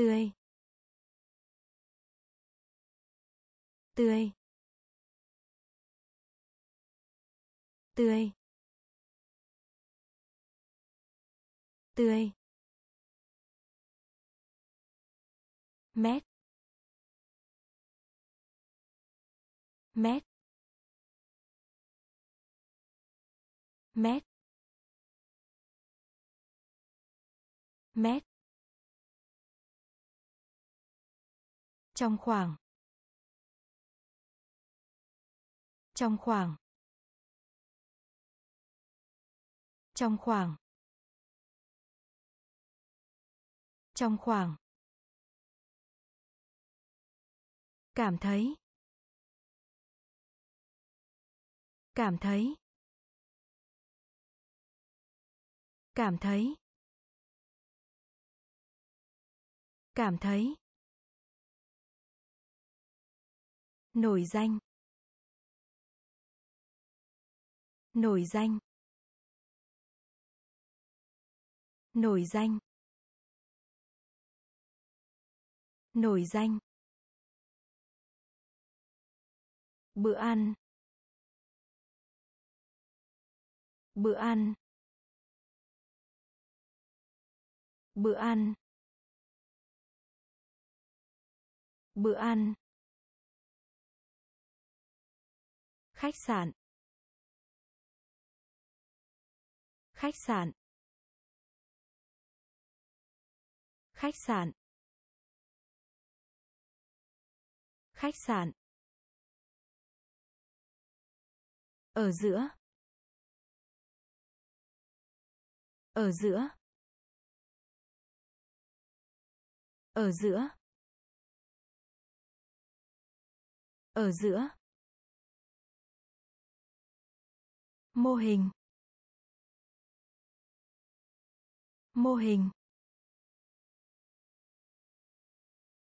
tươi. Tươi. Tươi. Tươi. Mét. Mét. Mét. Mét. Trong khoảng. Trong khoảng. Trong khoảng. Trong khoảng. Cảm thấy. Cảm thấy. Cảm thấy. Cảm thấy. Nổi danh. Nổi danh. Nổi danh. Nổi danh. Bữa ăn. Bữa ăn. Bữa ăn. Bữa ăn. Khách sạn. Khách sạn. Khách sạn. Khách sạn. Ở giữa. Ở giữa. Ở giữa. Ở giữa. Mô hình. Mô hình.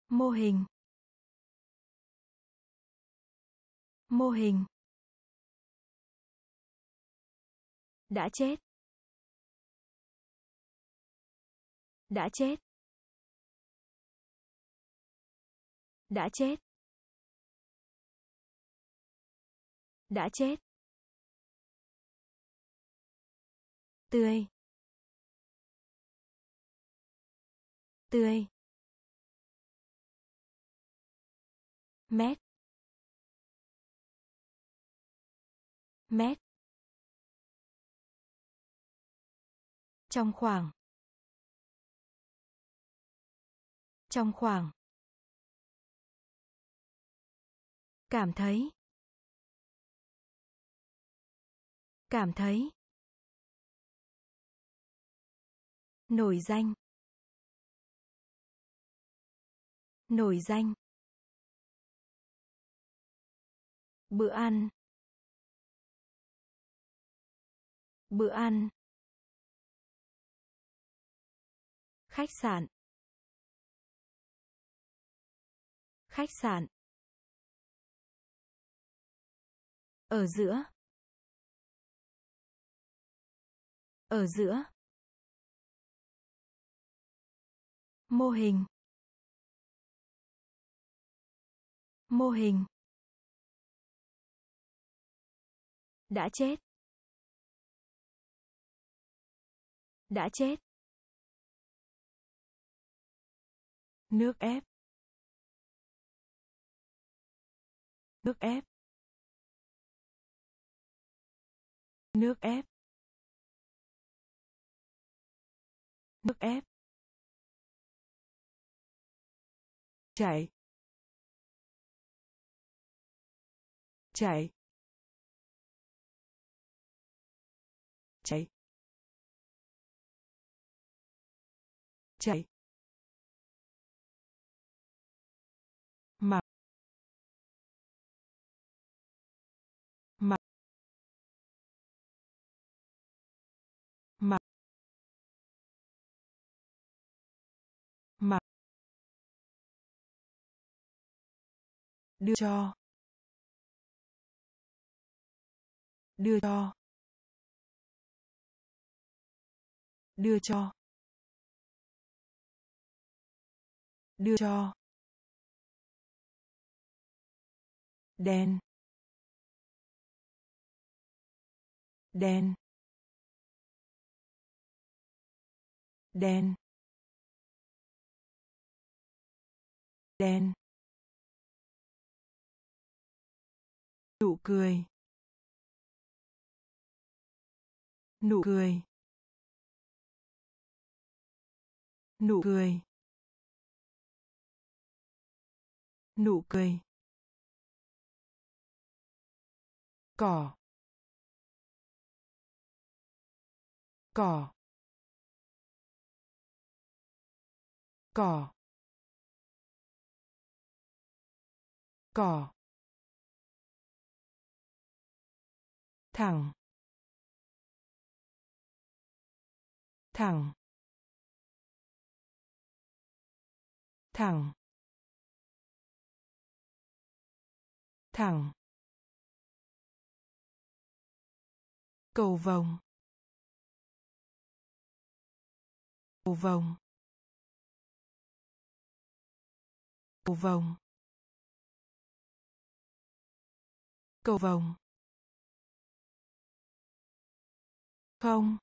Mô hình. Mô hình. Đã chết. Đã chết. Đã chết. Đã chết. Tươi. Tươi. Mét. Mét. Trong khoảng. Trong khoảng. Cảm thấy. Cảm thấy. Nổi danh. Nổi danh. Bữa ăn. Bữa ăn. Khách sạn. Khách sạn. Ở giữa. Ở giữa. Mô hình. Mô hình. Đã chết. Đã chết. Nước ép. Nước ép. Nước ép. Nước ép chạy. Chạy. Chạy. Chạy. Đưa cho. Đưa cho. Đưa cho. Đưa cho. Đen. Đen. Đen. Đen. Nụ cười. Nụ cười. Nụ cười. Nụ cười. Cỏ. Cỏ. Cỏ. Cỏ. Thẳng. Thẳng. Thẳng. Thẳng. Cầu vồng. Cầu vồng. Cầu vồng. Cầu vồng. Không.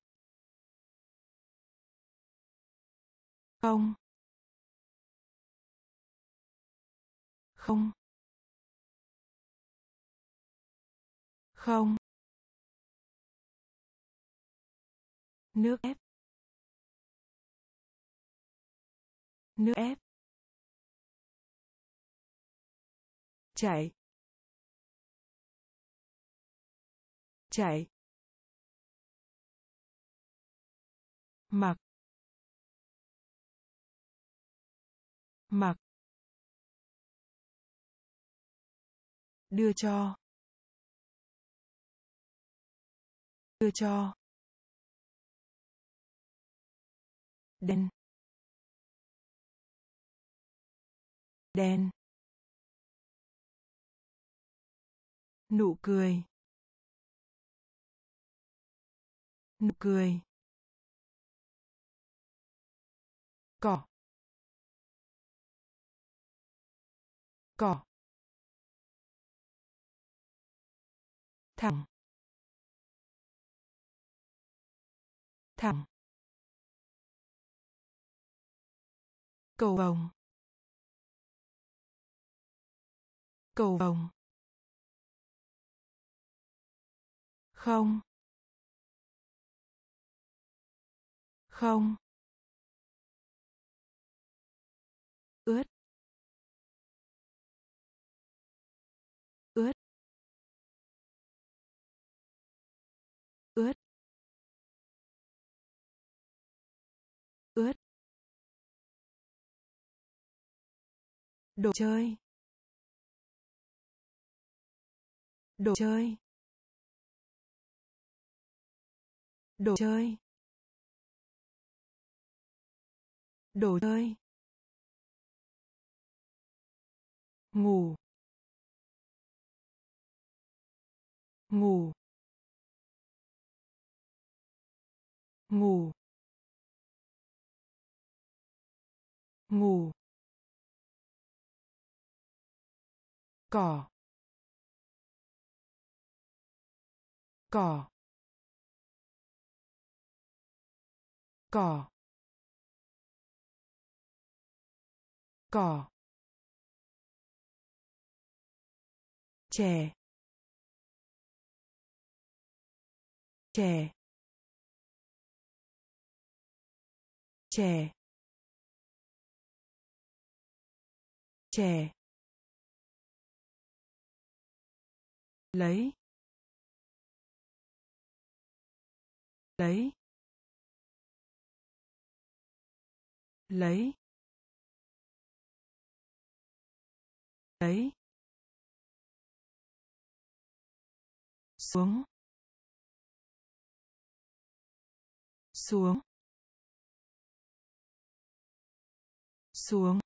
Không. Không. Không. Nước ép. Nước ép. Chạy chạy mặc. Mặc. Đưa cho. Đưa cho. Đen. Đen. Nụ cười. Nụ cười. Cỏ. Cỏ. Thẳng. Thẳng. Cầu vồng. Cầu vồng. Không. Không. Đồ chơi. Đồ chơi. Đồ chơi. Đồ chơi. Ngủ. Ngủ. Ngủ. Ngủ. Cỏ cỏ cỏ cỏ trẻ trẻ trẻ trẻ lấy. Lấy. Lấy. Lấy. Xuống. Xuống. Xuống.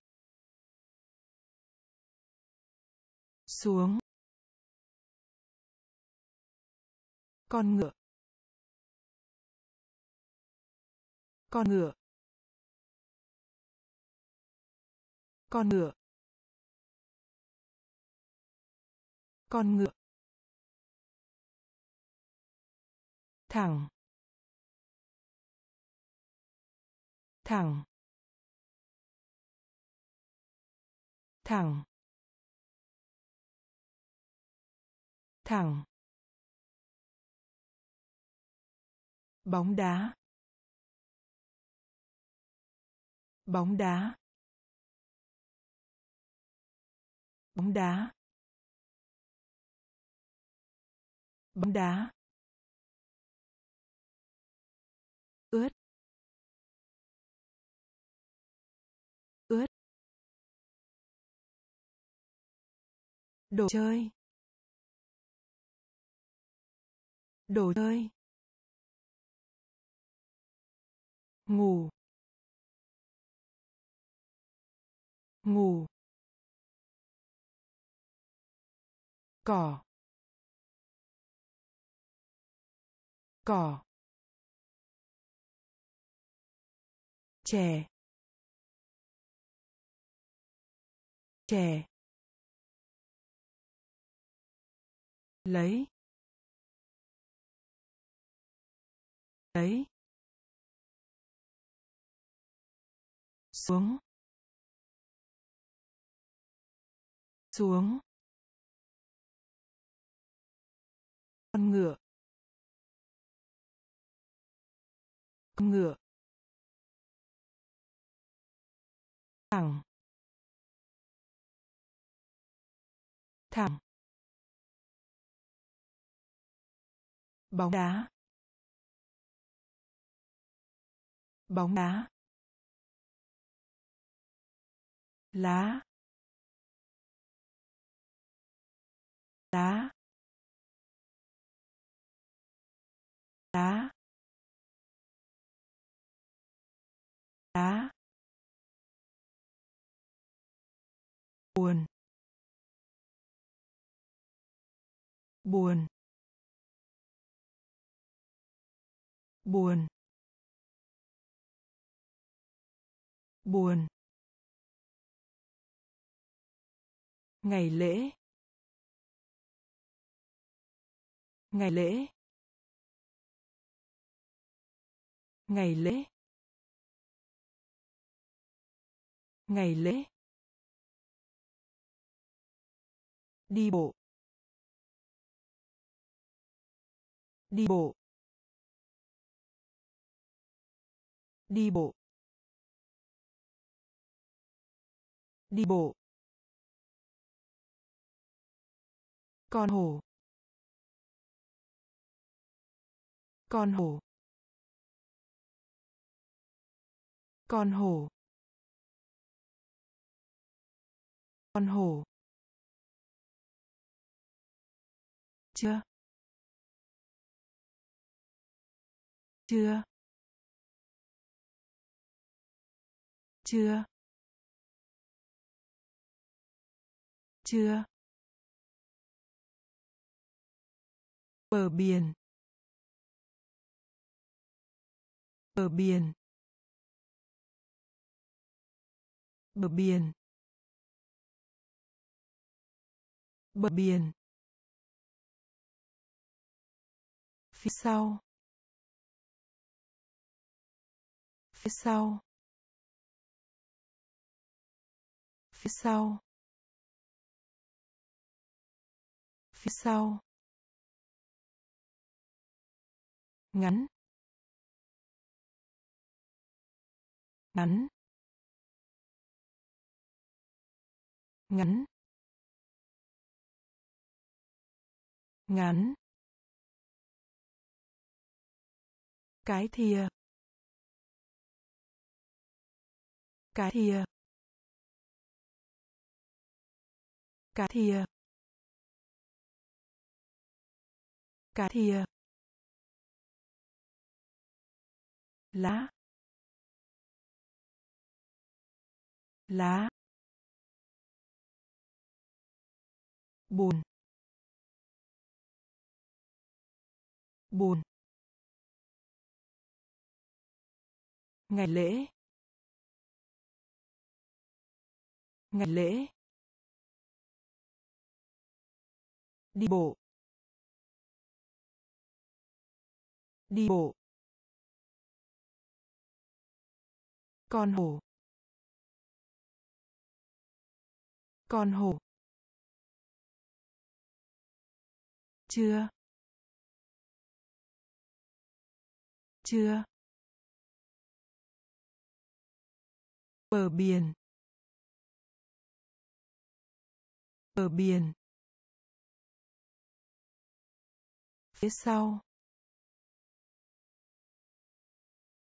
Xuống. Con ngựa. Con ngựa. Con ngựa. Con ngựa. Thẳng. Thẳng. Thẳng. Thẳng. Bóng đá. Bóng đá. Bóng đá. Bóng đá. Ướt. Ướt. Đồ chơi. Đồ chơi. Ngủ. Ngủ. Cỏ. Cỏ. Chè. Chè. Lấy. Lấy. Xuống. Xuống. Con ngựa. Con ngựa. Thẳng. Thẳng. Bóng đá. Bóng đá. Lá. Lá. Lá. Lá. Buồn. Buồn. Buồn. Buồn. Ngày lễ. Ngày lễ. Ngày lễ. Ngày lễ. Đi bộ. Đi bộ. Đi bộ. Đi bộ. Con hổ. Con hổ. Con hổ. Con hổ. Chưa. Chưa. Chưa. Chưa. Bờ biển. Bờ biển. Bờ biển. Bờ biển. Phía sau. Phía sau. Phía sau. Phía sau. Ngắn. Ngắn. Ngắn. Ngắn. Cái thìa. Cái thìa. Cái thìa. Cái thìa. Lá. Lá. Buồn buồn ngày lễ. Ngày lễ. Đi bộ. Đi bộ. Con hổ. Con hổ. Chưa. Chưa. Bờ biển. Bờ biển. Phía sau.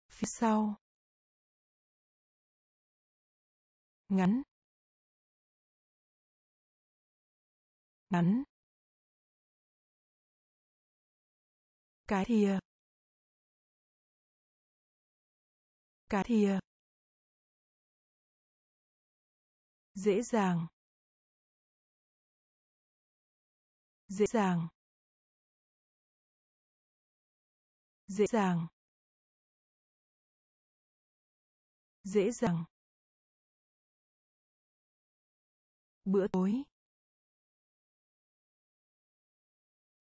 Phía sau. Ngắn. Ngắn. Cái thìa. Cái thìa. Dễ dàng. Dễ dàng. Dễ dàng. Dễ dàng. Bữa tối.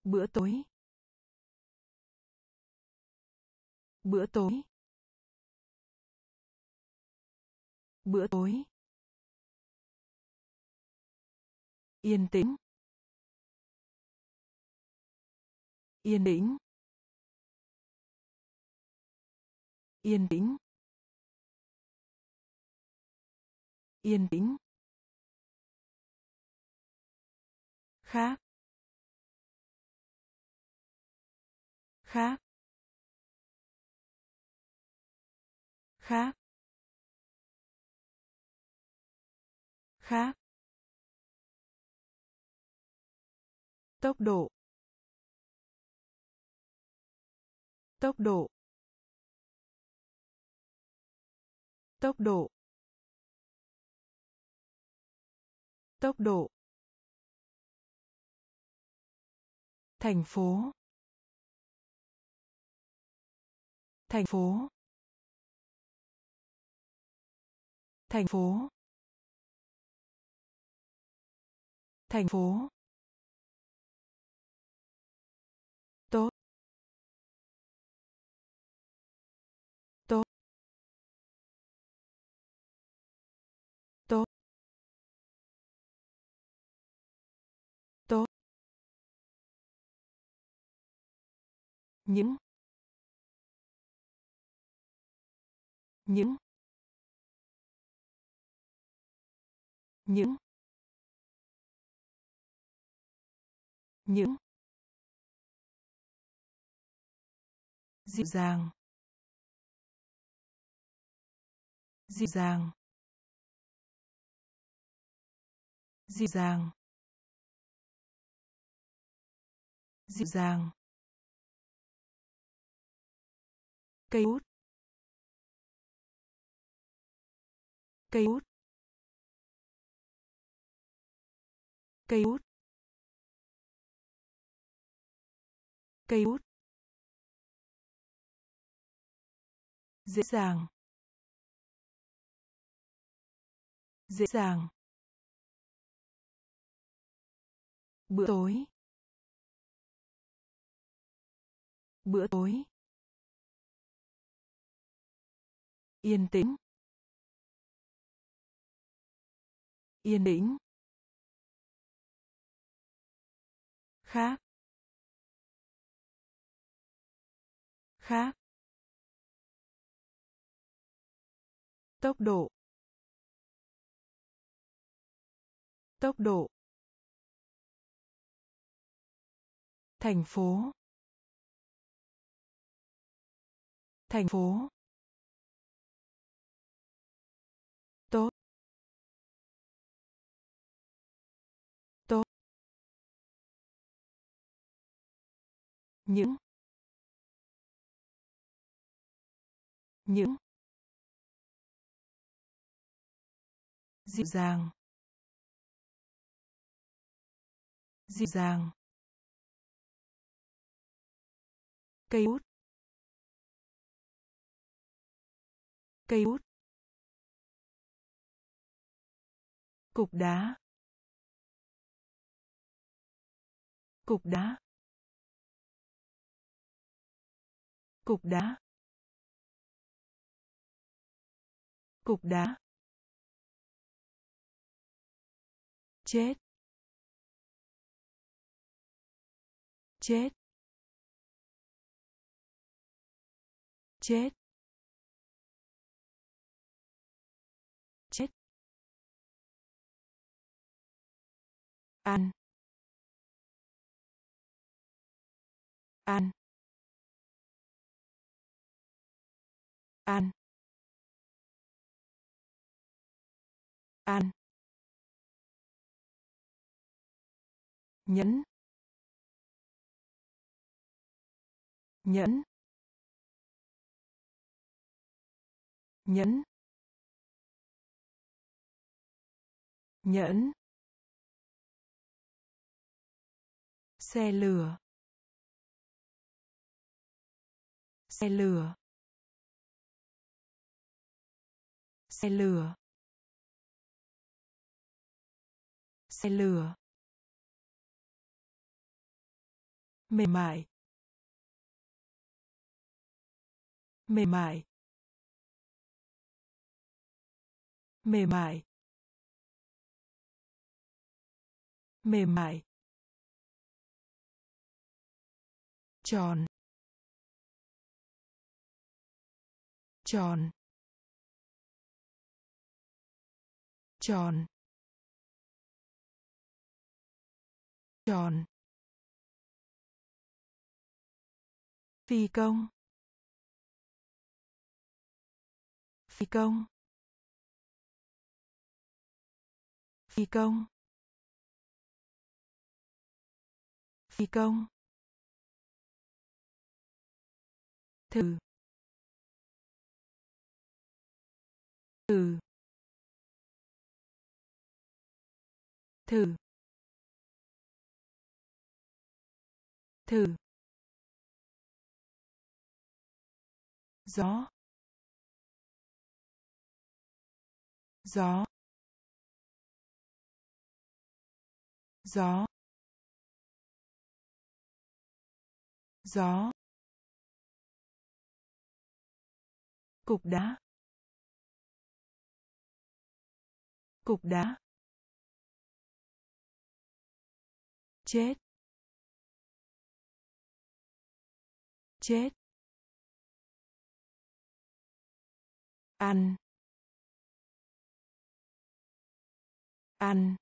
Bữa tối. Bữa tối. Bữa tối. Yên tĩnh. Yên tĩnh. Yên tĩnh. Yên tĩnh. Khác. Khác. Khác. Khác. Tốc độ. Tốc độ. Tốc độ. Tốc độ. Thành phố. Thành phố. Thành phố. Thành phố. Những những những những dịu dàng. Dịu dàng. Dịu dàng. Dịu dàng. Cây út. Cây út. Cây út. Cây út. Dễ dàng. Dễ dàng. Bữa tối. Bữa tối. Yên tĩnh. Yên tĩnh. Khác. Khác. Tốc độ. Tốc độ. Thành phố. Thành phố. Những những dịu dàng. Dịu dàng. Cây út. Cây út. Cục đá. Cục đá. Cục đá. Cục đá. Chết. Chết. Chết. Chết. Ăn. Ăn. An, an, nhẫn. Nhẫn. Nhẫn. Nhẫn. Xe lửa. Xe lửa. Xe lửa xe lửa mềm mại. Mềm mại. Mềm mại. Mềm mại. Tròn. Tròn. Tròn tròn phi công. Phi công. Phi công. Phi công. Thử. Thử. Thử. Thử. Gió. Gió. Gió. Gió. Cục đá. Cục đá. Chết. Chết. Ăn. Ăn.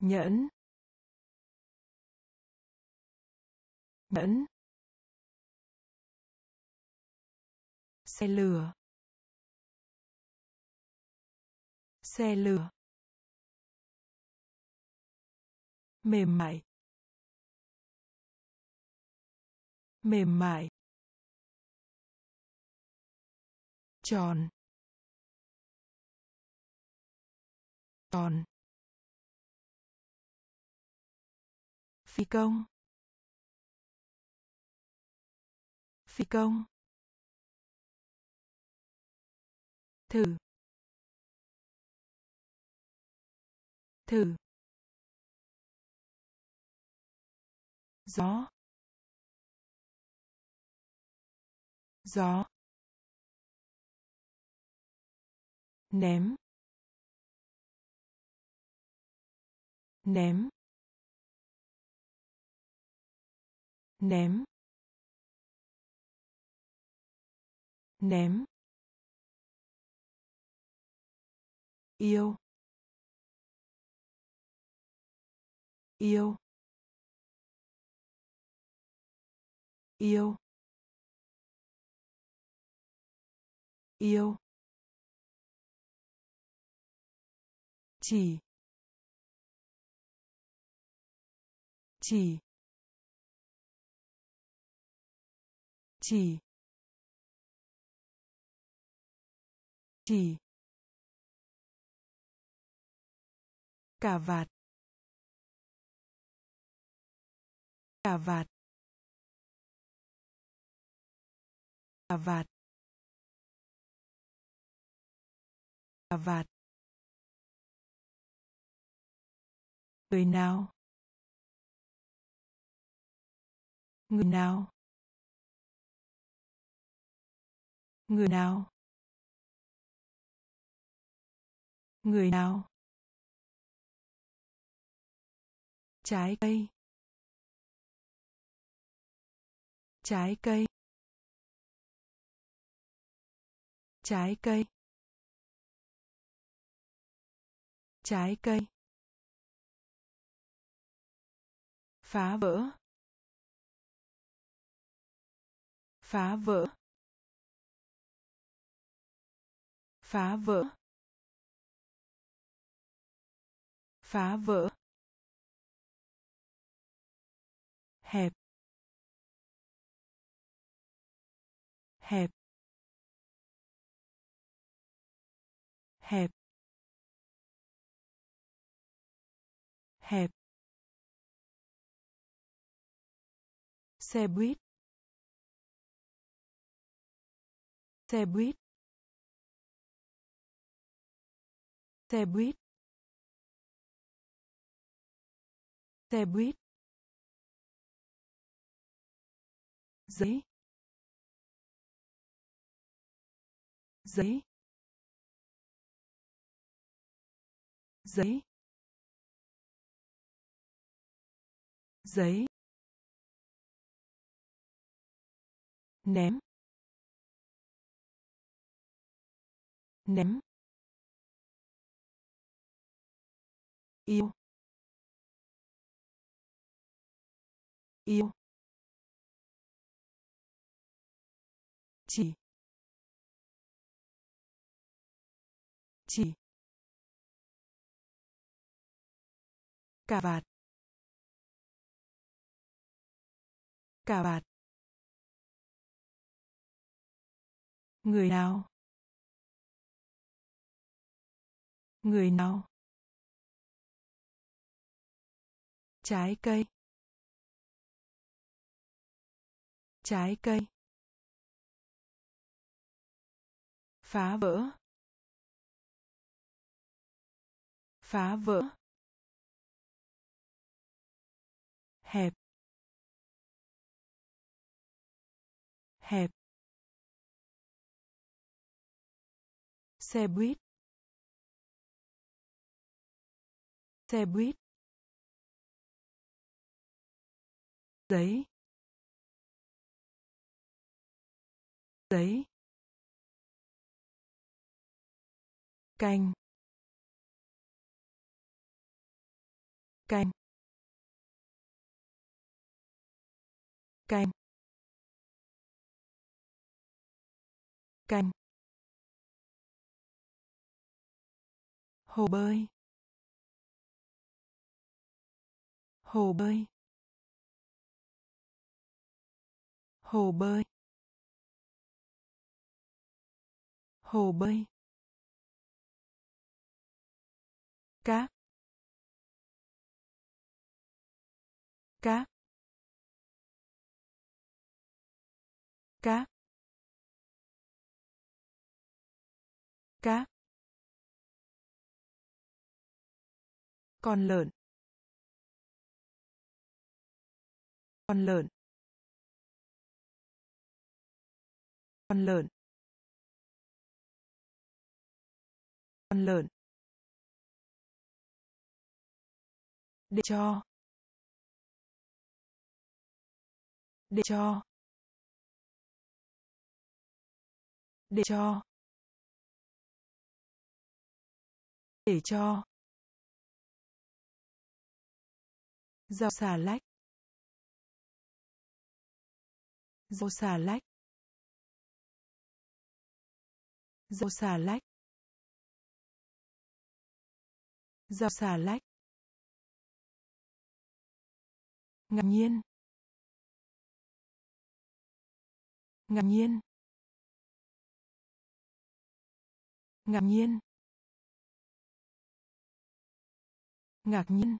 Nhẫn. Nhẫn. Xe lửa. Xe lửa. Mềm mại. Mềm mại. Tròn. Tròn. Phi công. Phi công. Thử. Thử. Gió. Gió. Ném. Ném. Ném. Ném. Yêu. Yêu. Yêu. Yêu. Chỉ. Chỉ. Chỉ. Chỉ. Cà vạt. Cà vạt. Cà vạt cà vạt người nào? Người nào? Người nào? Người nào? Trái cây. Trái cây. Trái cây. Trái cây. Phá vỡ. Phá vỡ. Phá vỡ. Phá vỡ. Hẹp. Hẹp. Hẹp. Hẹp. Xe buýt. Xe buýt. Xe buýt. Xe buýt. Giấy. Giấy. Giấy. Giấy. Ném. Ném. Yêu. Yêu. Cà vạt. Cà vạt. Người nào? Người nào? Trái cây. Trái cây. Phá vỡ. Phá vỡ. Hẹp. Hẹp. Xe buýt. Xe buýt. Giấy. Giấy. Canh. Canh. Canh. Hồ bơi. Hồ bơi. Hồ bơi. Hồ bơi. Cá cá cá. Cá. Con lợn. Con lợn. Con lợn. Con lợn. Để cho. Để cho. Để cho. Để cho. Rau xà lách. Rau xà lách. Rau xà lách. Rau xà lách. Ngạc nhiên. Ngạc nhiên. Ngạc nhiên. Ngạc nhiên.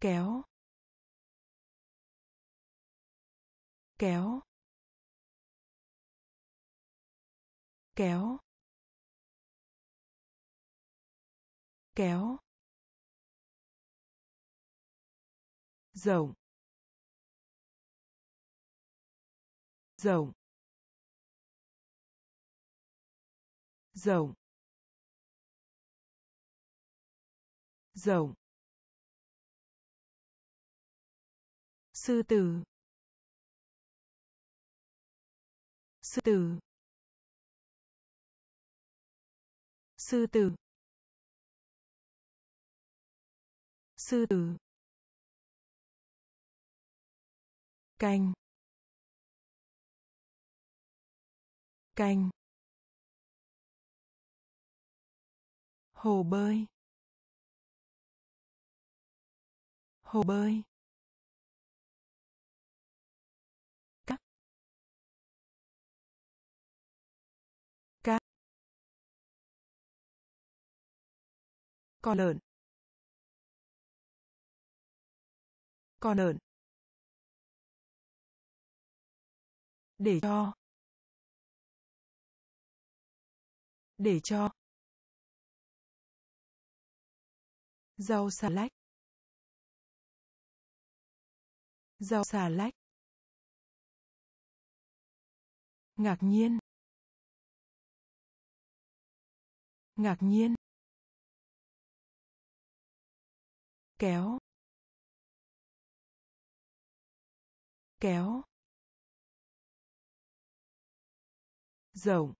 Kéo. Kéo. Kéo. Kéo. Rộng. Rộng. Rộng. Rộng. Sư tử. Sư tử. Sư tử. Sư tử. Canh. Canh. Hồ bơi. Hồ bơi. Cắt. Cá, con lợn. Con lợn. Để cho. Để cho. Rau xà lách. Rau xà lách. Ngạc nhiên. Ngạc nhiên. Kéo. Kéo. Rộng.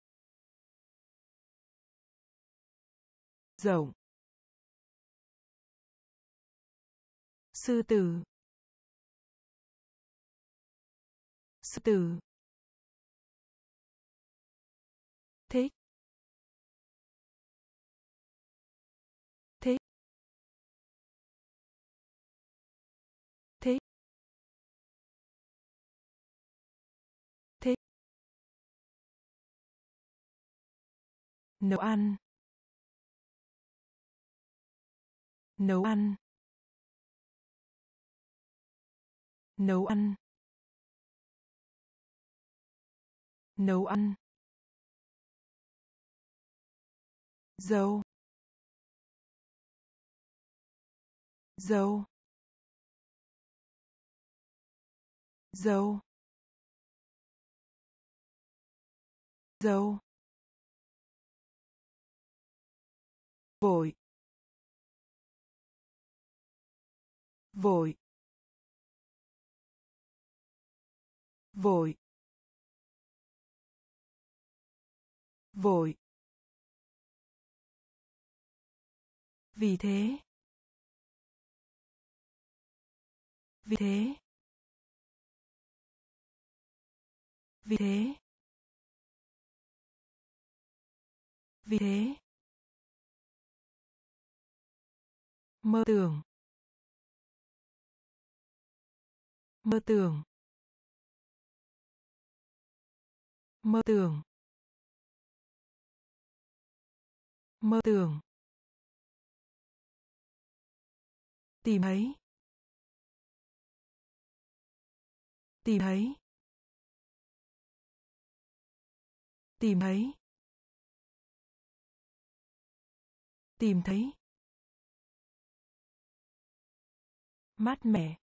Rộng. Sư tử. Sư tử. Thích. Thích. Thích. Thích. Nấu ăn. Nấu ăn. Nấu ăn. Nấu ăn. Dâu dâu dâu dâu vội. Vội. Vội. Vội. Vì thế. Vì thế. Vì thế. Vì thế. Mơ tưởng. Mơ tưởng. Mơ tưởng. Mơ tưởng. Tìm thấy. Tìm thấy. Tìm thấy. Tìm thấy. Mát mẻ.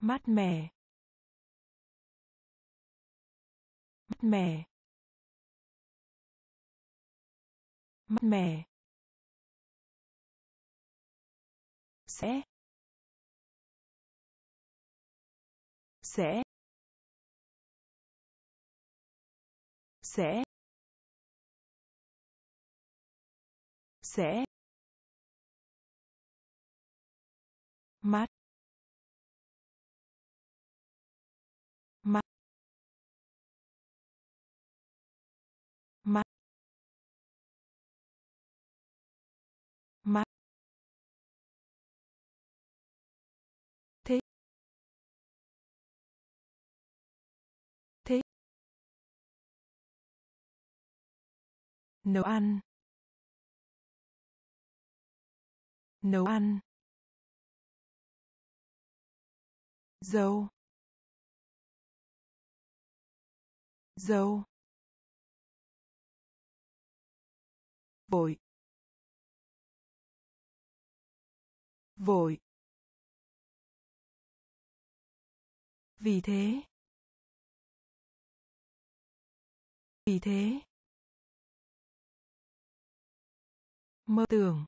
Mát mẻ. Mát mẻ mát mẻ sẽ sẽ sẽ sẽ mát. Nấu ăn. Nấu ăn. Dâu dâu vội. Vội. Vì thế. Vì thế. Mơ tưởng.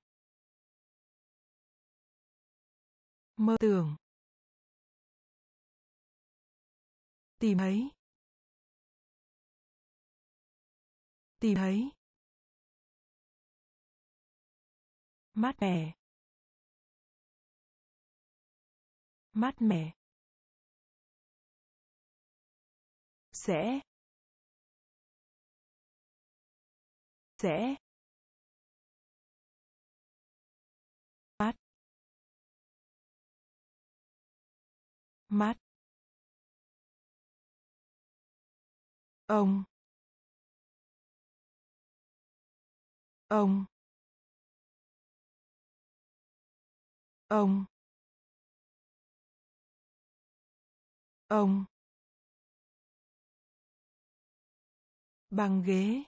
Mơ tưởng. Tìm thấy. Tìm thấy. Mát mẻ. Mát mẻ. Sẽ. Sẽ. Mắt, ông. Ông. Ông. Ông. Bằng ghế.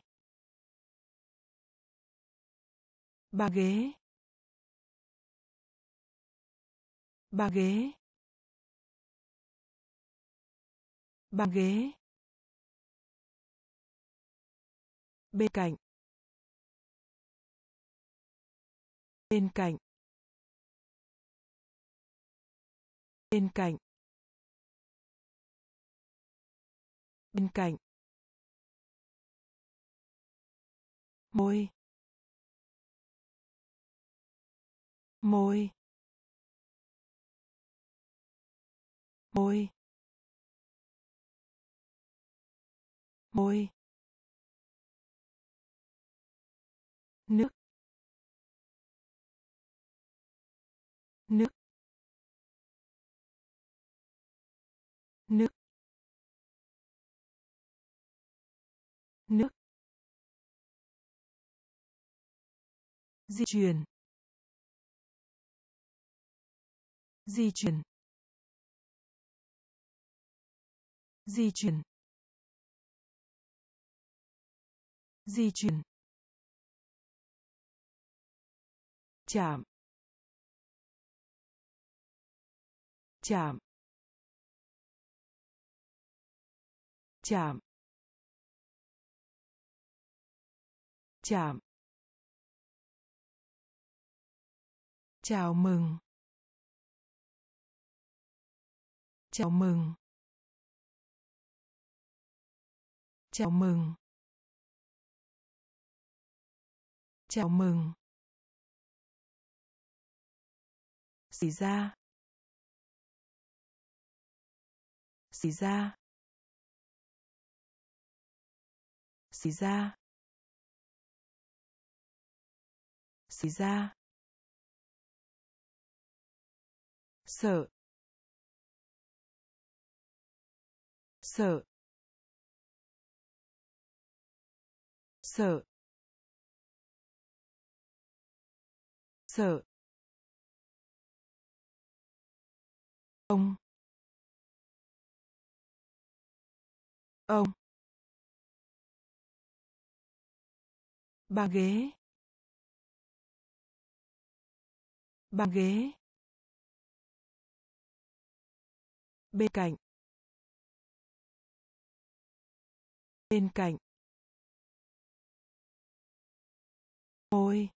Bằng ghế. Bằng ghế. Bàn ghế. Bên cạnh. Bên cạnh. Bên cạnh. Bên cạnh. Môi. Môi. Môi. Môi. Nước. Nước. Nước. Nước. Di chuyển. Di chuyển. Di chuyển. Di chuyển. Chạm. Chạm. Chạm. Chạm. Chào mừng. Chào mừng. Chào mừng. Chào mừng. Xảy ra. Xảy ra. Xảy ra. Xảy ra. Sợ. Sợ. Sợ. Sợ. Ông. Ông. Bàn ghế. Bàn ghế. Bên cạnh. Bên cạnh. Môi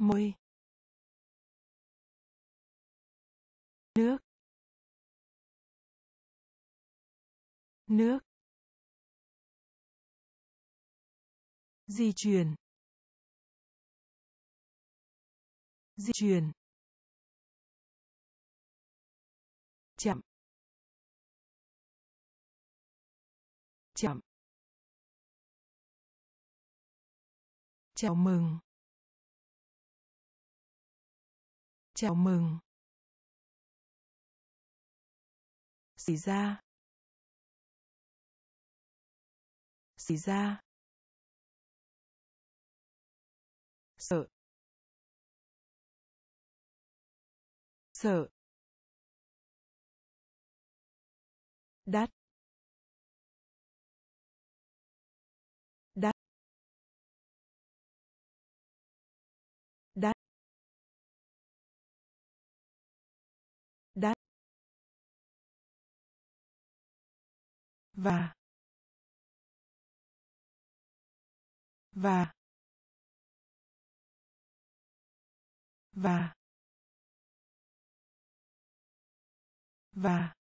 môi nước. Nước. Di chuyển. Di chuyển. Chậm. Chậm. Chào mừng. Chào mừng. Xảy ra. Xảy ra. Sợ. Sợ. Đắt đắt. Và và và và.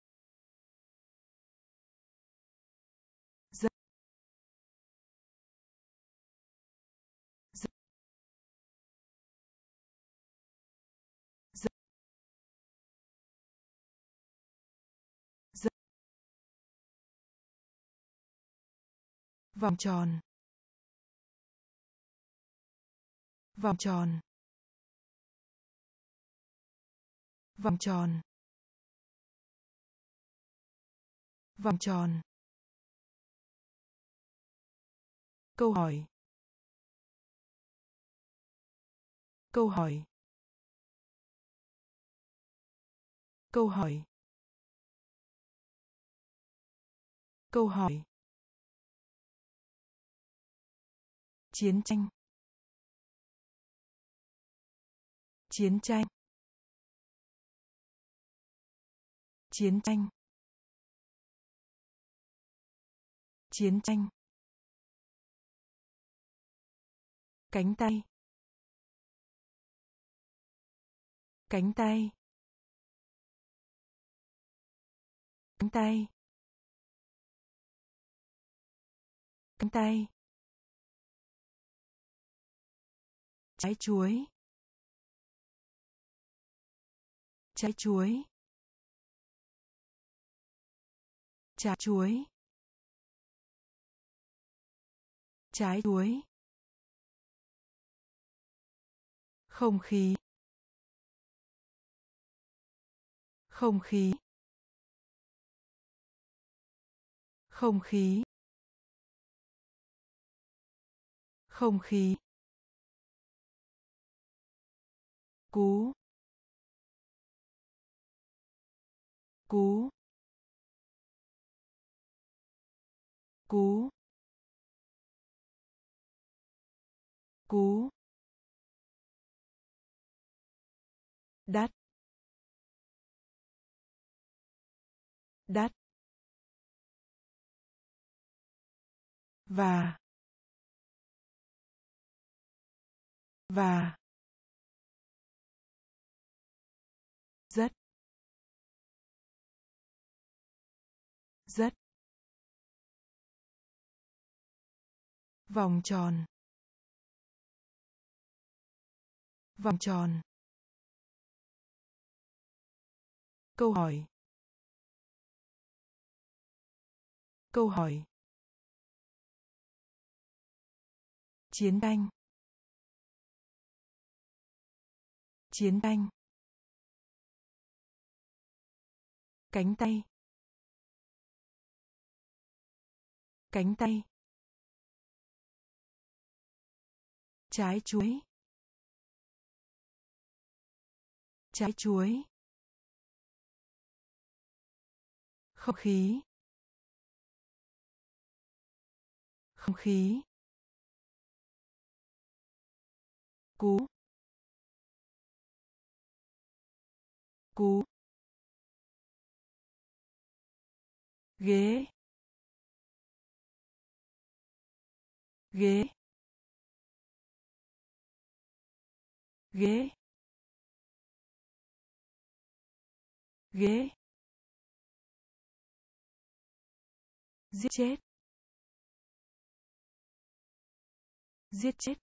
Vòng tròn. Vòng tròn. Vòng tròn. Vòng tròn. Câu hỏi. Câu hỏi. Câu hỏi. Câu hỏi. Chiến tranh. Chiến tranh. Chiến tranh. Chiến tranh. Cánh tay. Cánh tay. Cánh tay. Cánh tay. Trái chuối. Trái chuối. Trái chuối. Trái chuối. Không khí. Không khí. Không khí. Không khí. Cú. Cú. Cú. Cú. Đắt. Đắt. Và. Và. Vòng tròn. Vòng tròn. Câu hỏi. Câu hỏi. Chiến tranh. Chiến tranh. Cánh tay. Cánh tay. Trái chuối. Trái chuối. Không khí. Không khí. Cú. Cú. Ghế. Ghế. Ghế. Ghế. Giết chết. Giết chết.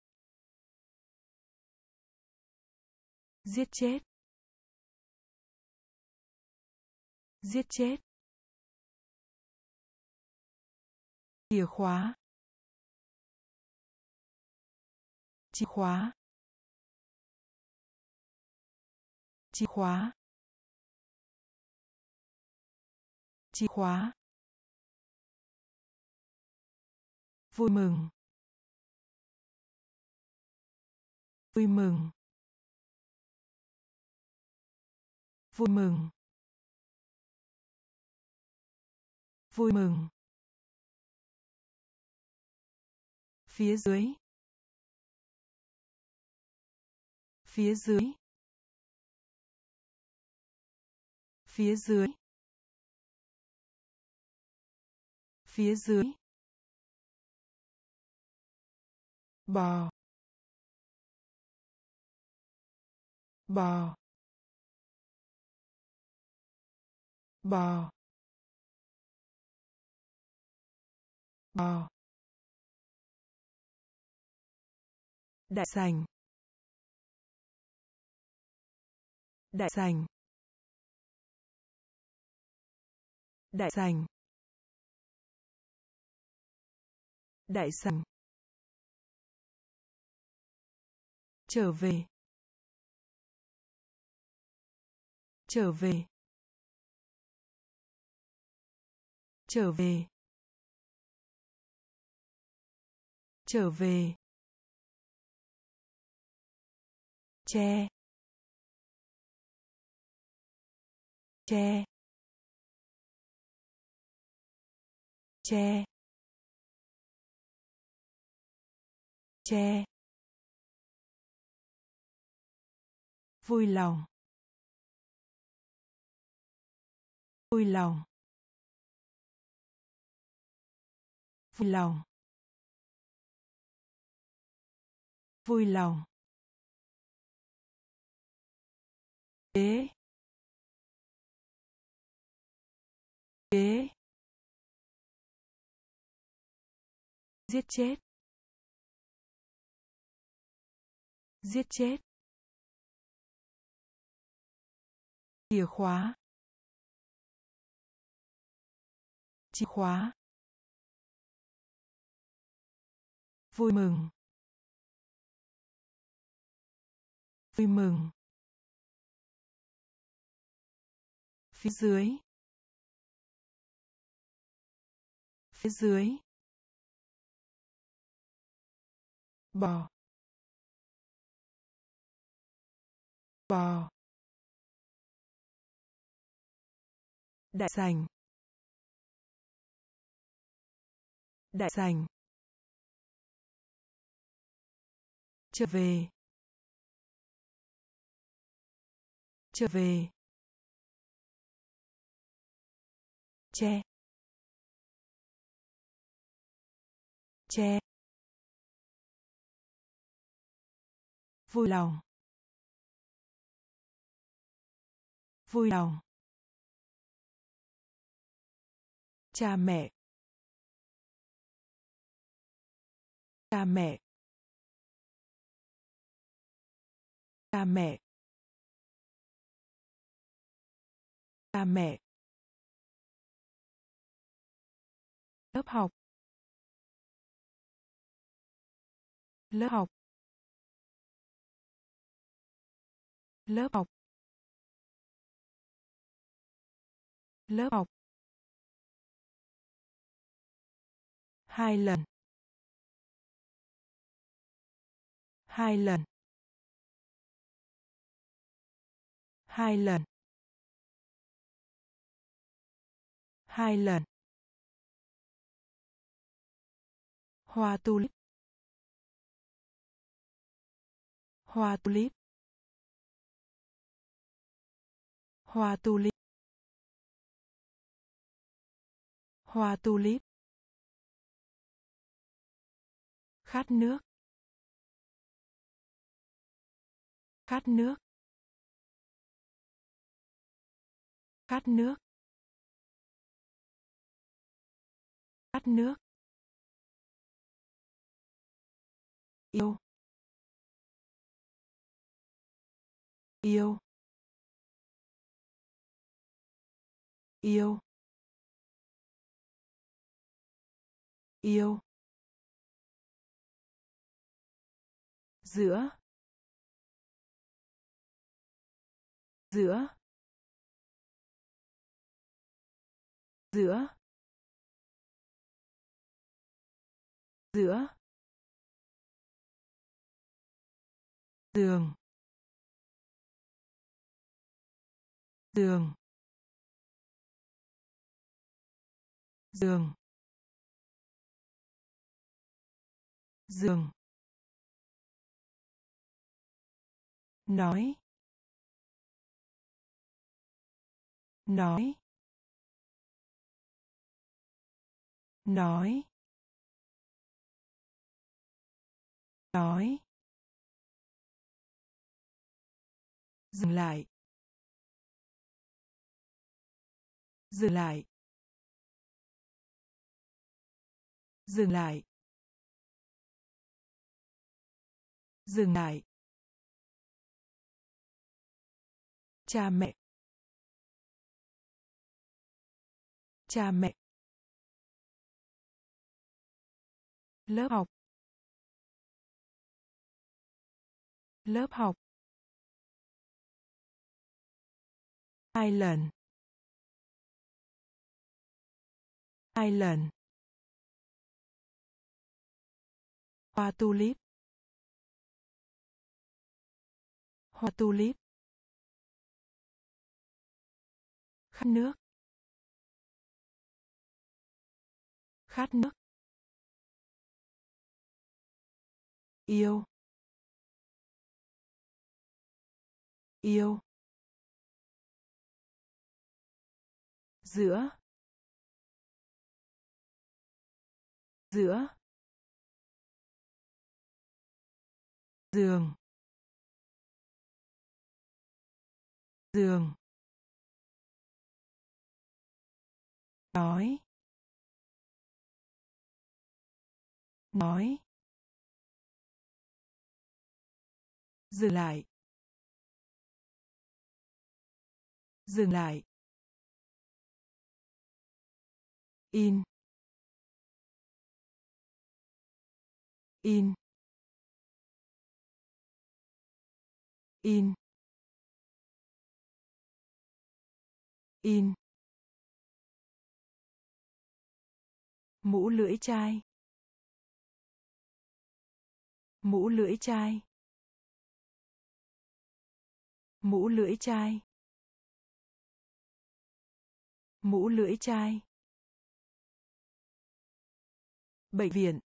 Giết chết. Giết chết. Chìa khóa. Chìa khóa. Chìa khóa. Chìa khóa. Vui mừng. Vui mừng. Vui mừng. Vui mừng. Phía dưới. Phía dưới. Phía dưới. Phía dưới. Bò. Bò. Bò. Bò. Đại sành. Đại sành. Đại sành đại sành trở về. Trở về. Trở về. Trở về. Che. Che. Che. Che. Vui lòng. Vui lòng. Vui lòng. Vui lòng. Kế kế giết chết. Giết chết. Chìa khóa. Chìa khóa. Vui mừng. Vui mừng. Phía dưới. Phía dưới. Bò. Bò. Đại sành. Đại sành. Trở về. Trở về. Che. Che. Vui lòng. Vui lòng. Cha mẹ. Cha mẹ. Cha mẹ. Cha mẹ. Lớp học. Lớp học. Lớp học. Lớp học. Hai lần. Hai lần. Hai lần. Hai lần. Hoa tulip. Hoa tulip. Hoa tulip. Hoa tulip. Khát nước. Khát nước. Khát nước. Khát nước. Yêu. Yêu. Yêu. Yêu. Giữa. Giữa. Giữa. Giữa. Giường giường giường. Giường. Nói. Nói. Nói. Nói. Dừng lại. Dừng lại. Dừng lại. Dừng lại. Cha mẹ. Cha mẹ. Lớp học. Lớp học. Hai lần. Hai lần. Hoa tulip. Hoa tulip. Khát nước. Khát nước. Yêu. Yêu. Giữa. Giữa. Giường giường nói. Nói. Dừng lại. Dừng lại. In. In. In in, mũ lưỡi chai, mũ lưỡi chai, mũ lưỡi chai, mũ lưỡi chai. Bệnh viện.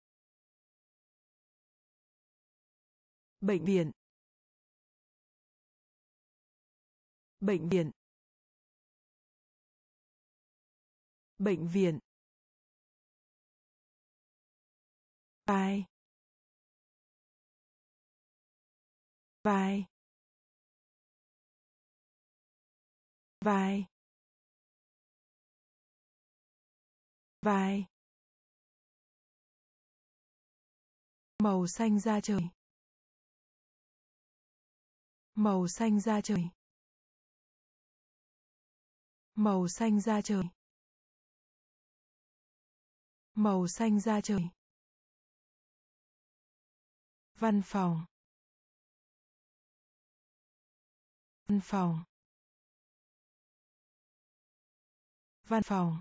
Bệnh viện. Bệnh viện. Bệnh viện. Vai. Vai. Vai. Vai. Màu xanh da trời. Màu xanh da trời màu xanh da trời. Màu xanh da trời. Văn phòng. Văn phòng. Văn phòng.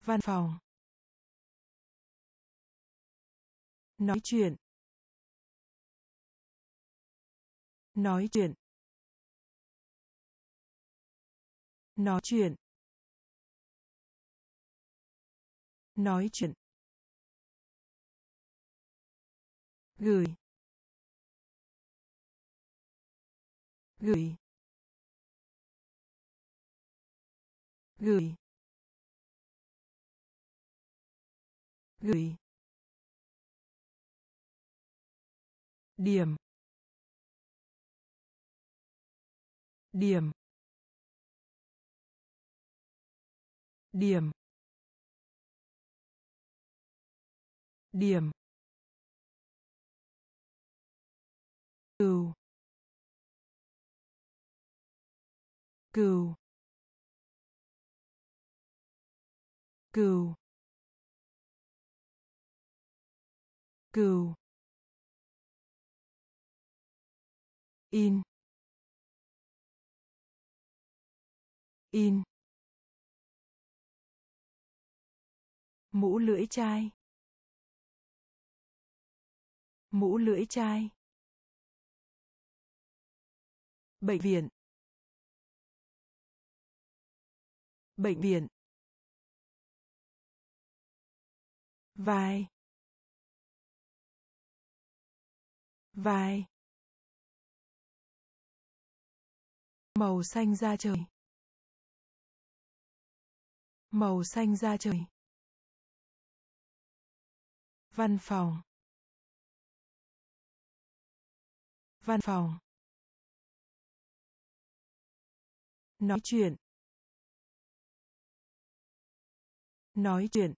Văn phòng. Nói chuyện. Nói chuyện. Nói chuyện. Nói chuyện. Gửi. Gửi. Gửi. Gửi. Điểm. Điểm. Điểm. Điểm. Cừu. Cừu. Cừu. Cừu. In. In. Mũ lưỡi chai. Mũ lưỡi chai. Bệnh viện. Bệnh viện. Vai. Vai. Màu xanh da trời. Màu xanh da trời văn phòng. Văn phòng. Nói chuyện. Nói chuyện.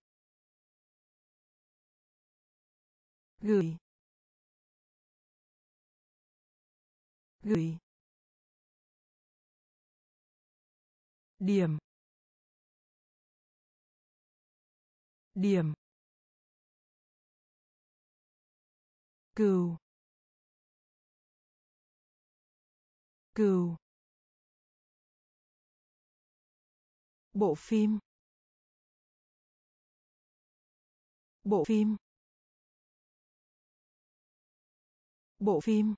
Gửi. Gửi. Điểm. Điểm. Cừu. Cừu. Bộ phim. Bộ phim. Bộ phim.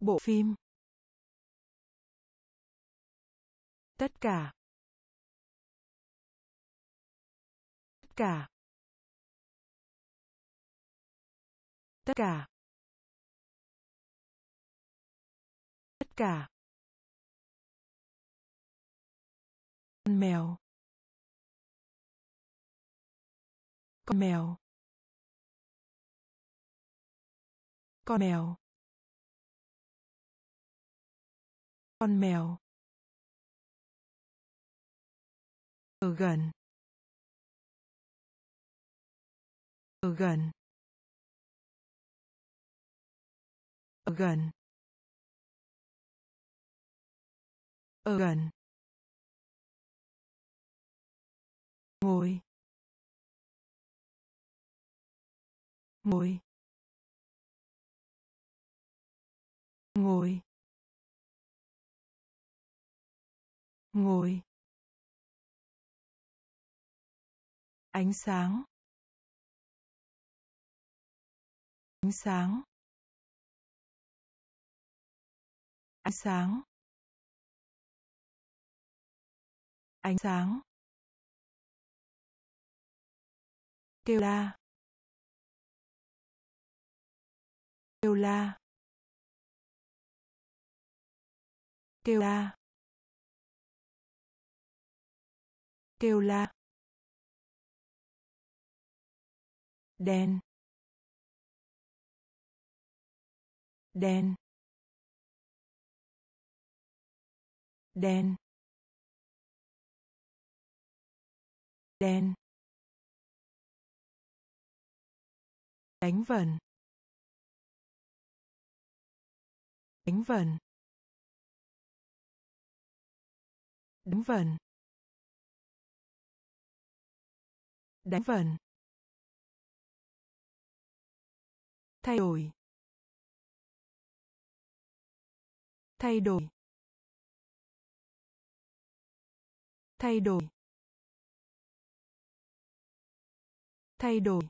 Bộ phim. Tất cả. Tất cả. Tất cả. Tất cả. Con mèo. Con mèo. Con mèo. Con mèo. Ở gần. Ở gần. Ở gần. Ở gần. Ngồi. Ngồi. Ngồi. Ngồi. Ánh sáng. Ánh sáng. Ánh sáng. Ánh sáng. Kêu la. Kêu la. Kêu la. Kêu la. Đen đen đen đen đánh vần đánh vần đánh vần đánh vần thay đổi thay đổi. Thay đổi. Thay đổi.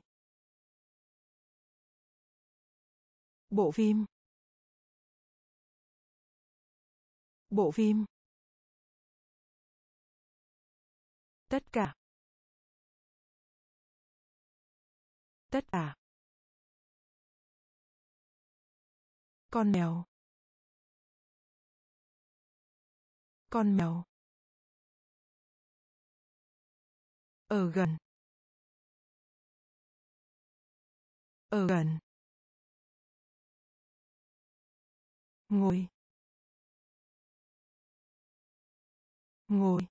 Bộ phim. Bộ phim. Tất cả. Tất cả. Con mèo. Con mèo. Ở gần. Ở gần. Ngồi. Ngồi.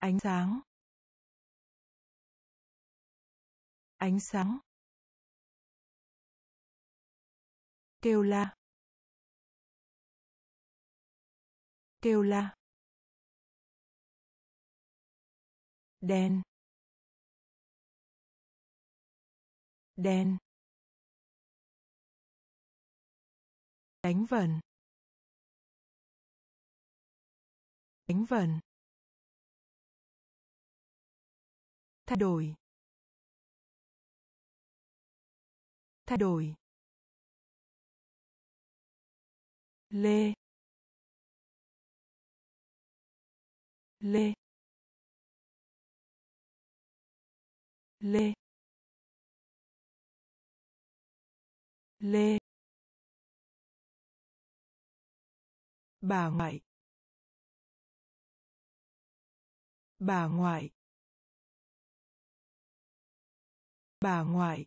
Ánh sáng. Ánh sáng. Kêu la. Kêu la. Đen đen đánh vần đánh vần thay đổi thay đổi lê lê. Lê. Lê. Bà ngoại. Bà ngoại. Bà ngoại.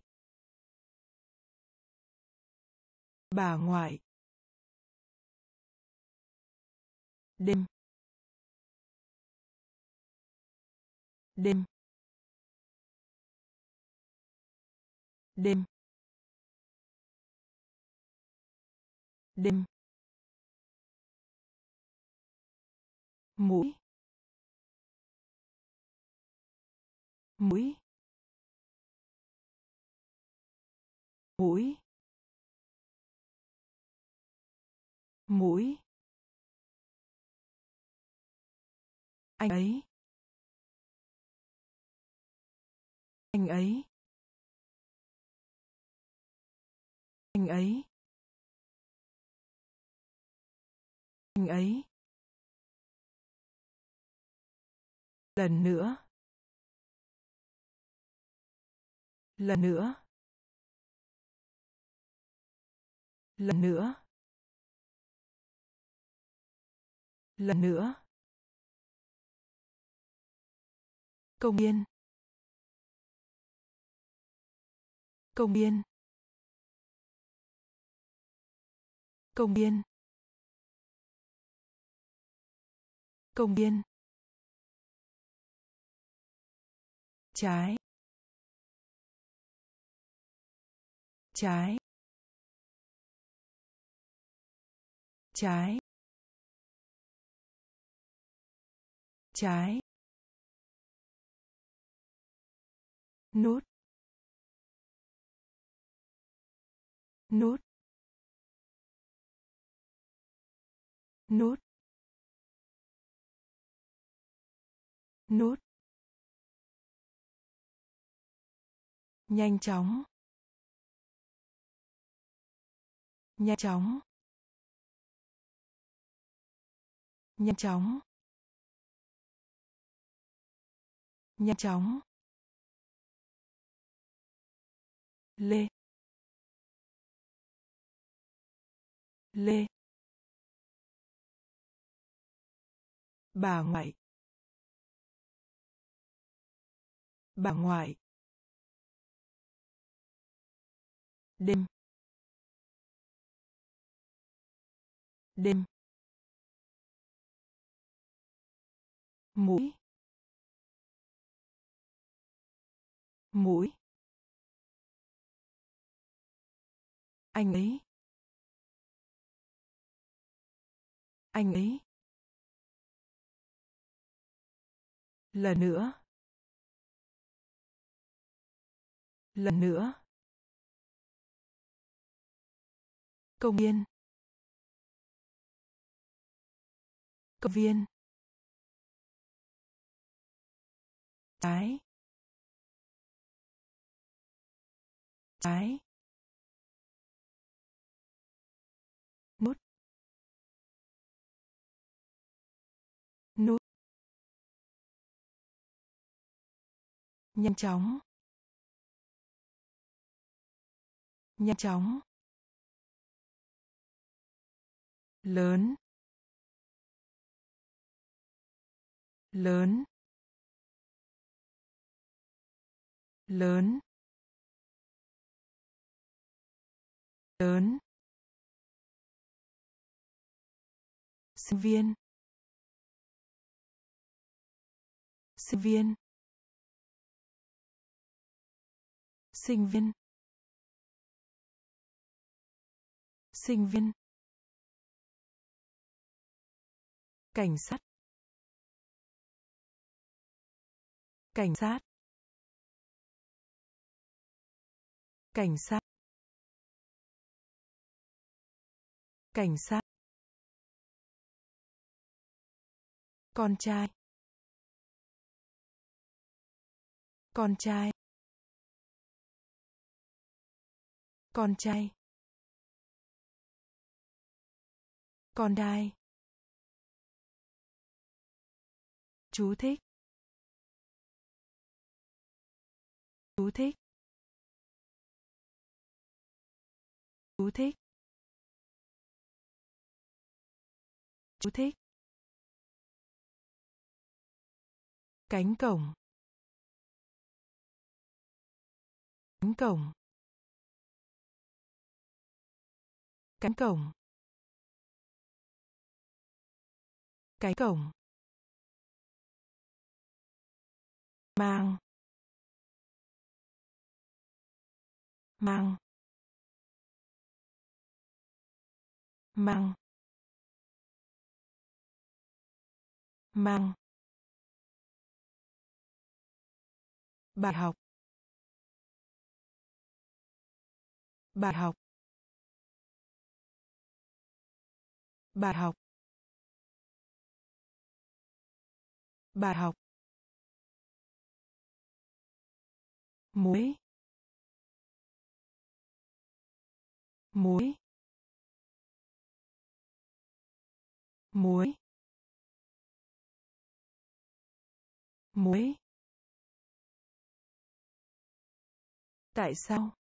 Bà ngoại. Đêm. Đêm. Đêm. Đêm. Mũi. Mũi. Mũi. Mũi. Anh ấy. Anh ấy. Anh ấy. Anh ấy. Lần nữa. Lần nữa. Lần nữa. Lần nữa. Công viên. Công viên. Công viên. Công viên. Trái. Trái. Trái. Trái. Nút. Nút. Nút nút nhanh chóng. Nhanh chóng. Nhanh chóng. Nhanh chóng. Lê. Lê. Bà ngoại. Bà ngoại. Đêm. Đêm. Mũi. Mũi. Anh ấy. Anh ấy. Lần nữa. Lần nữa. Công viên. Công viên. Trái trái nhanh chóng. Nhanh chóng. Lớn. Lớn. Lớn. Lớn. Sinh viên. Sinh viên. Sinh viên. Sinh viên. Cảnh sát. Cảnh sát. Cảnh sát. Cảnh sát. Con trai. Con trai. Con trai. Con đai, chú thích. Chú thích. Chú thích. Chú thích. Cánh cổng. Cánh cổng. Cánh cổng. Cái cổng. Mang. Mang. Mang. Mang. Bài học. Bài học. Bài học. Bài học. Muối. Muối. Muối. Muối. Tại sao?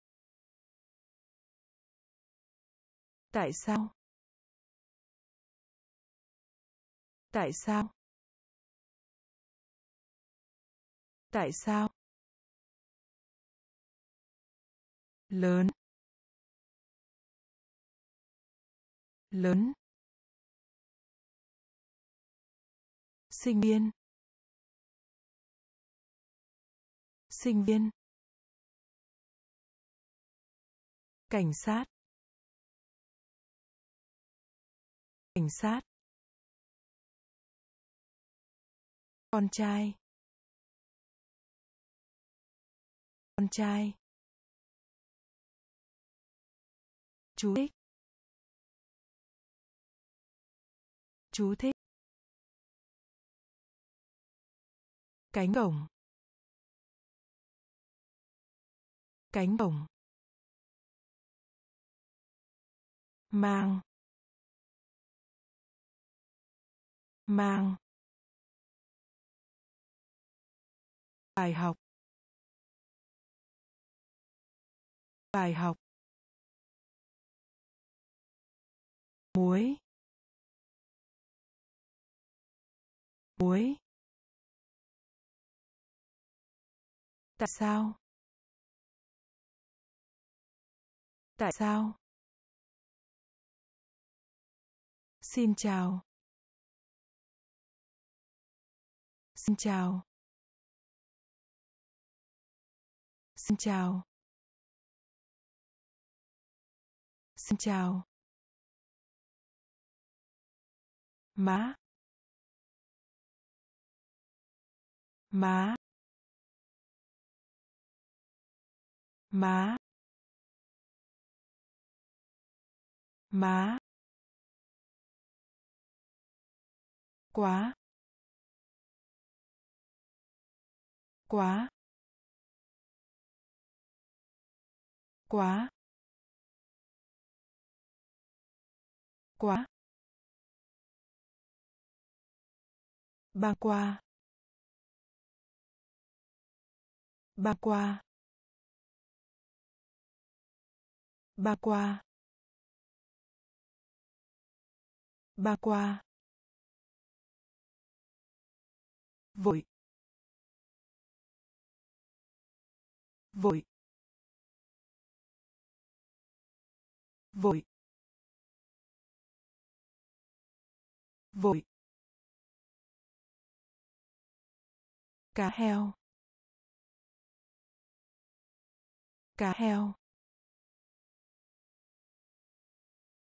Tại sao? Tại sao? Tại sao? Lớn. Lớn. Sinh viên. Sinh viên. Cảnh sát. Cảnh sát. Con trai. Con trai. Chú thích. Chú thích. Cánh cổng. Cánh cổng. Mang. Mang. Bài học. Bài học. Muối. Muối. Tại sao? Tại sao? Xin chào. Xin chào. Xin chào. Xin chào. Má. Má. Má. Má. Quá. Quá. Quá. Quá. Băng qua. Băng qua. Băng qua. Băng qua. Vội. Vội. Vội. Vội. Cá heo. Cá heo.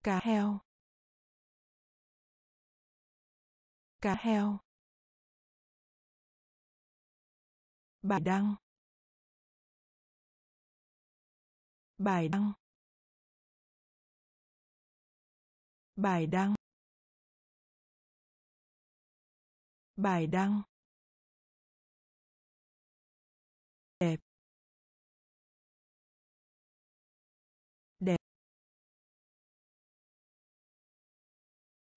Cá heo. Cá heo. Bài đăng. Bài đăng. bài đăng. Bài đăng. Đẹp. Đẹp.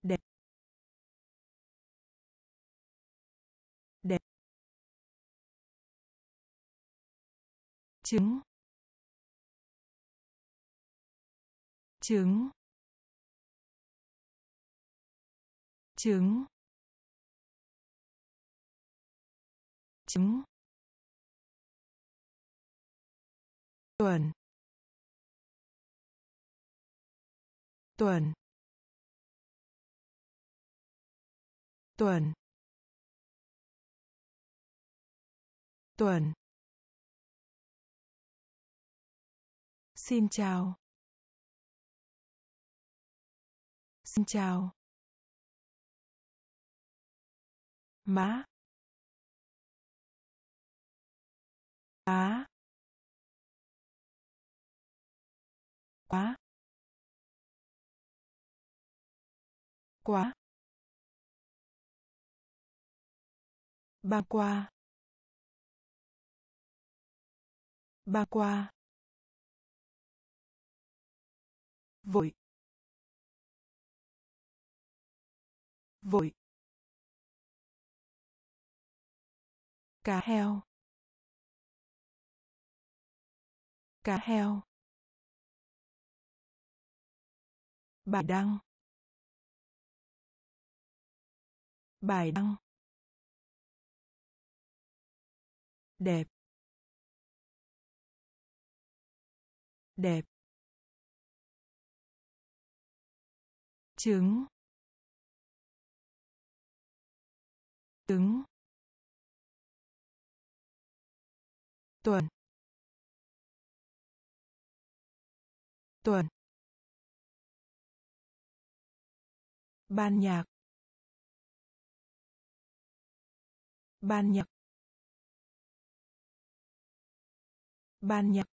Đẹp. Đẹp. Trứng. Trứng. Trứng. Trứng. Tuần. Tuần. Tuần. Tuần. Xin chào. Xin chào. Má. Á quá. Quá. Ba qua. Ba qua. Vội. Vội. Cá heo. Cá heo. Bài đăng. Bài đăng. Đẹp. Đẹp. Trứng. Trứng. Tuần. Tuần. Ban nhạc. Ban nhạc. Ban nhạc.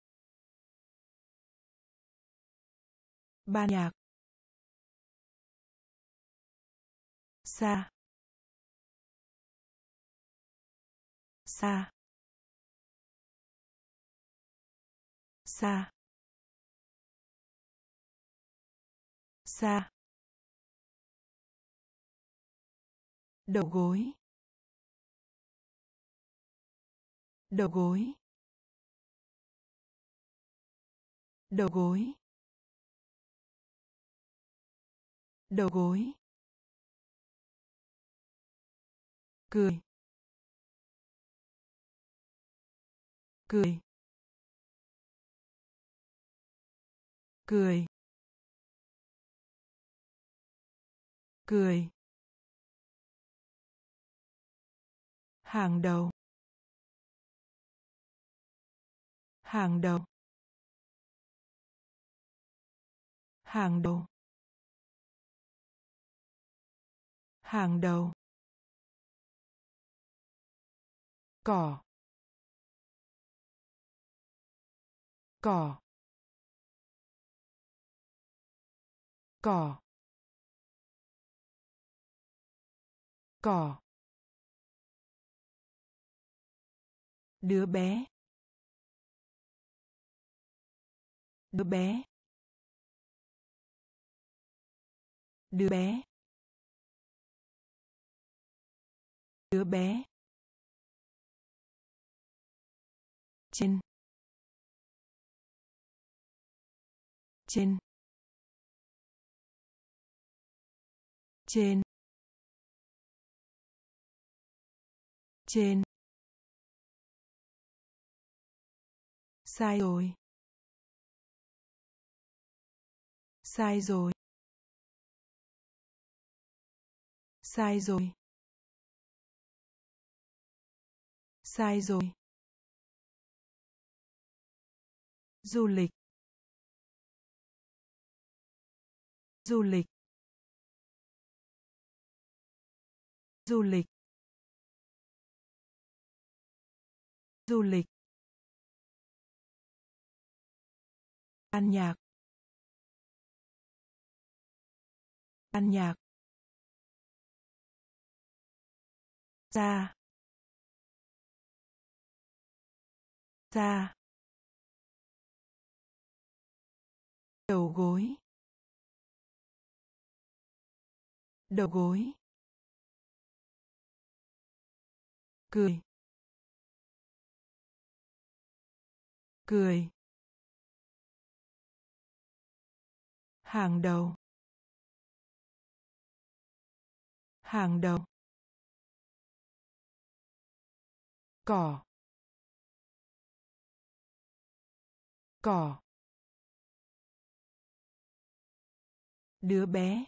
Ban nhạc. Xa. Xa. Xa xa đầu gối. Đầu gối. Đầu gối. Đầu gối. Cười. Cười. Cười. cười. hàng đầu. hàng đầu. hàng đầu. hàng đầu. cỏ. cỏ. Cỏ. Cỏ. Đứa bé. Đứa bé. Đứa bé. Đứa bé. Trên. Trên. Trên. Trên. Sai rồi. Sai rồi. Sai rồi. Sai rồi. Du lịch. Du lịch. Du lịch. Du lịch. Ban nhạc. Ban nhạc. Ra. Ra. Đầu gối. Đầu gối. Cười. Cười. Hàng đầu. Hàng đầu. Cỏ. Cỏ. Đứa bé.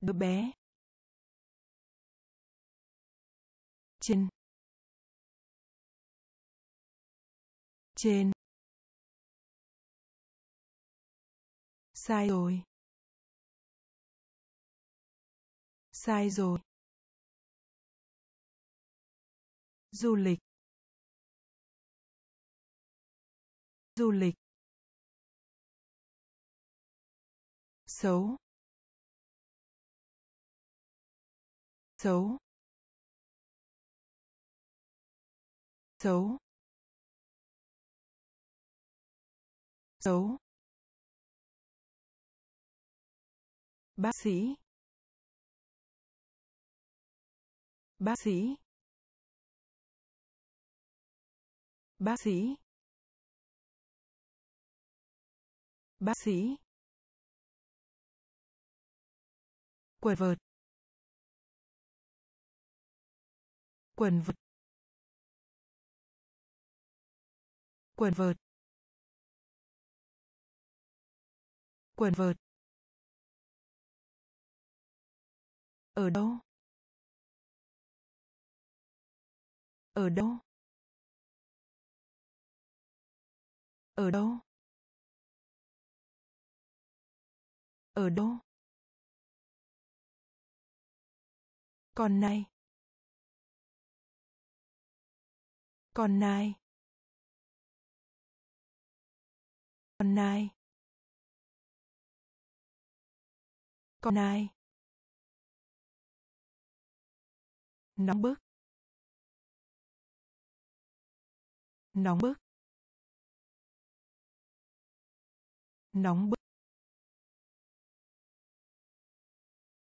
Đứa bé. Trên. Trên. Sai rồi. Sai rồi. Du lịch. Du lịch. Xấu. Xấu. Xấu. Xấu. Bác sĩ. Bác sĩ. Bác sĩ. Bác sĩ. Quần vợt. Quần vợt. Quần vợt. Quần vợt. Ở đâu? Ở đâu? Ở đâu? Ở đâu? Con này. Con nai con nai. Con nai. Nóng bức. Nóng bức. Nóng bức.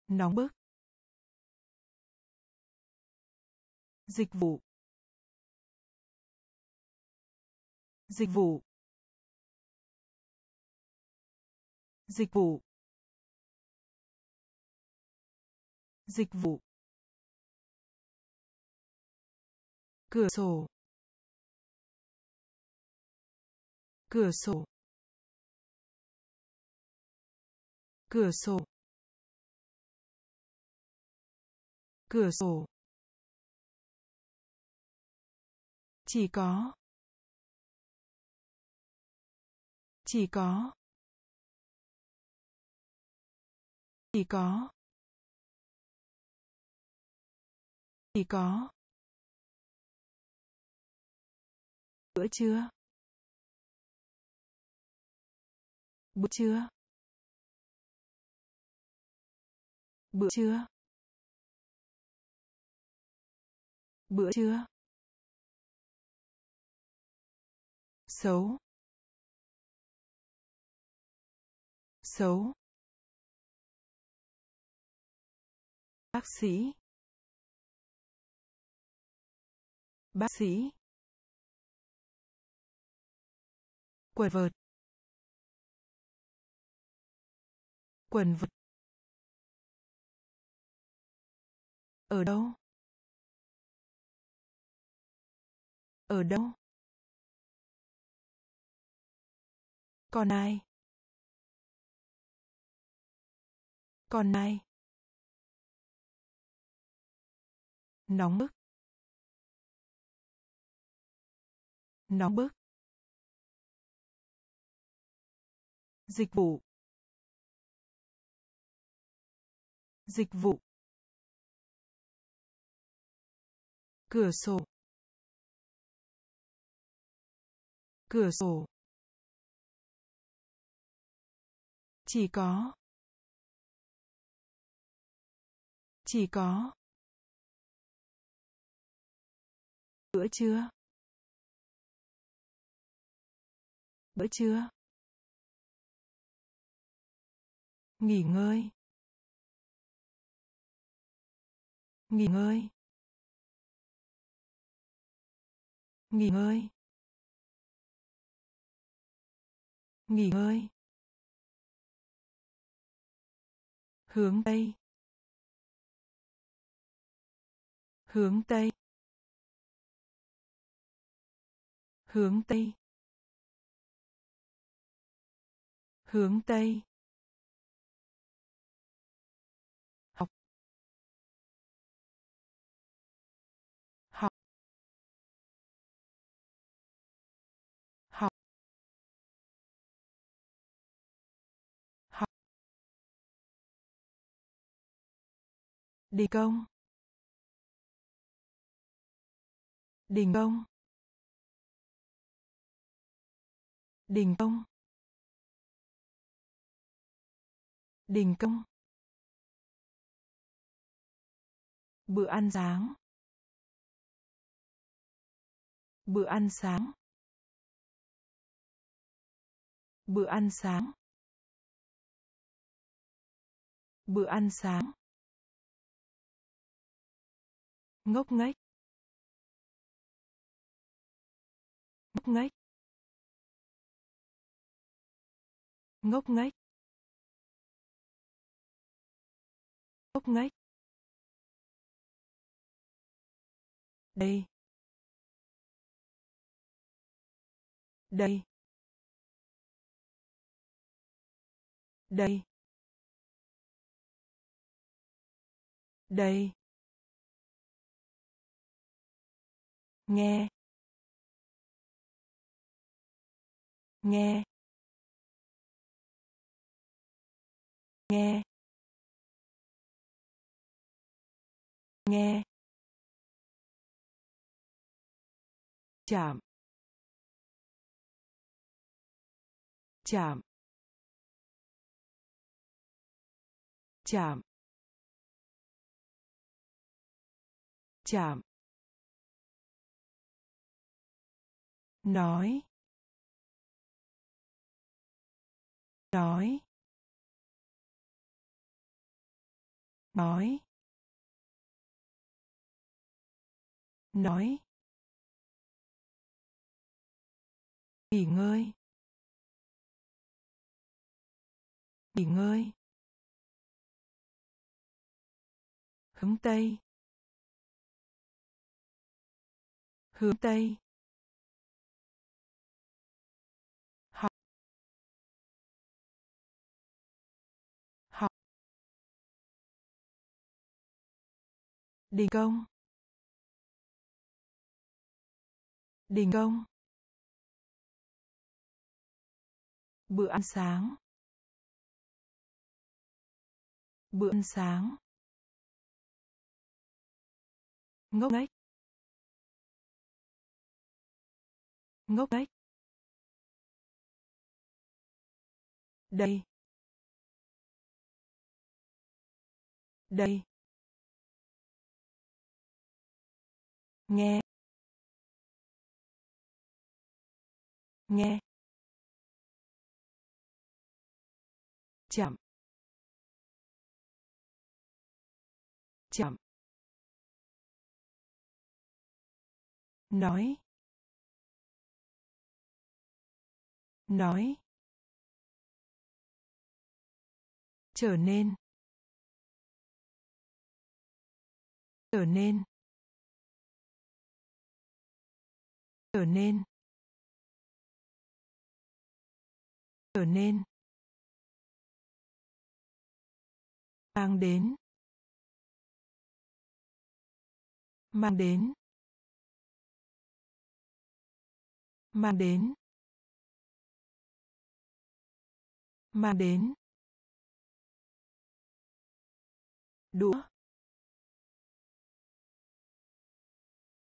Nóng bức. Dịch vụ. Dịch vụ. Dịch vụ. Dịch vụ. Cửa sổ. Cửa sổ. Cửa sổ. Cửa sổ. Chỉ có. Chỉ có. Thì có. Thì có. Bữa trưa. Bữa trưa. Bữa trưa. Bữa trưa. Xấu. Xấu. Bác sĩ. Bác sĩ. Quần vợt. Quần vợt. Ở đâu? Ở đâu? Còn ai? Còn ai? Nóng bức. Nóng bức. Dịch vụ. Dịch vụ. Cửa sổ. Cửa sổ. Chỉ có. Chỉ có. Bữa trưa. Bữa trưa. Nghỉ ngơi. Nghỉ ngơi. Nghỉ ngơi. Nghỉ ngơi. Hướng tây. Hướng tây. Hướng tây. Hướng tây. Học. Học. Học. Học. Đi công. Đình công. Đình công. Đình công. Bữa ăn sáng. Bữa ăn sáng. Bữa ăn sáng. Bữa ăn sáng. Ngốc nghếch. Ngốc nghếch. Ngốc nghếch. Ngốc nghếch. Đây. Đây. Đây. Đây. Nghe. Nghe. Nghe. Nghe. Chạm. Chạm. Chạm. Chạm. Nói. Nói. Nói. Nói. Nghỉ ngơi. Nghỉ ngơi. Hướng tây. Hướng tây. Đình công. Đình công. Bữa ăn sáng. Bữa ăn sáng. Ngốc nghếch. Ngốc nghếch. Đây. Đây. Nghe. Nghe. Chậm. Chậm. Nói. Nói. Trở nên. Trở nên. Trở nên. Trở nên. Mang đến. Mang đến. Mang đến. Mang đến. Đũa.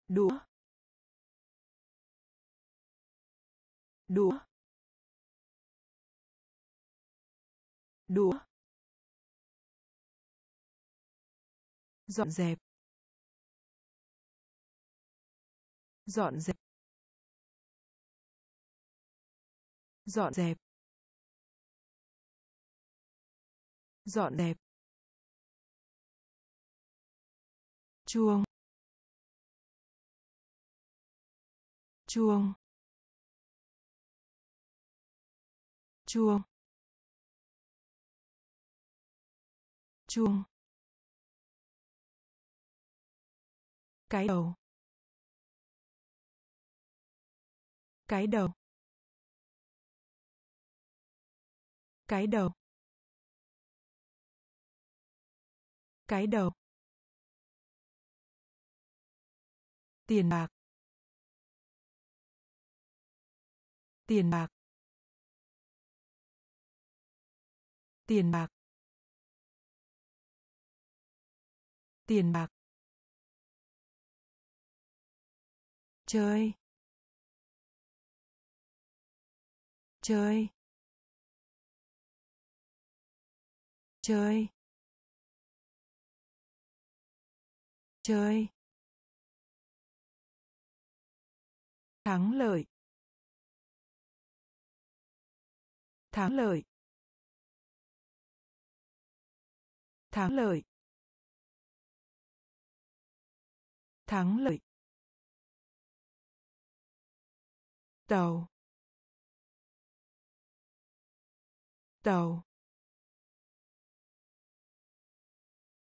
Đũa. Đũa đũa dọn dẹp dọn dẹp dọn dẹp dọn dẹp chuông chuông chuông. Chuông. Cái đầu. Cái đầu. Cái đầu. Cái đầu. Tiền bạc. Tiền bạc. Tiền bạc. Tiền bạc. Chơi. Chơi. Chơi. Chơi. Thắng lợi. Thắng lợi. Thắng lợi. Thắng lợi. Tàu. Tàu.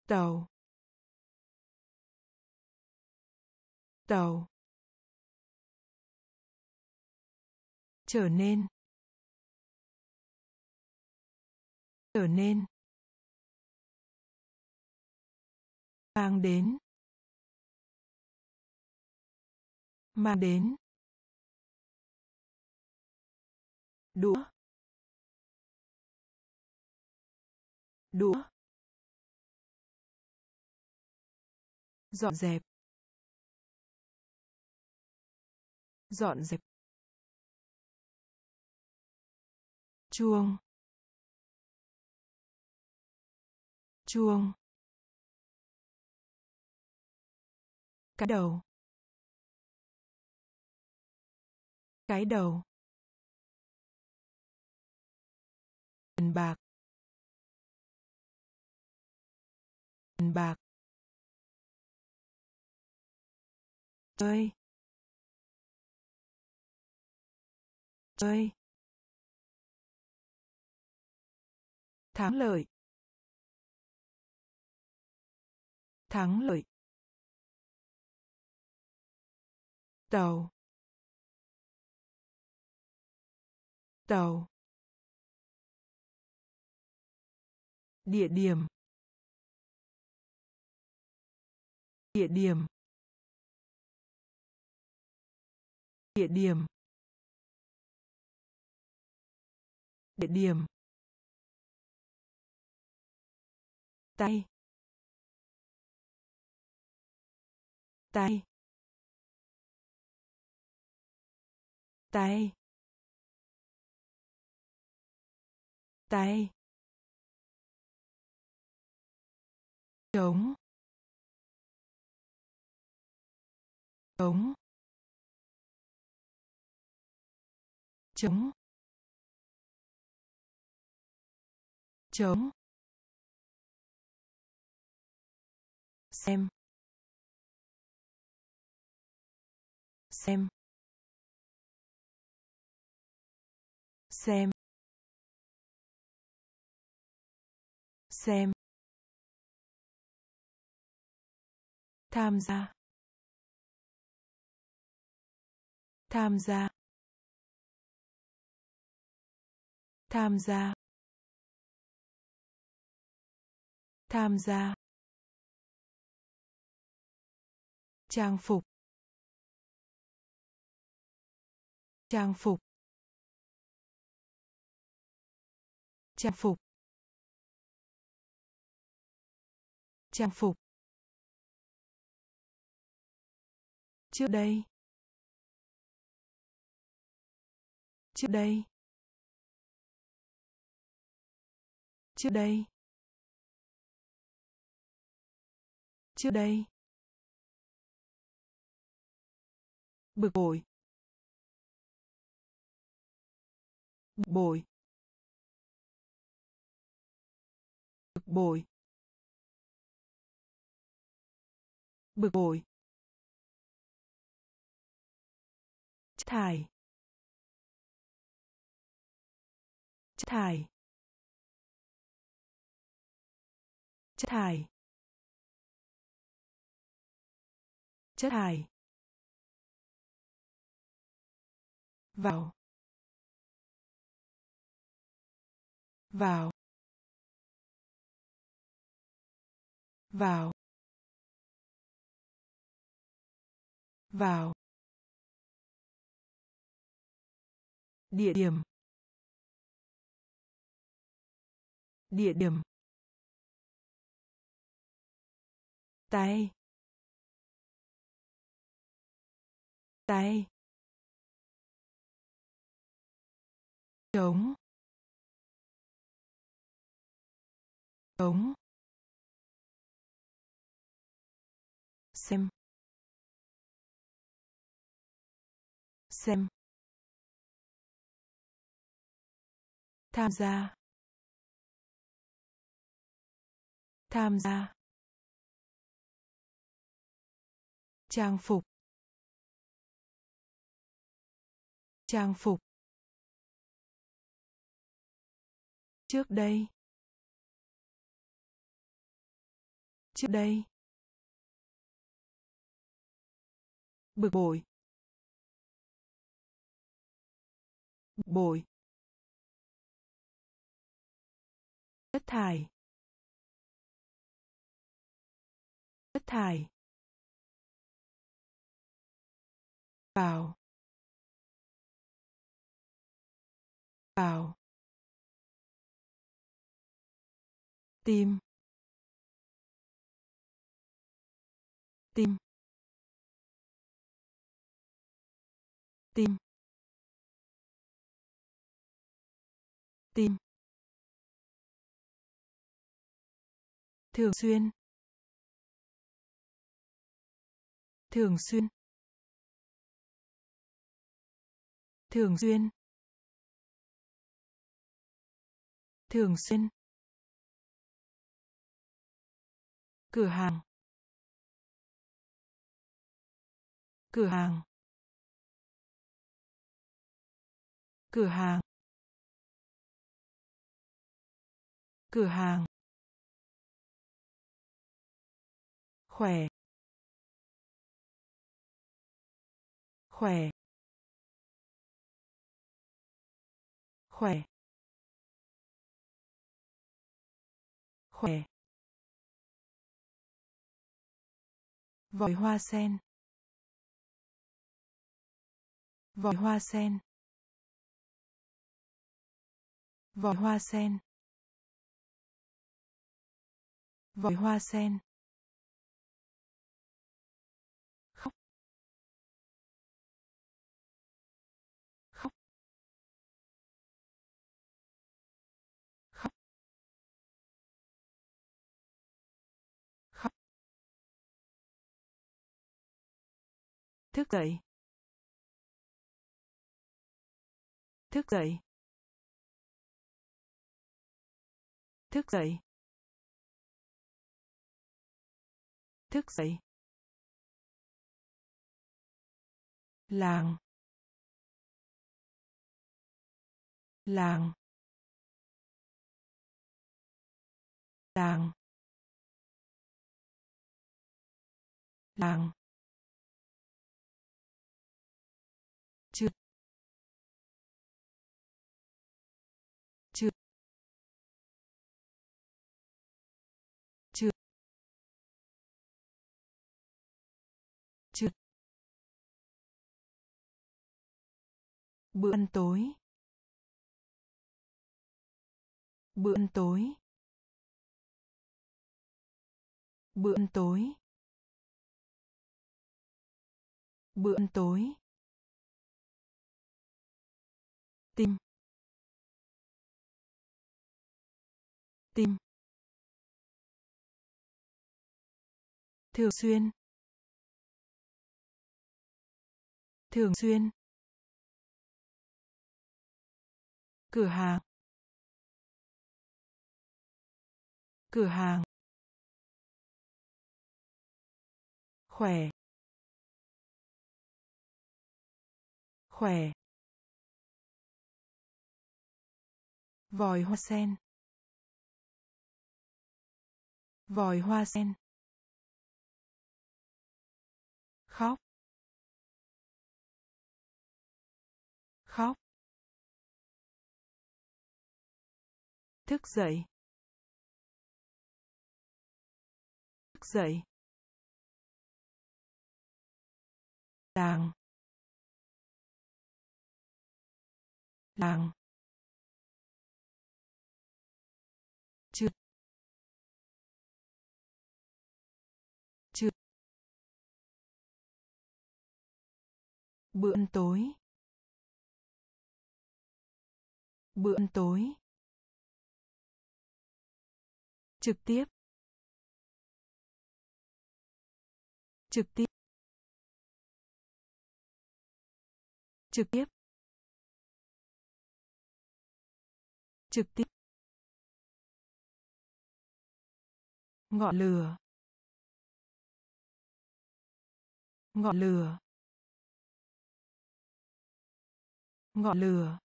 Tàu. Tàu. Trở nên. Trở nên. Mang đến. Mang đến. Đũa. Đũa. Dọn dẹp. Dọn dẹp. Chuông. Chuông. Cái đầu. Cái đầu. Tiền bạc. Tiền bạc. Chơi. Chơi. Thắng lợi. Thắng lợi. Tàu. Tàu. Địa điểm. Địa điểm. Địa điểm. Địa điểm. Tay. Tay. Tay. Tay. Chống. Chống. Chống. Chống. Xem. Xem. Xem. Xem. Tham gia. Tham gia. Tham gia. Tham gia. Trang phục. Trang phục. Trang phục. Trang phục. Trước đây. Trước đây. Trước đây. Trước đây. Bực bội. Bực bội. Bực bội bực bội. Thải. Chất thải. Chất thải. Chất thải. Vào. Vào. Vào. Vào. Địa điểm. Địa điểm. Tay. Tay. Trống. Trống. Xem. Xem. Tham gia. Tham gia. Trang phục. Trang phục. Trước đây. Trước đây. Bực bội. Bội. Chất thải. Chất thải. Vào vào tim tim tim. Tim. Thường xuyên. Thường xuyên. Thường xuyên. Thường xuyên. Cửa hàng. Cửa hàng. Cửa hàng. Cửa hàng. Khỏe. Khỏe. Khỏe. Khỏe. Vòi hoa sen. Vòi hoa sen. vòi hoa sen. Vòi hoa sen. Khóc. Khóc. Khóc. Khóc. Thức dậy. Thức dậy. Thức dậy. Thức dậy. Làng. Làng. Làng. Làng. Bữa ăn tối. Bữa ăn tối. Bữa ăn tối. Bữa ăn tối. Tim tim thường xuyên. Thường xuyên. Cửa hàng. Cửa hàng. Khỏe. Khỏe. Vòi hoa sen. Vòi hoa sen. Khóc. Thức dậy. Thức dậy. Làng. Làng. Chưa chưa bữa ăn tối. Bữa ăn tối. Trực tiếp. Trực tiếp. Trực tiếp. Trực tiếp. Ngọn lửa. Ngọn lửa. Ngọn lửa.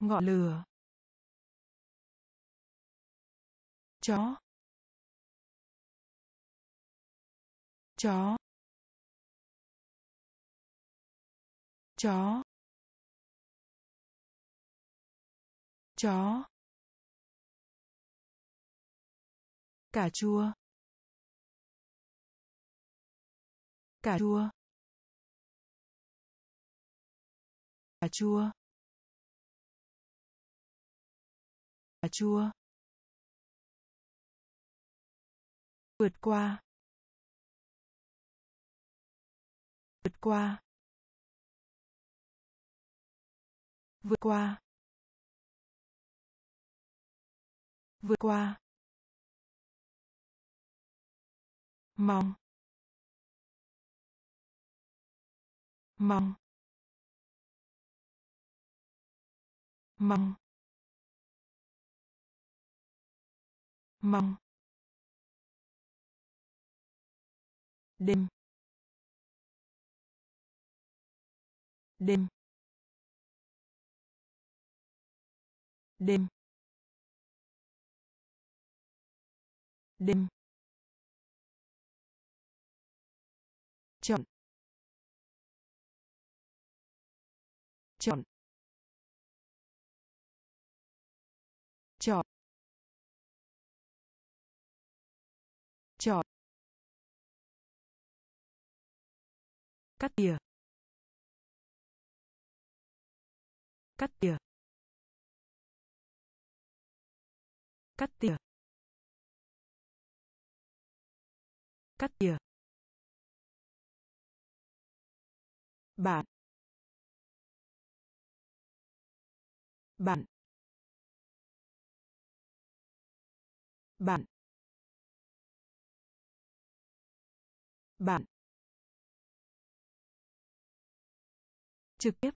Ngọn lửa. Chó. Chó. Chó. Chó. Cà chua. Cà chua. Cà chua. Cà chua. Vượt qua. Vượt qua. Vượt qua. Vượt qua. Mong. Mong. Mong. Mong. Đêm đêm đêm đêm. Chọn. Chọn. Chọn. Chọn. Cắt tỉa. Cắt tỉa. Cắt tỉa. Cắt tỉa. Bạn. Bạn. Bạn. Bạn. Trực tiếp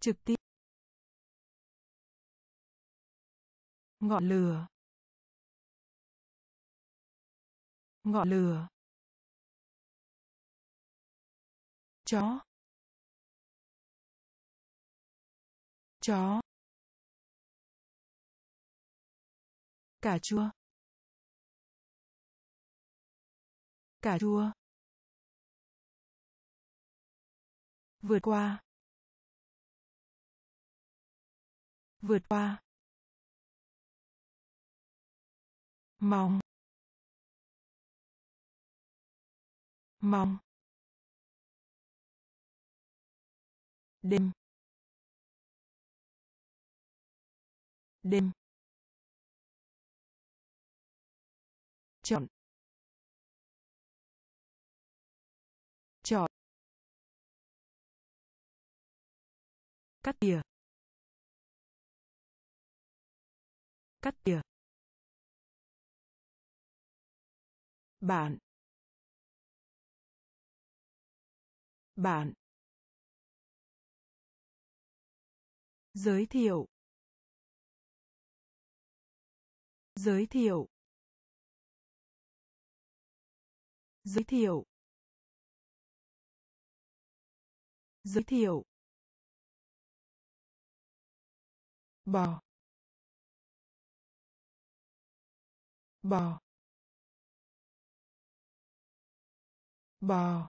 trực tiếp ngọn lửa ngọn lửa chó chó cà chua cà chua vượt qua. Vượt qua. Mong. Mong. Đêm. Đêm. Chọn. Chọn. Cắt tỉa. Cắt tỉa. Bạn. Bạn. Giới thiệu. Giới thiệu. Giới thiệu. Giới thiệu. Bò. Bò. Bò.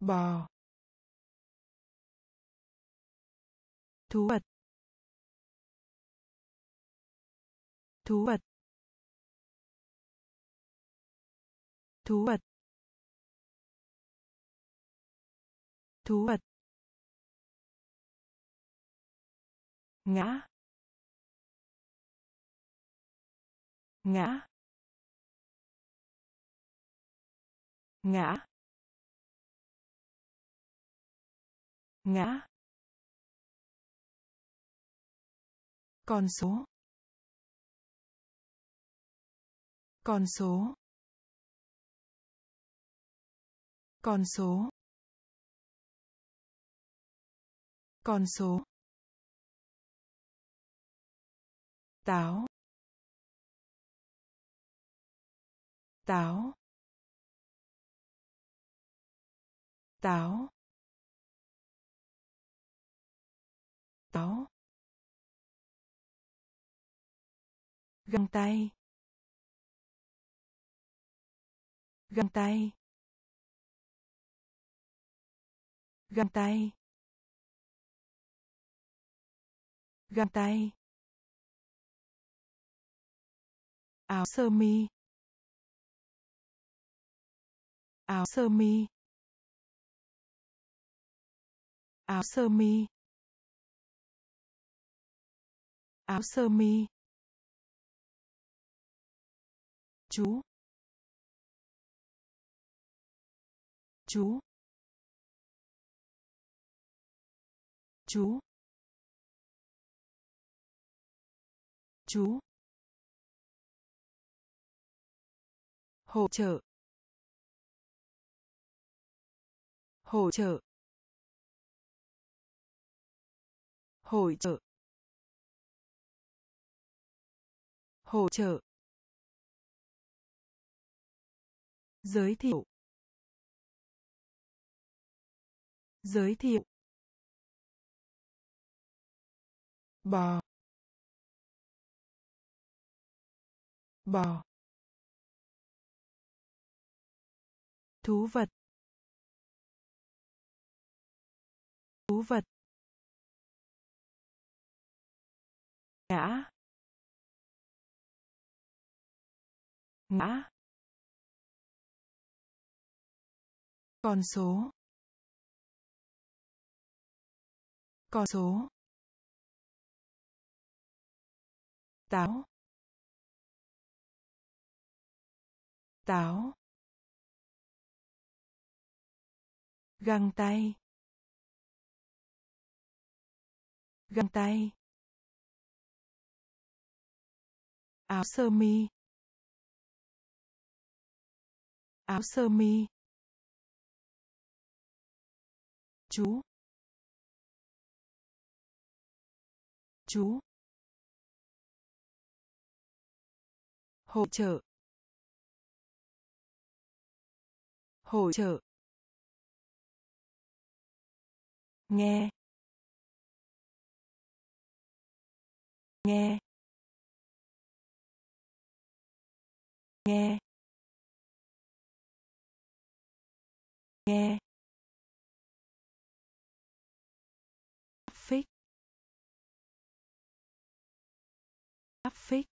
Bò. Thú vật. Thú vật. Thú vật. Thú vật. Ngã. Ngã. Ngã. Ngã. Con số. Con số. Con số. Con số. Táo. Táo. Táo. Táo. Găng tay. Găng tay. Găng tay. Găng tay. Áo sơ mi. Áo sơ mi. Áo sơ mi. Áo sơ mi. Chú. Chú. Chú. Chú. Hỗ trợ. Hỗ trợ. Hỗ trợ. Hỗ trợ. Giới thiệu. Giới thiệu. Bò. Bò. Thú vật. Thú vật. Ngã ngã con số. Con số. Táo. Táo. Găng tay. Găng tay. Áo sơ mi. Áo sơ mi. Chú. Chú. Hỗ trợ. Hỗ trợ. Nghe. Nghe. Nghe. Nghe. Phích. Áp phích.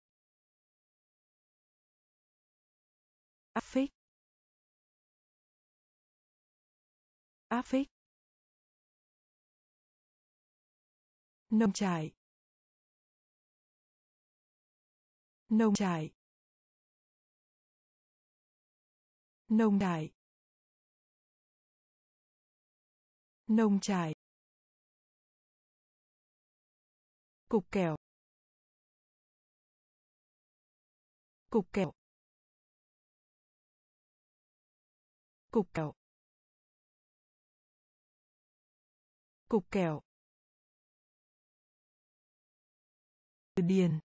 Áp phích. Áp phích. Nông trại. Nông trại. Nông trại. Nông trại. Cục kẹo. Cục kẹo. Cục kẹo. Cục kẹo. Từ điển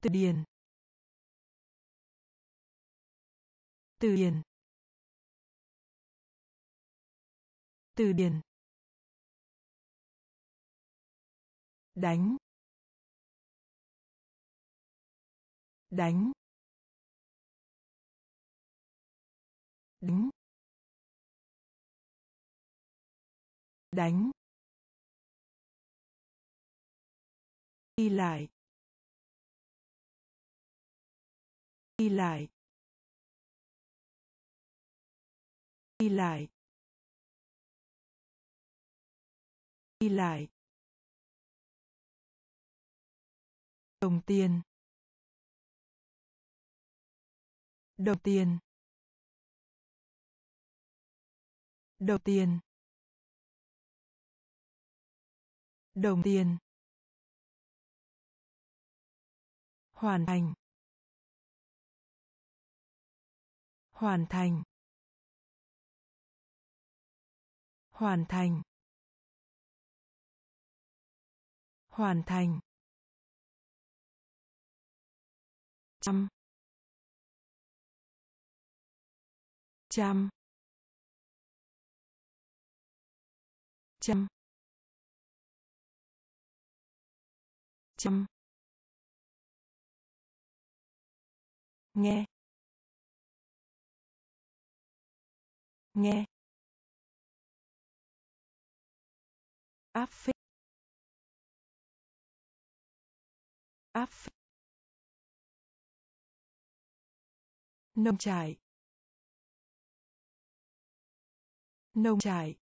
từ điển từ điển từ điển đánh. Đánh. Đánh. Đánh. Đi lại. Đi lại. Đi lại. Đi lại. Đồng tiền. Đồng tiền. Đồng tiền. Đồng tiền. Hoàn thành. Hoàn thành. Hoàn thành. Hoàn thành. Trăm. Trăm. Trăm. Trăm. Nghe. Nghe. Áp phích. Áp phích. Nông trại. Nông trại.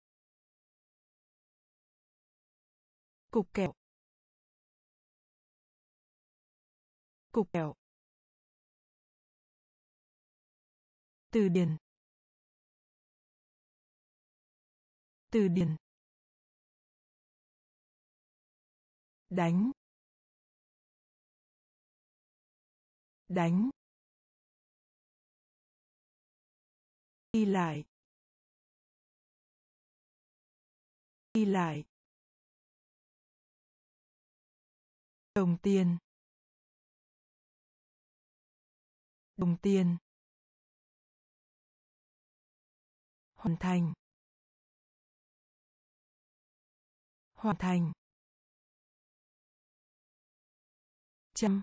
Cục kẹo. Cục kẹo. Từ điển. Từ điển. Đánh. Đánh. Đi lại. Đi lại. Đồng tiền. Đồng tiền. Hoàn thành. Hoàn thành. Chăm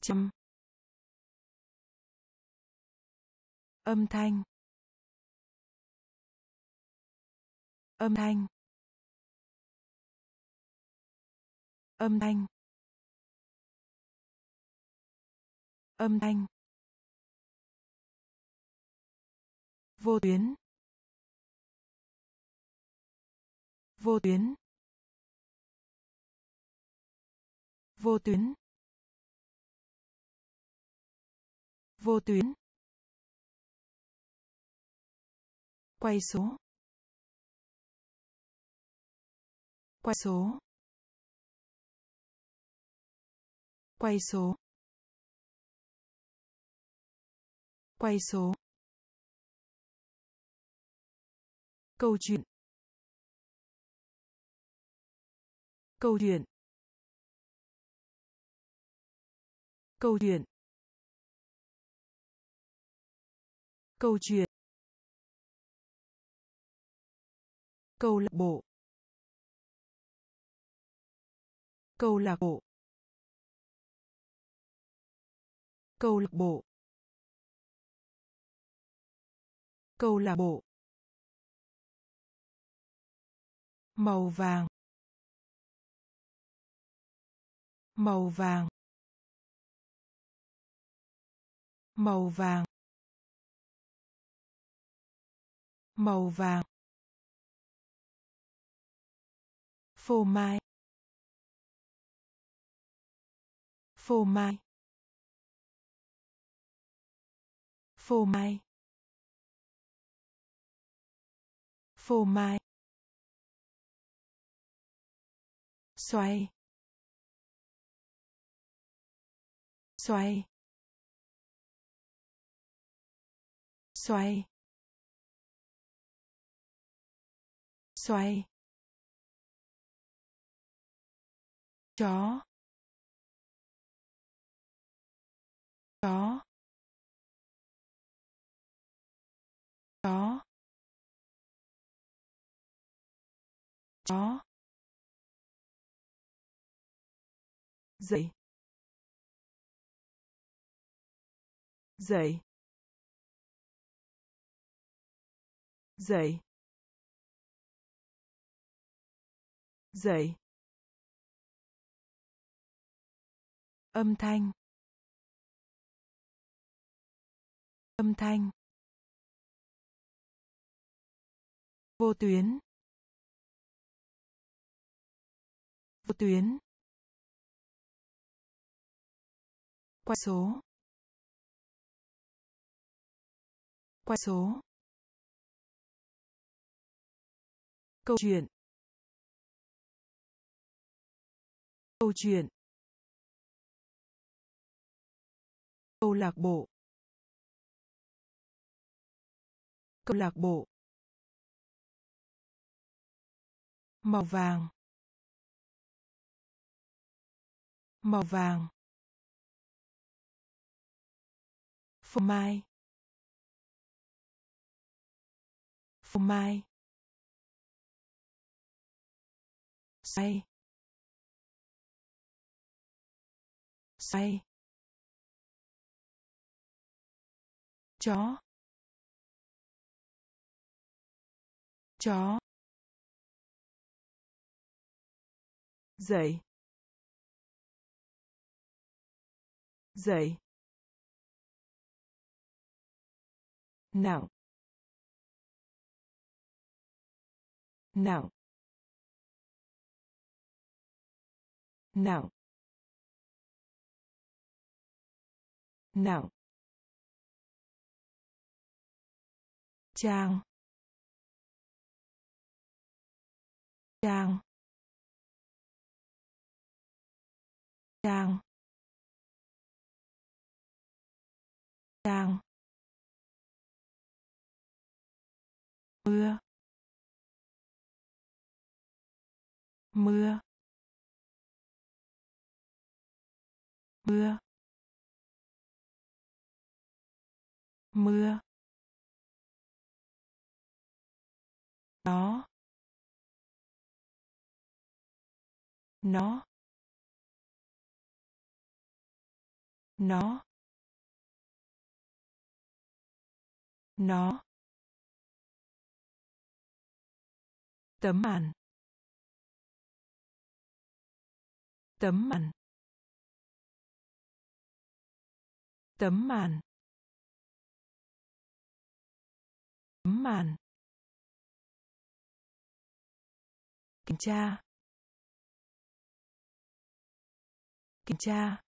chăm âm thanh. Âm thanh. Âm thanh. Âm thanh. Vô tuyến. Vô tuyến. Vô tuyến. Vô tuyến. Quay số. Quay số. Quay số. Quay số. Câu chuyện. Câu chuyện. Câu chuyện. Câu chuyện. Câu lạc bộ. Câu lạc bộ. Câu lạc bộ. Câu lạc bộ. Màu vàng. Màu vàng. Màu vàng. Màu vàng. Phô mai. Phô mai. Phô mai. Phô mai. Xoay. Xoay. Xoay. Xoay. Chó. Chó. Chó. Chó. Dậy. Dậy. Dậy. Dậy. Âm thanh. Âm thanh. Vô tuyến. Vô tuyến. Qua số. Qua số. Câu chuyện. Câu chuyện. Câu lạc bộ. Câu lạc bộ. Màu vàng. Màu vàng. Phô mai. Phô mai. Xoay xoay chó. Chó. Dậy. Dậy. Nặng nặng nặng nặng trang. Trang. Trang. Trang. Mưa. Mưa. Mưa. Mưa. Nó. Nó. Nó. Nó. Tấm màn tấm màn tấm màn tấm màn kiểm tra. Kiểm tra.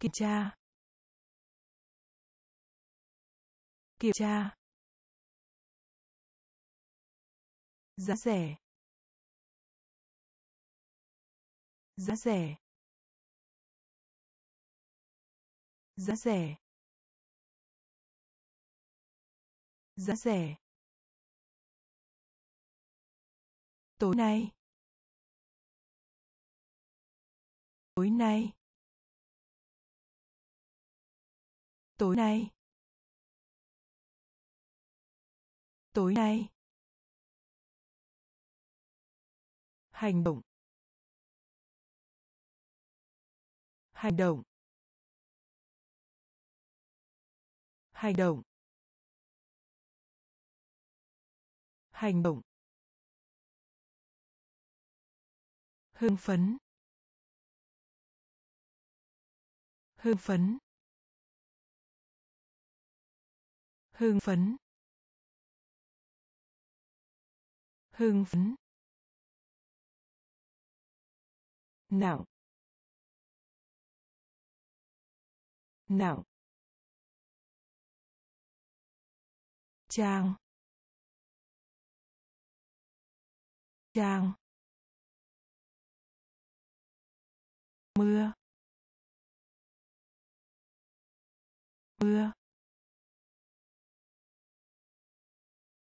Kiểm tra. Kiểm tra. Giá rẻ. Giá rẻ. Giá rẻ. Giá rẻ. Tối nay. Tối nay. Tối nay. Tối nay. Hành động. Hành động. Hành động. Hành động. Hưng phấn. Hưng phấn. Hưng phấn. Hưng phấn. Nào, nào, trang. Trang. Mưa. Mưa.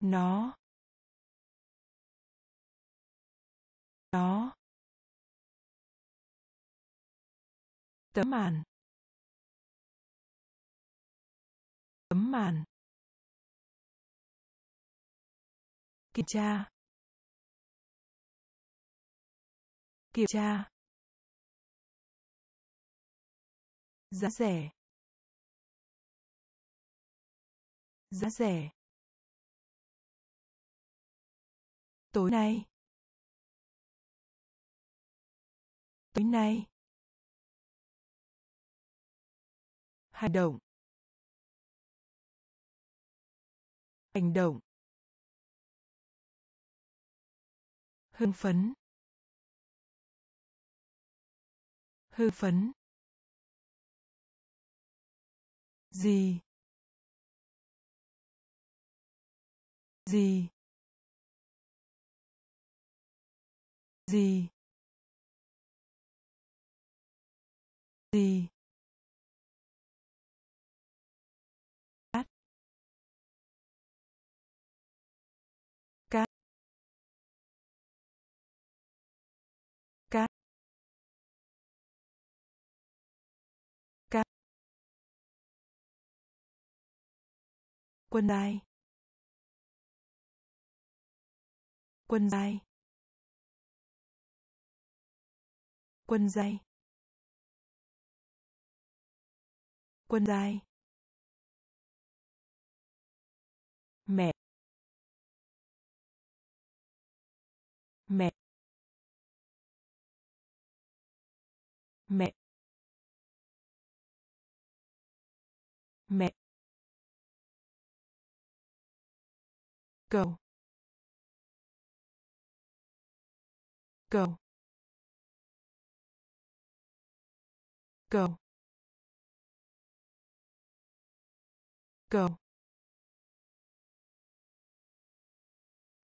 Nó. Nó. Tấm màn. Tấm màn. Kiểm tra. Kiểm tra. Giá rẻ. Giá rẻ. Tối nay. Tối nay. Hành động. Hành động. Hưng phấn. Hưng phấn. Gì? Gì? Gì? Gì? Quân đai quân đai quân dây quân dây mẹ. Mẹ. Mẹ. Mẹ. Cầu cầu cầu cầu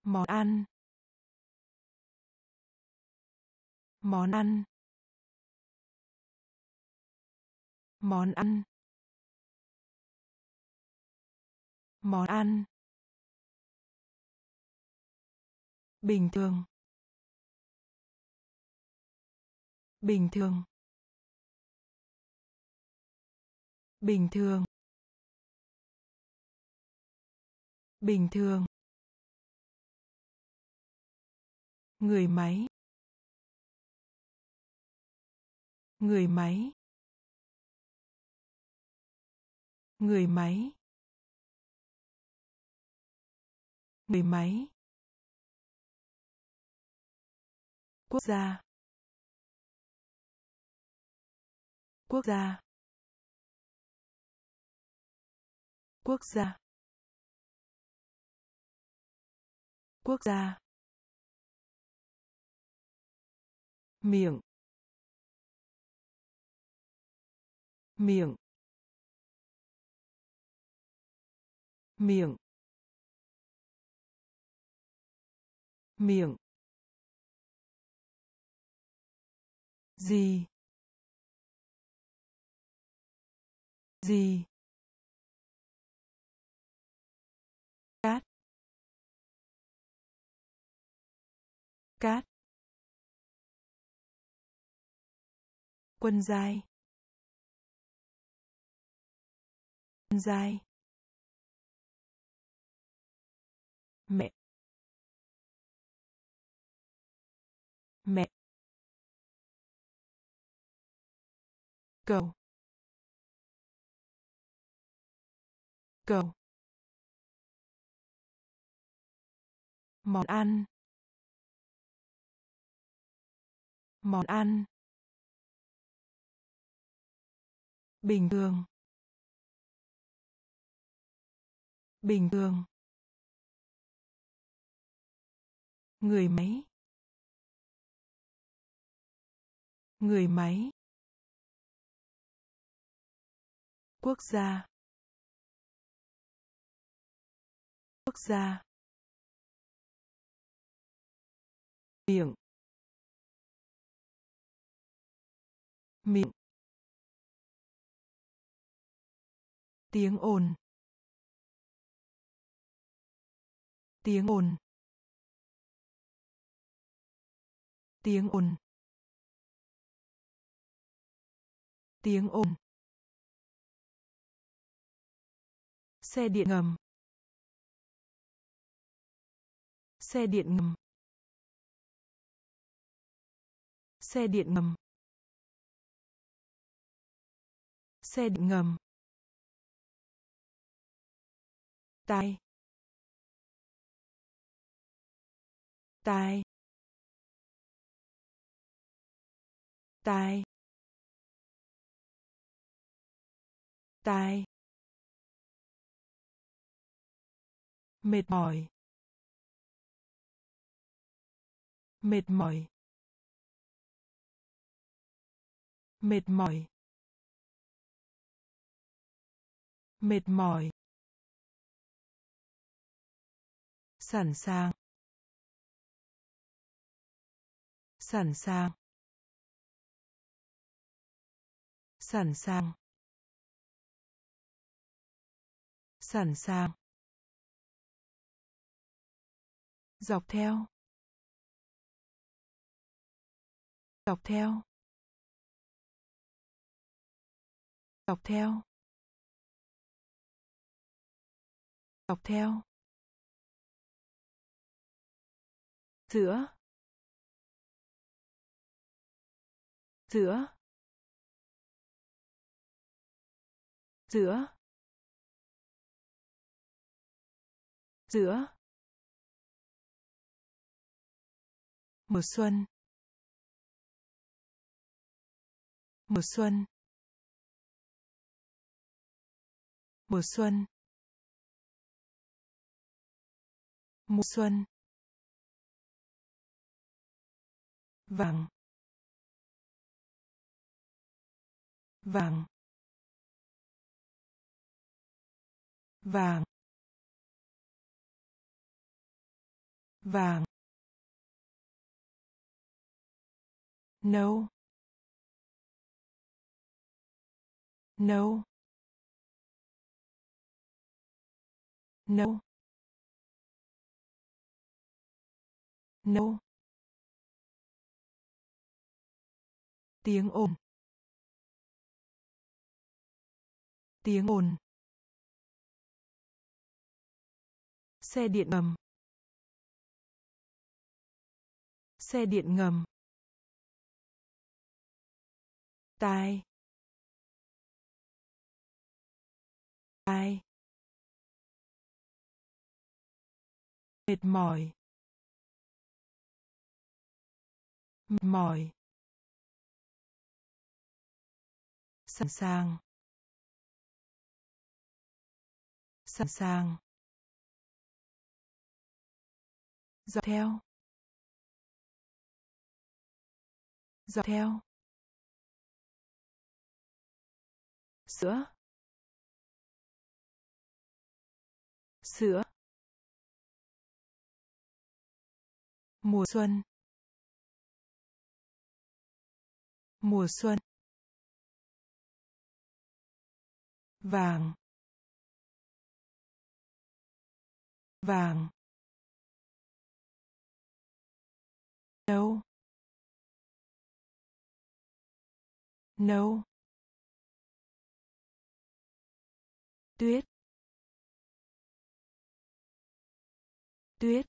món ăn. Món ăn. Món ăn. Món ăn. Bình thường. Bình thường. Bình thường. Bình thường. Người máy. Người máy. Người máy. Người máy. Quốc gia. Quốc gia. Quốc gia. Quốc gia. Miệng. Miệng. Miệng. Miệng. Gì? Gì? Cát. Cát. Quân giai. Quân giai. Mẹ. Mẹ. Cầu cầu món ăn. Món ăn. Bình thường. Bình thường. Người máy. Người máy. Quốc gia. Quốc gia. Miệng. Miệng. Tiếng ồn. Tiếng ồn. Tiếng ồn. Tiếng ồn. Xe điện ngầm. Xe điện ngầm. Xe điện ngầm. Xe điện ngầm. Tai. Tai. Tai. Tai. Mệt mỏi. Mệt mỏi. Mệt mỏi. Mệt mỏi. Sẵn sàng. Sẵn sàng. Sẵn sàng. Sẵn sàng. Dọc theo. Dọc theo. Dọc theo. Dọc theo. Giữa. Giữa. Giữa. Giữa. Mùa xuân. Mùa xuân. Mùa xuân. Mùa xuân. Vàng. Vàng. Vàng. Vàng. No, no, no, no. tiếng ồn. Tiếng ồn. Xe điện ngầm. Xe điện ngầm. Tai. Tai. Mệt mỏi. Mệt mỏi. Sẵn sàng. Sẵn sàng. Dọc theo. Dọc theo. Sữa. Sữa. Mùa xuân. Mùa xuân. Vàng. Vàng. Nâu nâu tuyết. Tuyết.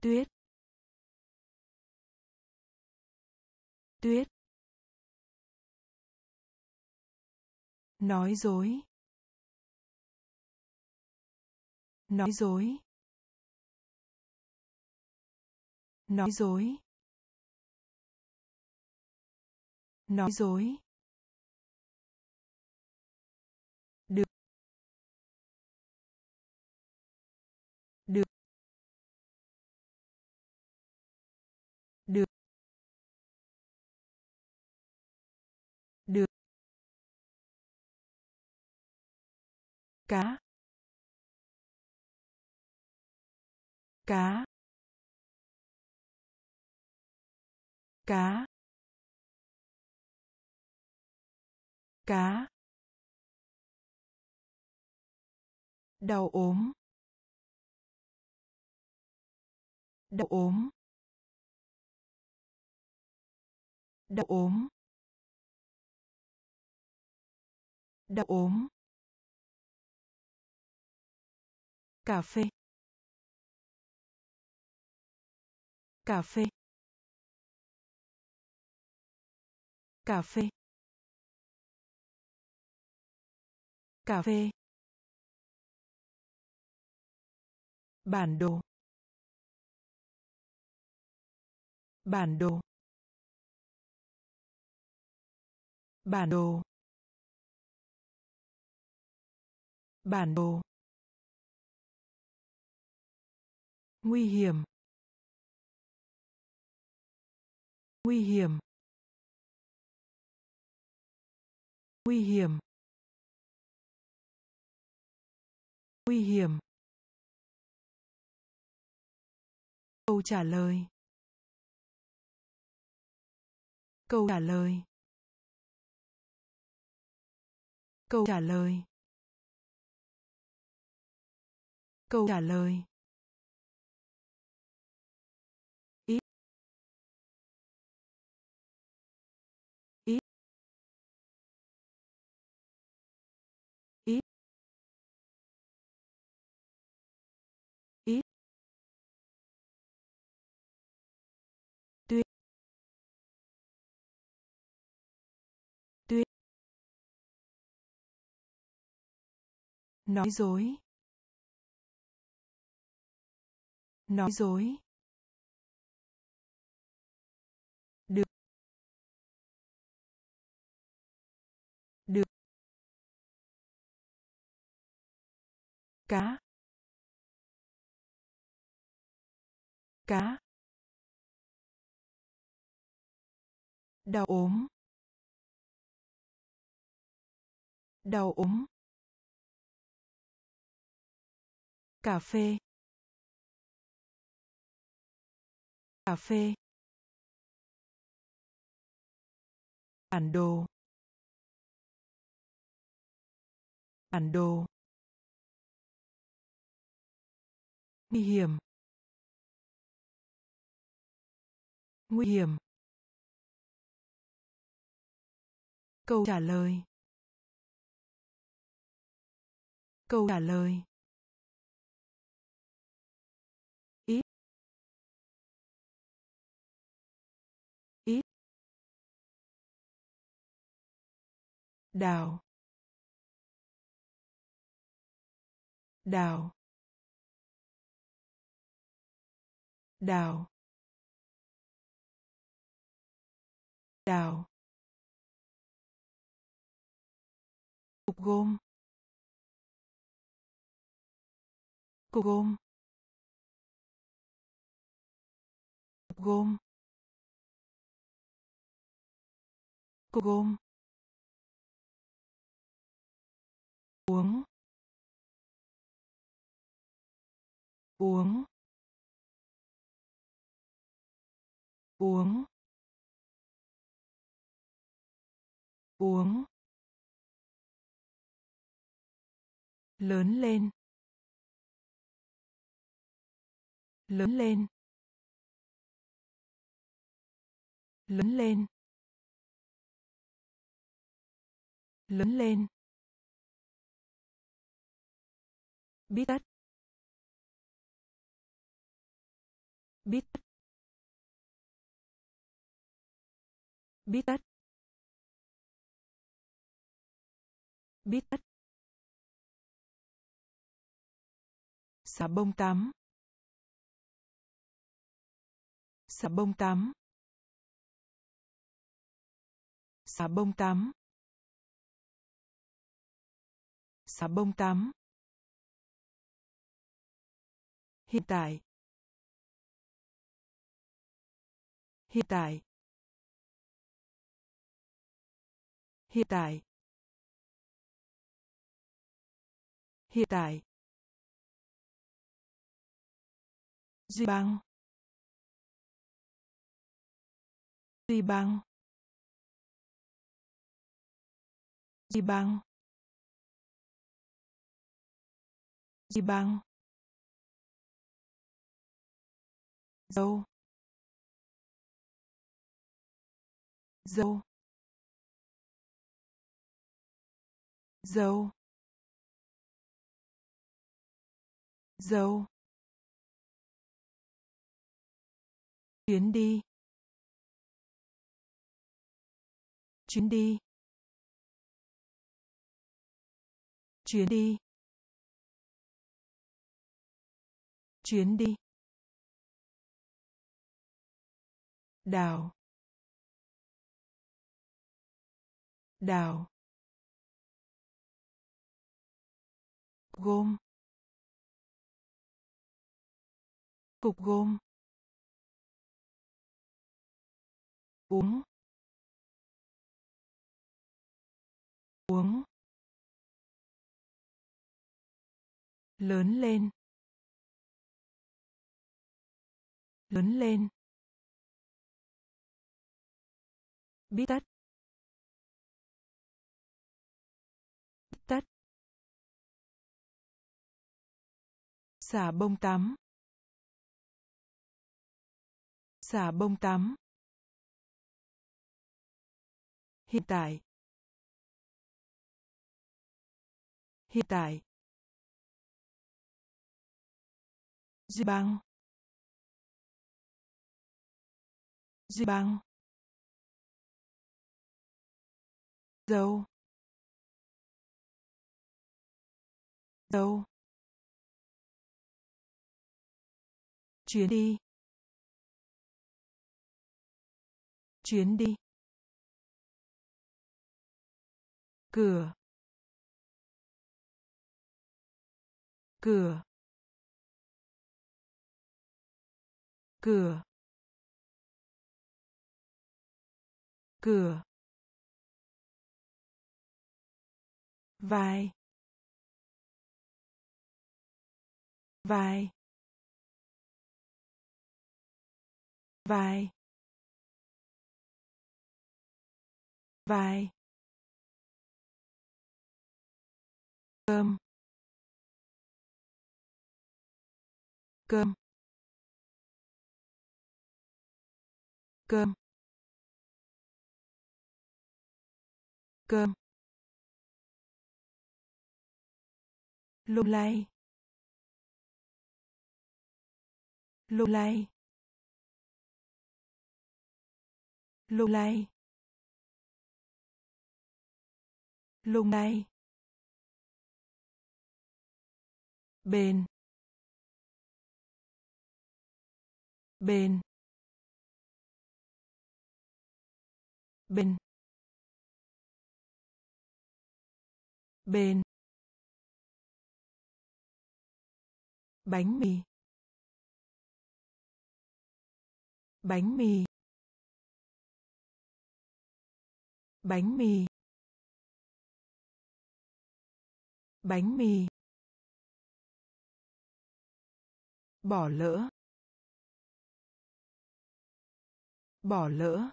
Tuyết. Tuyết. Nói dối. Nói dối. Nói dối. Nói dối. Được. Được. Cá. Cá. Cá. Cá. Đau ốm. Đau ốm. Đau ốm. Đau ốm. Cà phê. Cà phê. Cà phê. Cà phê. Bản đồ. Bản đồ. Bản đồ. Bản đồ. Nguy hiểm. Nguy hiểm. Nguy hiểm. Nguy hiểm. Câu trả lời. Câu trả lời. Câu trả lời. Câu trả lời. Nói dối. Nói dối. Được. Được. Cá. Cá. Đau ốm. Đau ốm. Cà phê. Cà phê. Bản đồ. Bản đồ. Nguy hiểm. Nguy hiểm. Câu trả lời. Câu trả lời. Đào. Đào. Đào. Đào. Cục gôm. Cục gôm. Cục gôm. Cục gôm. Uống. Uống. Uống. Uống. Lớn lên. Lớn lên. Lớn lên. Lớn lên. Biết tất biết tất biết tất biết tất xà bông tắm. Xà bông tắm. Xà bông tắm. Xà bông tắm. Hiện tại. Hiện tại. Hiện tại. Hiện tại. Duy băng. Duy băng. Duy băng. Duy băng. Dâu. Dâu. Dâu. Dâu. Chuyến đi. Chuyến đi. Chuyến đi. Chuyến đi. Đào. Đào. Gôm cục gôm uống. Uống. Lớn lên. Lớn lên. Biết tất tất xả bông tắm. Xả bông tắm. Hiện tại. Hiện tại. Duy băng. Duy băng. Dâu dâu chuyến đi. Chuyến đi. Cửa. Cửa. Cửa. Cửa. Vai. Vai. Vai. Vai. Cơm. Cơm. Cơm. Cơm. Lung lay. Lung lay. Lung lay. Lung lay. Bên bên bên bên bánh mì. Bánh mì. Bánh mì. Bánh mì. Bỏ lỡ. Bỏ lỡ.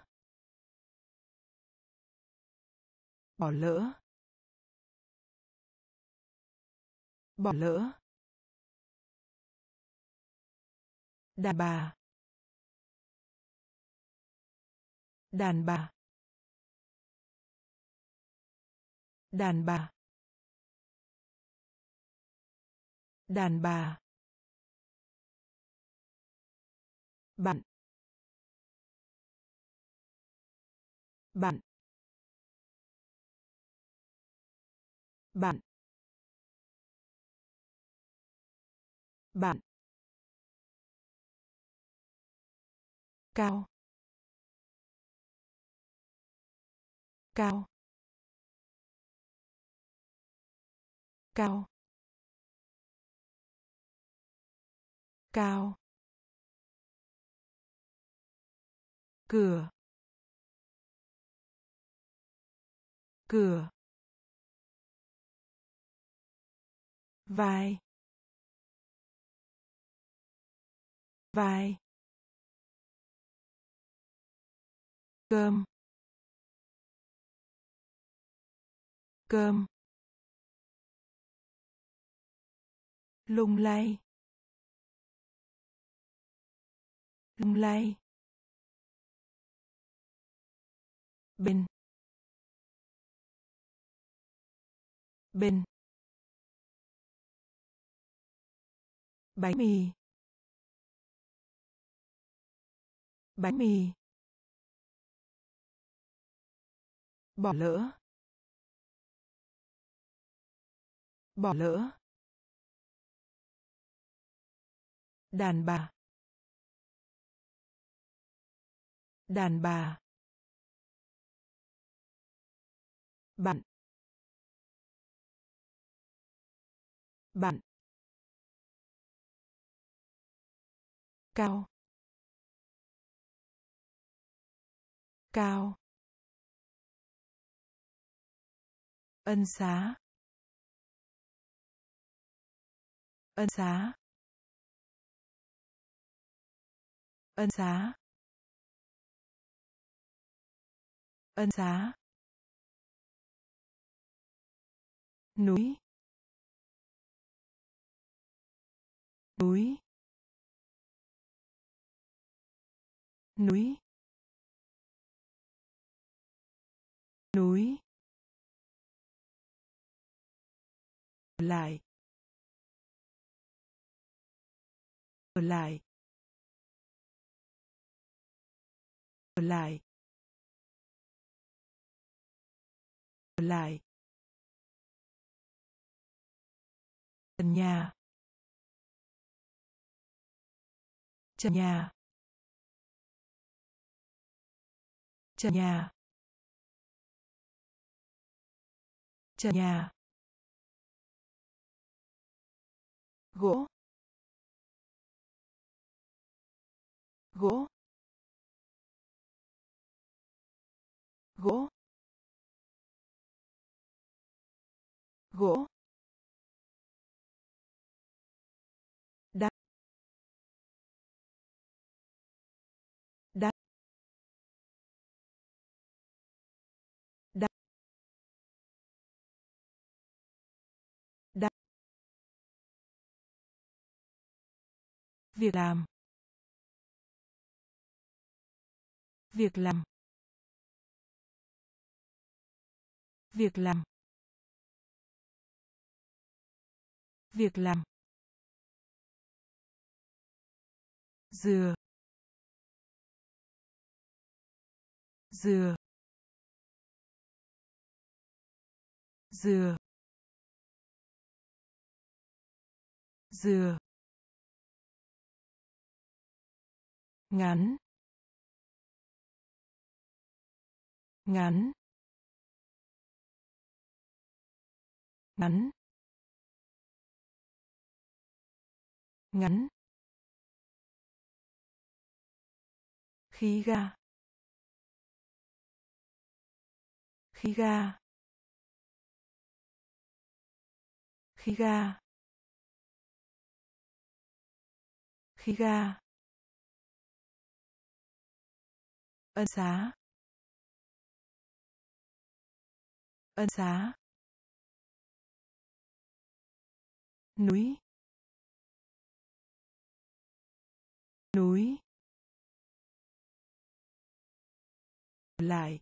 Bỏ lỡ. Bỏ lỡ. Đàn bà. Đàn bà. Đàn bà. Đàn bà. Bạn. Bạn. Bạn. Bạn. Cao. Cao. Cao. Cao. Cửa. Cửa. Vai. Vai. Cơm. Cơm. Lung lay. Lung lay. Bên bên bánh mì. Bánh mì. Bỏ lỡ. Bỏ lỡ. Đàn bà. Đàn bà. Bạn. Bạn. Cao. Cao. Ân xá. Ân xá. Ân xá. Ân xá. Núi. Núi. Núi. Núi. Lại. Ở lại. Ở lại. Ở lại. Trần nhà. Trần nhà. Trần nhà. Trần nhà. Gỗ. Gỗ. Gỗ. Gỗ. Việc làm. Việc làm. Việc làm. Việc làm. Dừa. Dừa. Dừa. Dừa. Ngắn. Ngắn. Ngắn. Ngắn. Khí ga. Khí ga. Khí ga. Khí ga. Ân xá. Ân xá. Núi. Núi. Lại.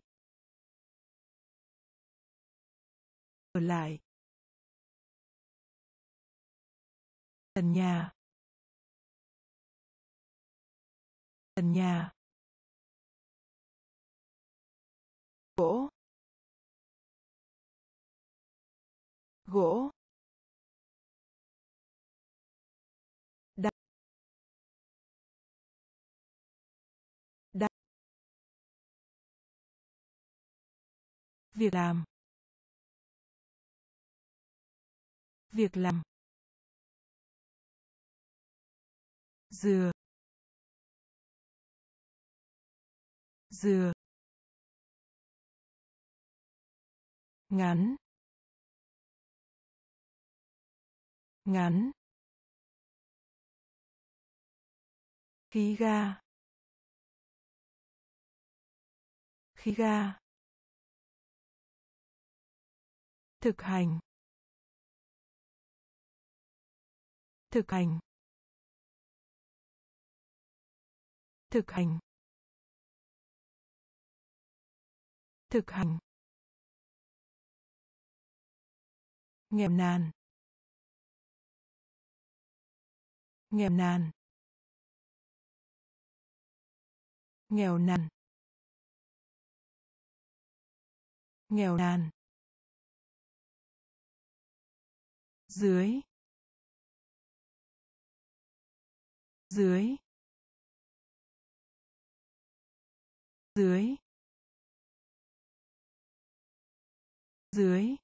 Lại. Trần nhà. Trần nhà. Gỗ gỗ đá, đá, việc làm việc làm dừa dừa ngắn. Ngắn. Khí ga. Khí ga. Thực hành. Thực hành. Thực hành. Thực hành. Nghèo nàn. Nghèo nàn. Nghèo nàn. Nghèo nàn. Dưới. Dưới. Dưới. Dưới.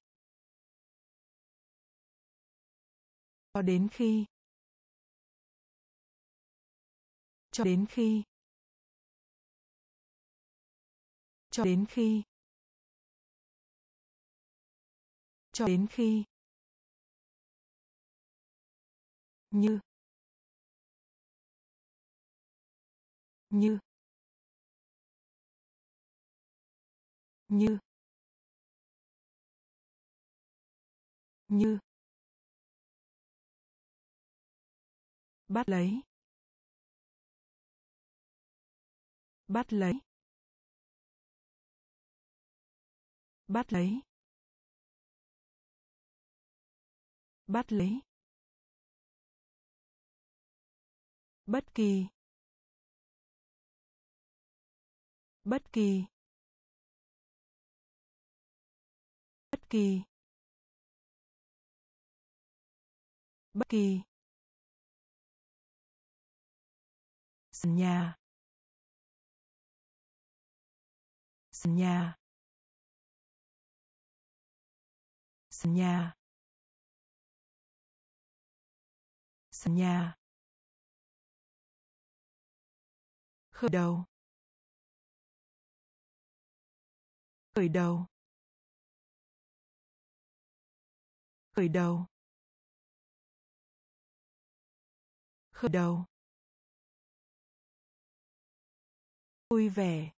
Cho đến khi. Cho đến khi. Cho đến khi. Cho đến khi. Như. Như. Như. Như. Bắt lấy. Bắt lấy. Bắt lấy. Bắt lấy. Bất kỳ. Bất kỳ. Bất kỳ. Bất kỳ. Sàn nhà. Sàn nhà. Sàn nhà. Sàn nhà. Khởi đầu. Khởi đầu. Khởi đầu. Khởi đầu. Vui vẻ.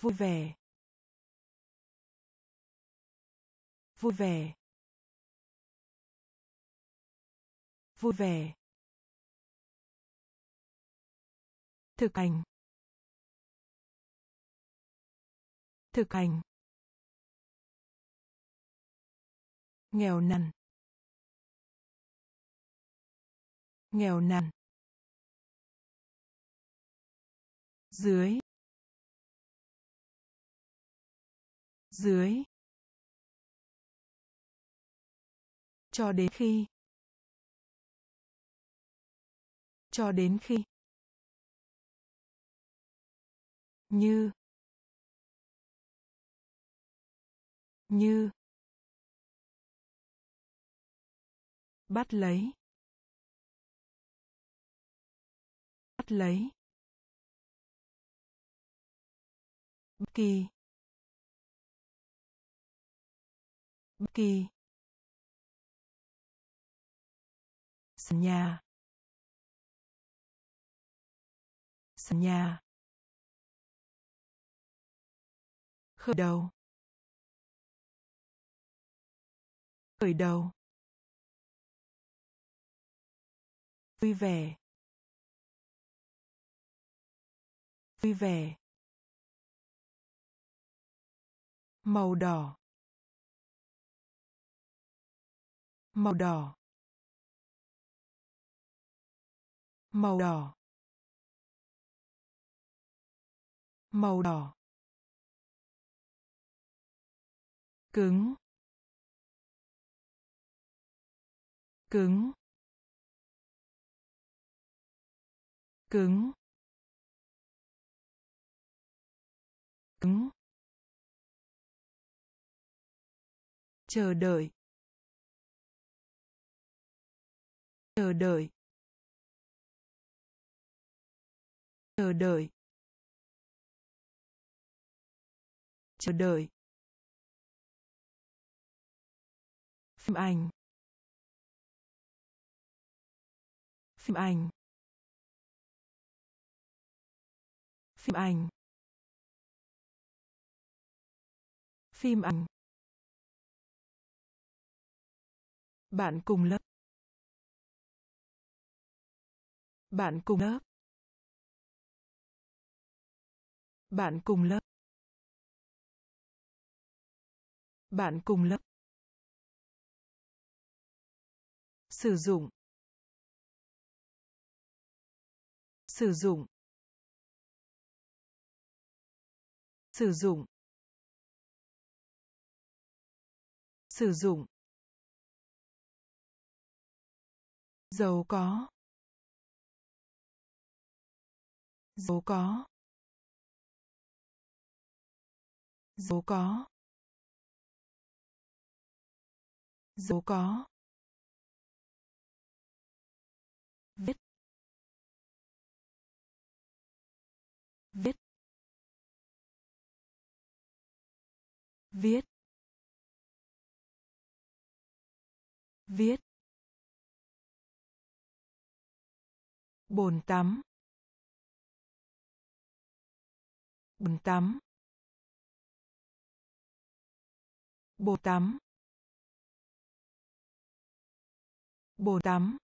Vui vẻ. Vui vẻ. Vui vẻ. Thực hành. Thực hành. Nghèo nàn. Nghèo nàn. Dưới dưới cho đến khi cho đến khi như như bắt lấy bắt lấy. Bất kỳ. Bất kỳ. Sân nhà. Sân nhà. Khởi đầu. Khởi đầu. Vui vẻ. Vui vẻ. Màu đỏ. Màu đỏ. Màu đỏ. Màu đỏ. Cứng. Cứng. Cứng. Cứng. Chờ đợi. Chờ đợi. Chờ đợi. Chờ đợi. Phim ảnh. Phim ảnh. Phim ảnh. Phim ảnh. Bạn cùng lớp. Bạn cùng lớp. Bạn cùng lớp. Bạn cùng lớp. Sử dụng. Sử dụng. Sử dụng. Sử dụng. Giàu có. Giàu có. Giàu có. Giàu có. Viết. Viết. Viết. Viết. Bồn tắm. Bồn tắm. Bồn tắm. Bồn tắm.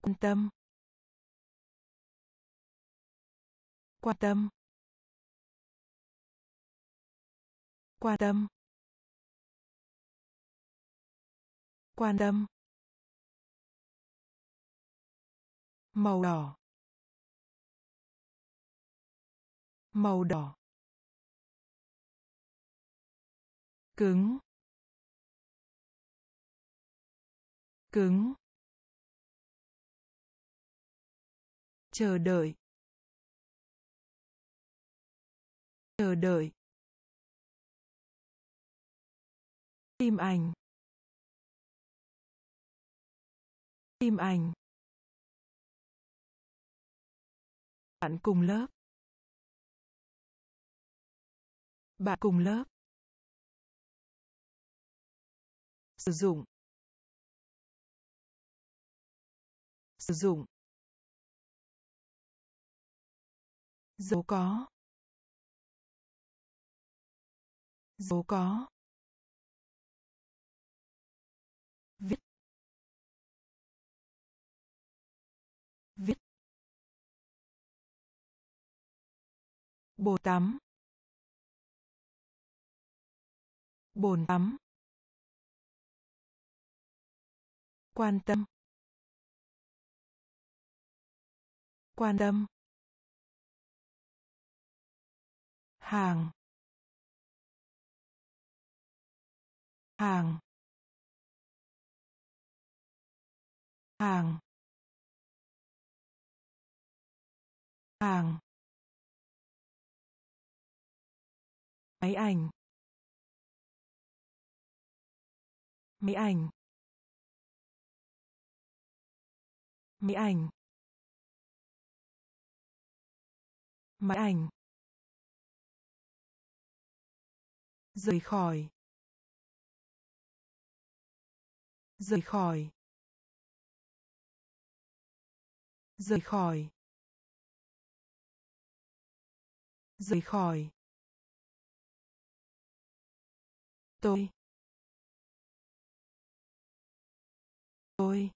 Quan tâm. Quan tâm. Quan tâm. Quan tâm. Màu đỏ. Màu đỏ. Cứng. Cứng. Chờ đợi. Chờ đợi. Tim ảnh. Tim ảnh. Bạn cùng lớp. Bạn cùng lớp. Sử dụng. Sử dụng. Giàu có. Giàu có. Bồn tắm. Bồn tắm. Quan tâm. Quan tâm. Hàng. Hàng. Hàng. Hàng. Máy ảnh. Máy ảnh. Máy ảnh. Máy ảnh. Rời khỏi. Rời khỏi. Rời khỏi. Rời khỏi. Tôi. Tôi.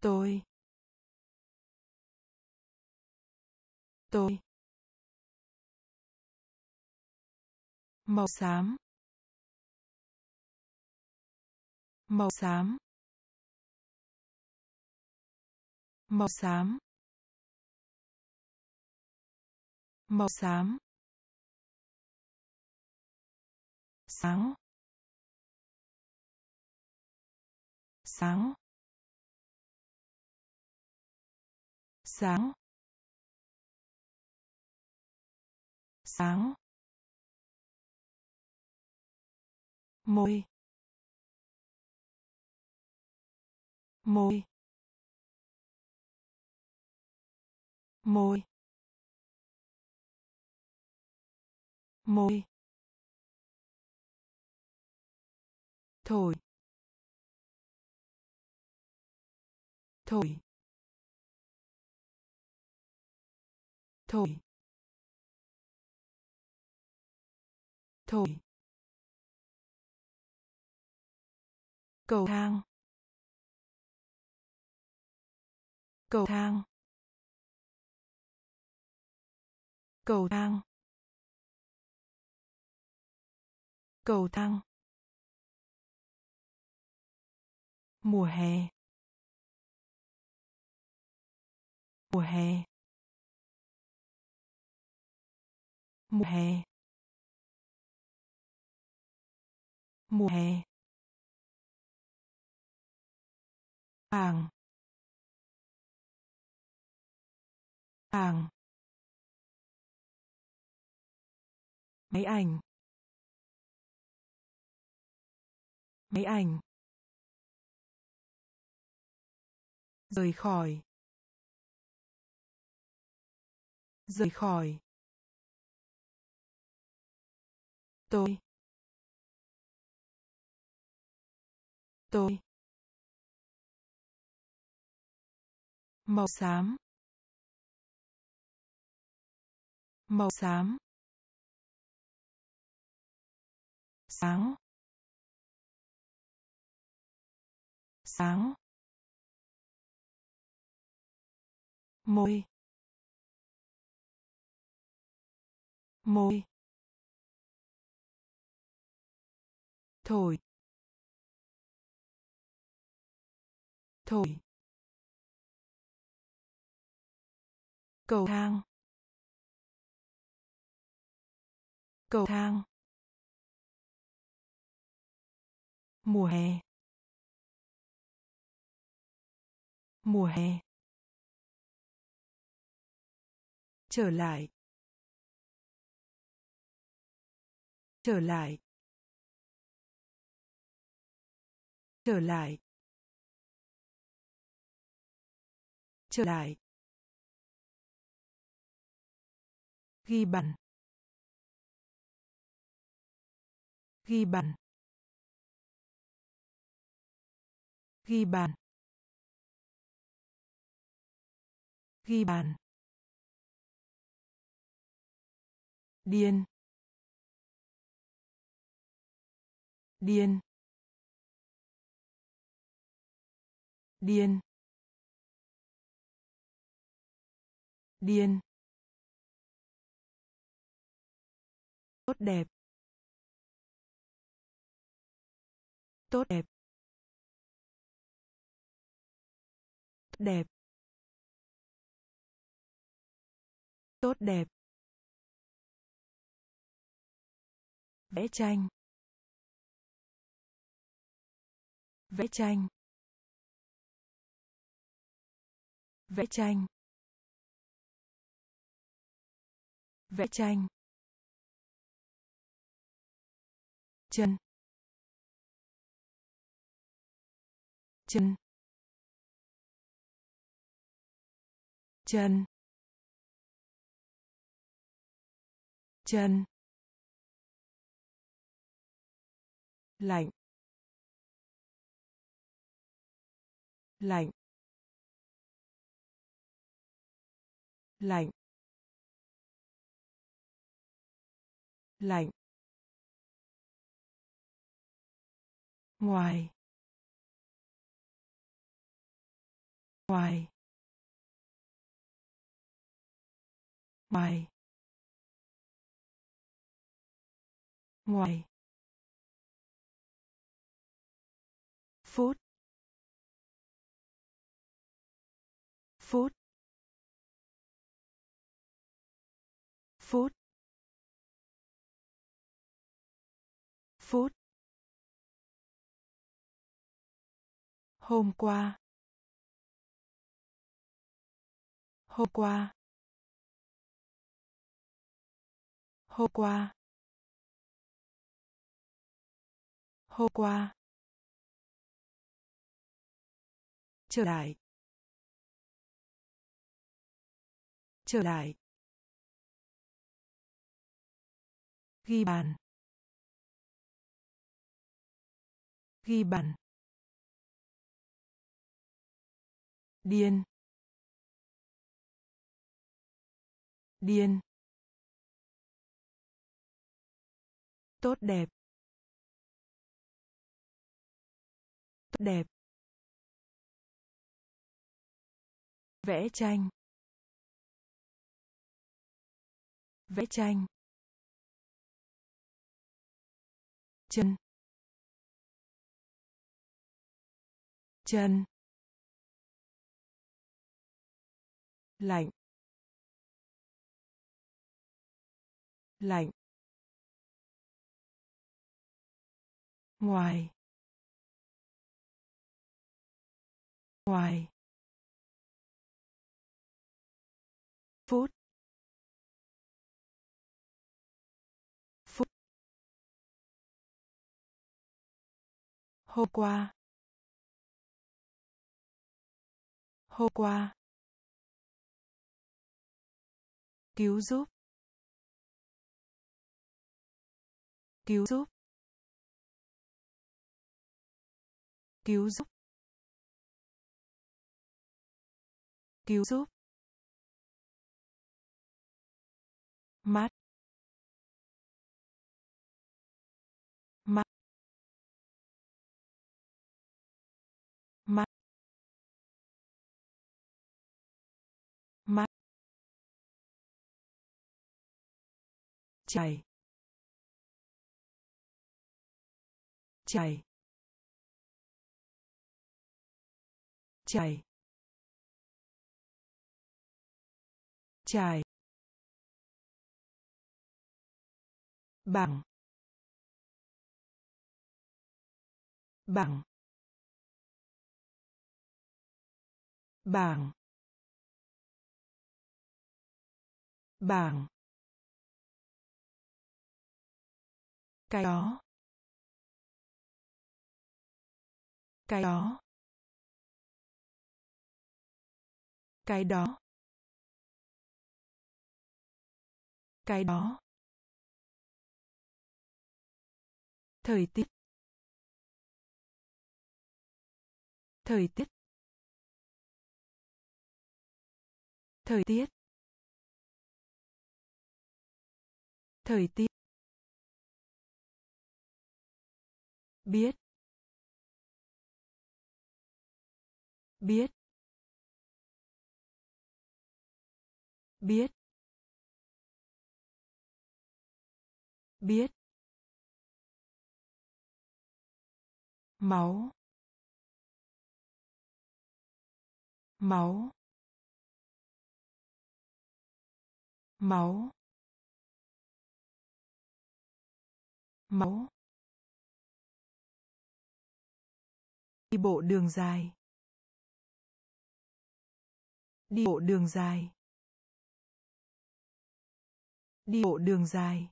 Tôi. Tôi. Màu xám. Màu xám. Màu xám. Màu xám. Sáng sáng sáng sáng môi môi môi môi thổi thổi thổi thổi cầu thang. Cầu thang. Cầu thang. Cầu thang. Mùa hè. Mùa hè. Mùa hè. Mùa hè. Hàng hàng máy ảnh. Máy ảnh. Rời khỏi. Rời khỏi. Tôi. Tôi. Màu xám. Màu xám. Sáng. Sáng. Môi môi thổi. Thổi. Cầu thang. Cầu thang. Mùa hè. Mùa hè. Trở lại. Trở lại. Trở lại. Trở lại. Ghi bàn. Ghi bàn. Ghi bàn. Ghi bàn. Điên. Điên. Điên. Điên. Tốt đẹp. Tốt đẹp. Đẹp. Tốt đẹp. Vẽ tranh. Vẽ tranh. Vẽ tranh. Vẽ tranh. Chân. Chân. Chân. Chân. Lạnh. Lạnh. Lạnh. Lạnh. Ngoài. Ngoài. Ngoài. Ngoài. Phút. Phút. Phút. Phút. Hôm qua. Hôm qua. Hôm qua. Hôm qua. Trở lại. Trở lại. Ghi bàn. Ghi bàn. Điên. Điên. Tốt đẹp. Tốt đẹp. Vẽ tranh. Vẽ tranh. Chân. Chân. Lạnh. Lạnh. Ngoài. Ngoài. Phút. Phút. Hôm qua. Hôm qua. Cứu giúp. Cứu giúp. Cứu giúp. Cứu giúp. Mắt mắt mắt mắt chảy. Chảy. Chảy. Chảy. Bằng bằng bảng bảng cái đó cái đó. Cái đó. Cái đó. Thời tiết. Thời tiết. Thời tiết. Thời tiết. Biết. Biết. Biết. Biết. Máu. Máu. Máu. Máu. Đi bộ đường dài. Đi bộ đường dài. Đi bộ đường dài.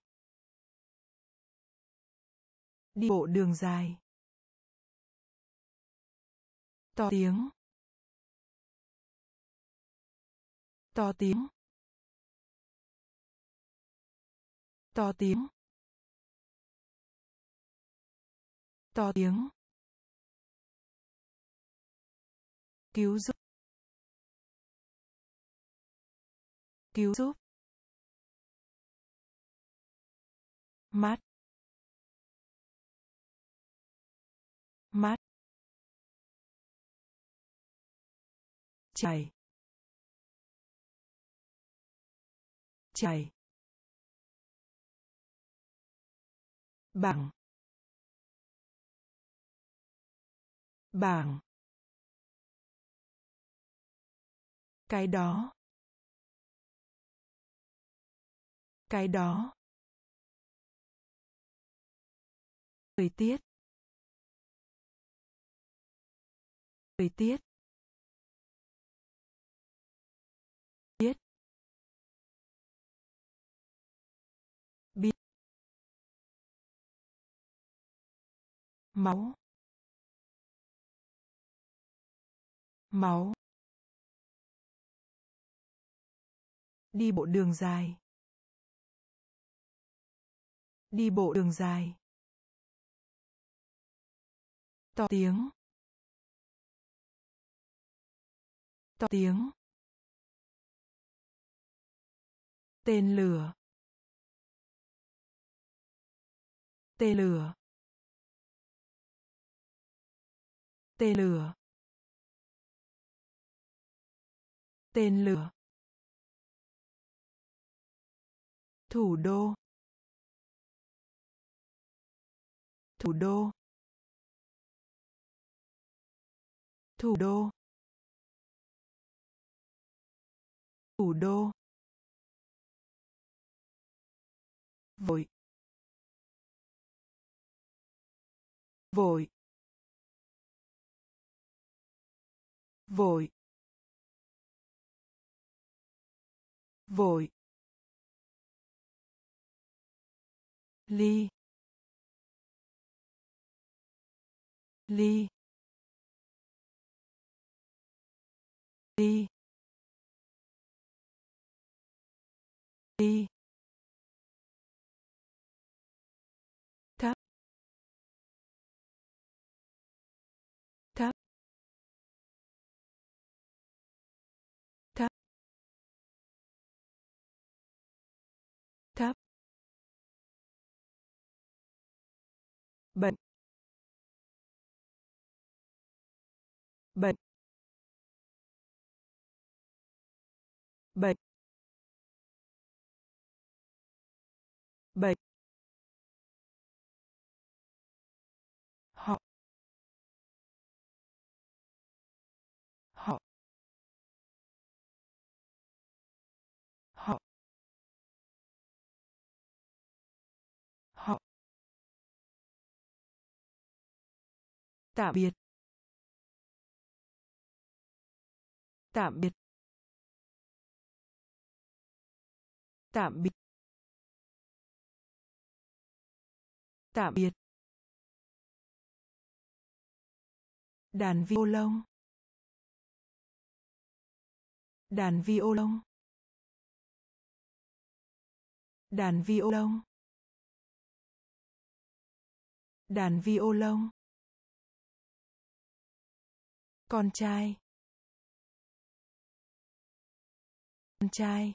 Đi bộ đường dài to tiếng. To tiếng. To tiếng. To tiếng. Cứu giúp. Cứu giúp. Mắt mắt chảy chảy bảng. Bảng. Cái đó. Cái đó. Thời tiết. Thời tiết. Máu. Máu. Đi bộ đường dài. Đi bộ đường dài. To tiếng. To tiếng. Tên lửa. Tên lửa. Tên lửa. Tên lửa. Thủ đô. Thủ đô. Thủ đô. Thủ đô. Vội. Vội. Vội. Vội. Ly. Ly. Ly. Ly. Bệnh. Bệnh. Bệnh. Bệnh. Tạm biệt. Tạm biệt. Tạm biệt. Tạm biệt. Đàn violon. Đàn violon. Đàn violon. Đàn violon con trai. Con trai.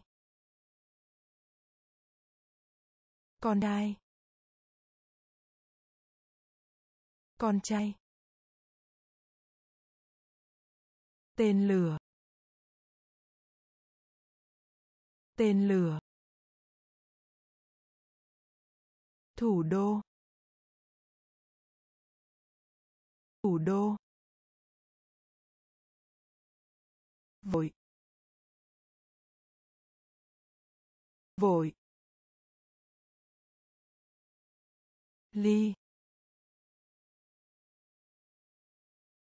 Con trai. Con trai. Tên lửa. Tên lửa. Thủ đô. Thủ đô. Vội. Vội. Ly.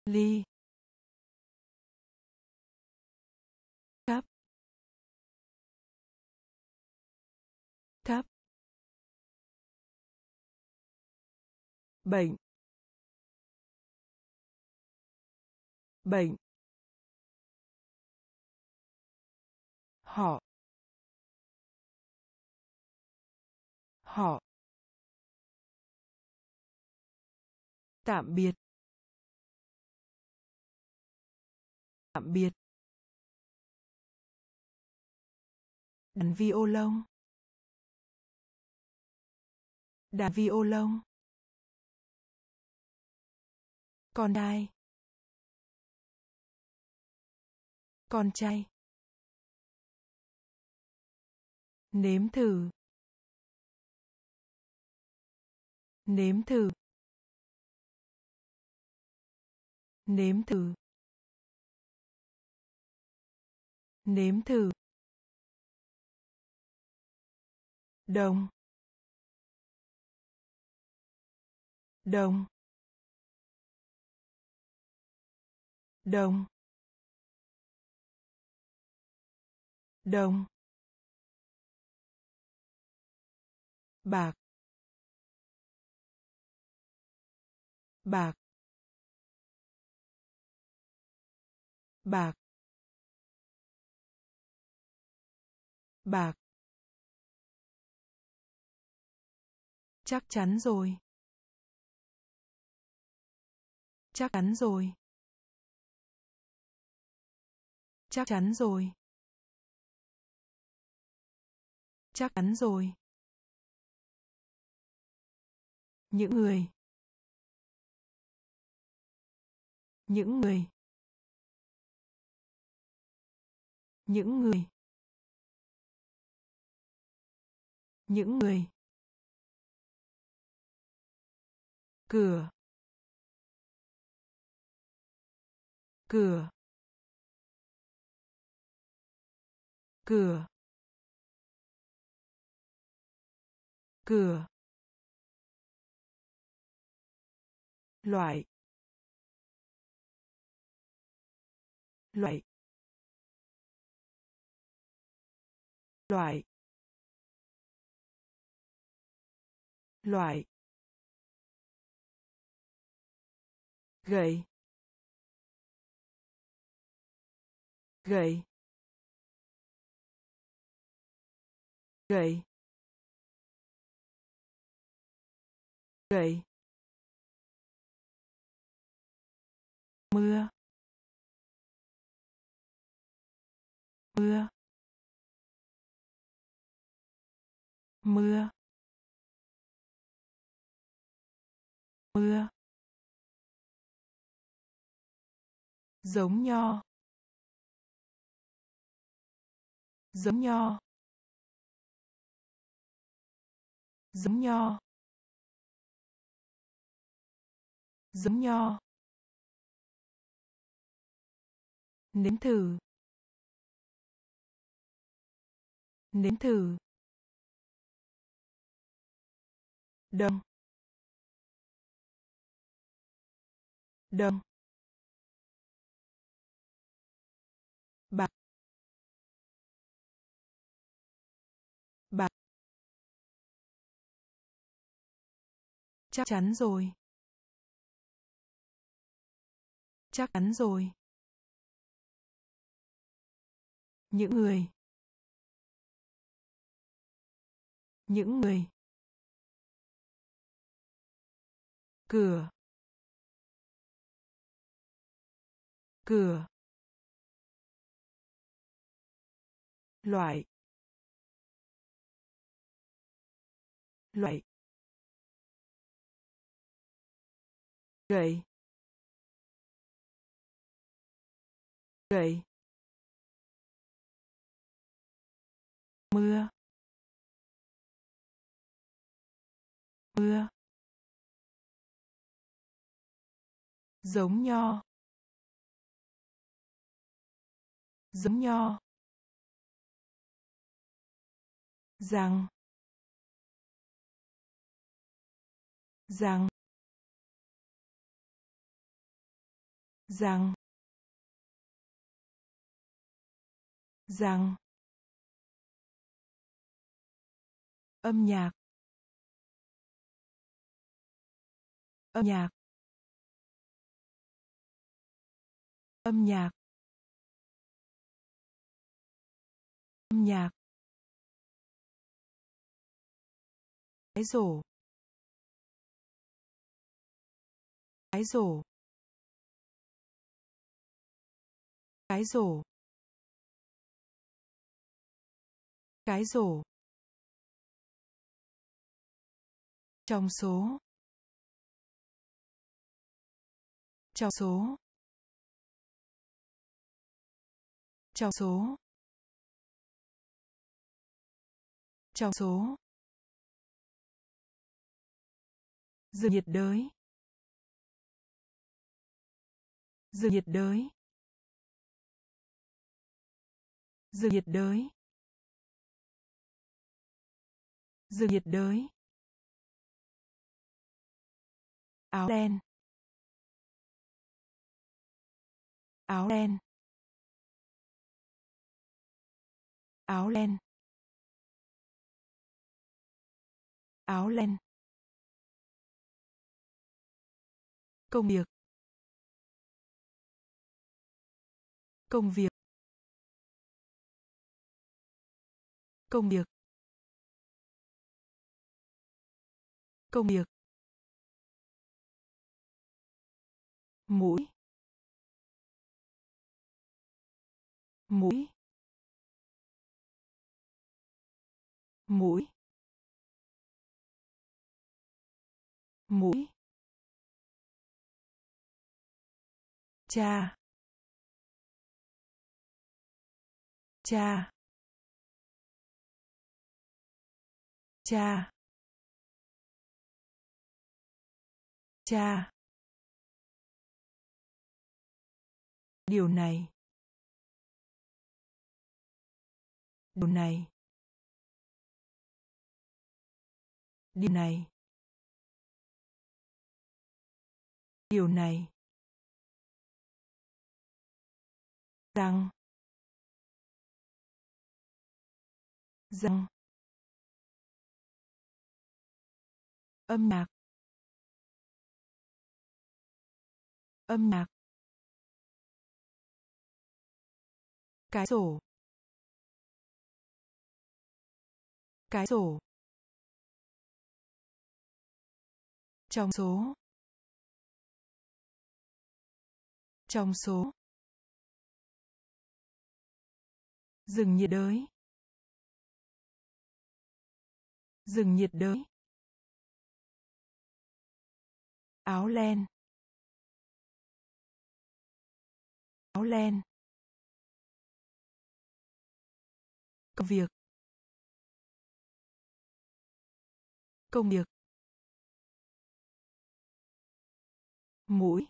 Ly. Thấp. Thấp. Bệnh. Bệnh. Tạm biệt. Tạm biệt. Đàn vi ô lông đàn vi ô lông con trai. Con trai. Nếm thử. Nếm thử. Nếm thử. Nếm thử. Đồng. Đồng. Đồng. Đồng. Bạc. Bạc. Bạc. Bạc. Chắc chắn rồi. Chắc chắn rồi. Chắc chắn rồi. Chắc chắn rồi. Những người. Những người. Những người. Những người. Cửa. Cửa. Cửa. Cửa. Loại. Loại. Loại. Loại. Gậy. Gậy. Gậy. Gậy. Mưa. Mưa. Mưa. Mưa. Giống nho. Giống nho. Giống nho. Giống nho. Nếm thử. Nếm thử. Đồng đồng bạc. Bạc. Chắc chắn rồi. Chắc chắn rồi. Những người. Những người. Cửa. Cửa. Loại. Loại. Gậy. Gậy. Mưa. Mưa. Giống nho. Giống nho. Rằng rằng rằng rằng âm nhạc. Âm nhạc. Âm nhạc. Âm nhạc. Cái rổ. Cái rổ. Cái rổ. Cái rổ. Trong số. Trong số. Trong số. Trong số. Rừng nhiệt đới. Rừng nhiệt đới. Rừng nhiệt đới. Rừng nhiệt đới. Áo đen, áo đen. Áo len. Áo len. Công việc. Công việc. Công việc. Công việc. Mũi. Mũi. Mũi mũi cha cha cha cha. Điều này điều này. Điều này. Điều này. Rằng. Rằng. Âm nhạc. Âm nhạc. Cái sổ. Cái sổ. Trong số. Trong số. Rừng nhiệt đới. Rừng nhiệt đới. Áo len. Áo len. Công việc. Công việc. Mũi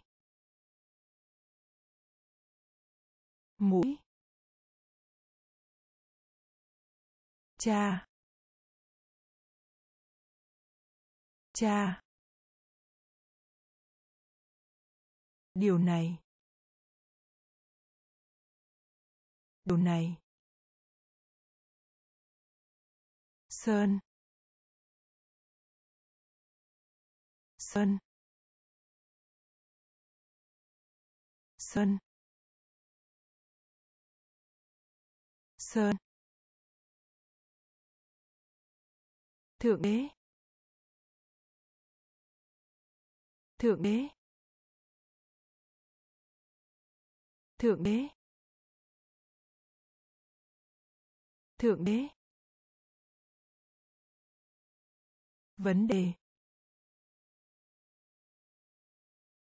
mũi cha cha. Điều này điều này. Sơn sơn. Sơn. Sơn. Thượng đế. Thượng đế. Thượng đế. Thượng đế. Vấn đề.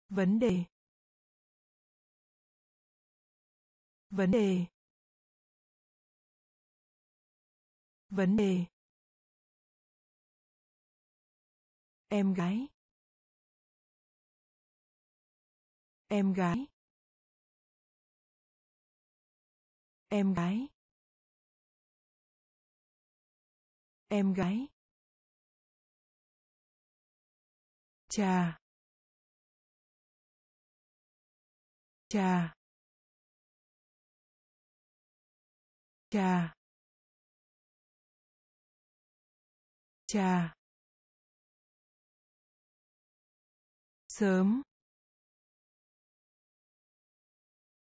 Vấn đề. Vấn đề. Vấn đề. Em gái. Em gái. Em gái. Em gái. Trà trà trà trà sớm.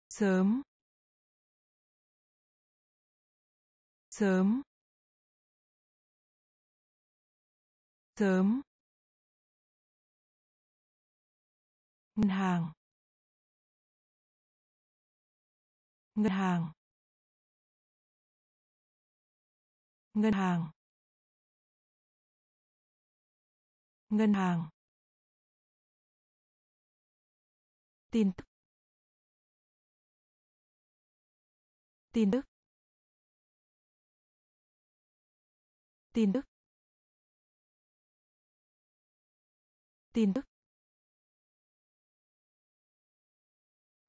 Sớm. Sớm. Sớm. Ngân hàng. Ngân hàng. Ngân hàng. Ngân hàng. Tin tức. Tin tức. Tin tức. Tin tức.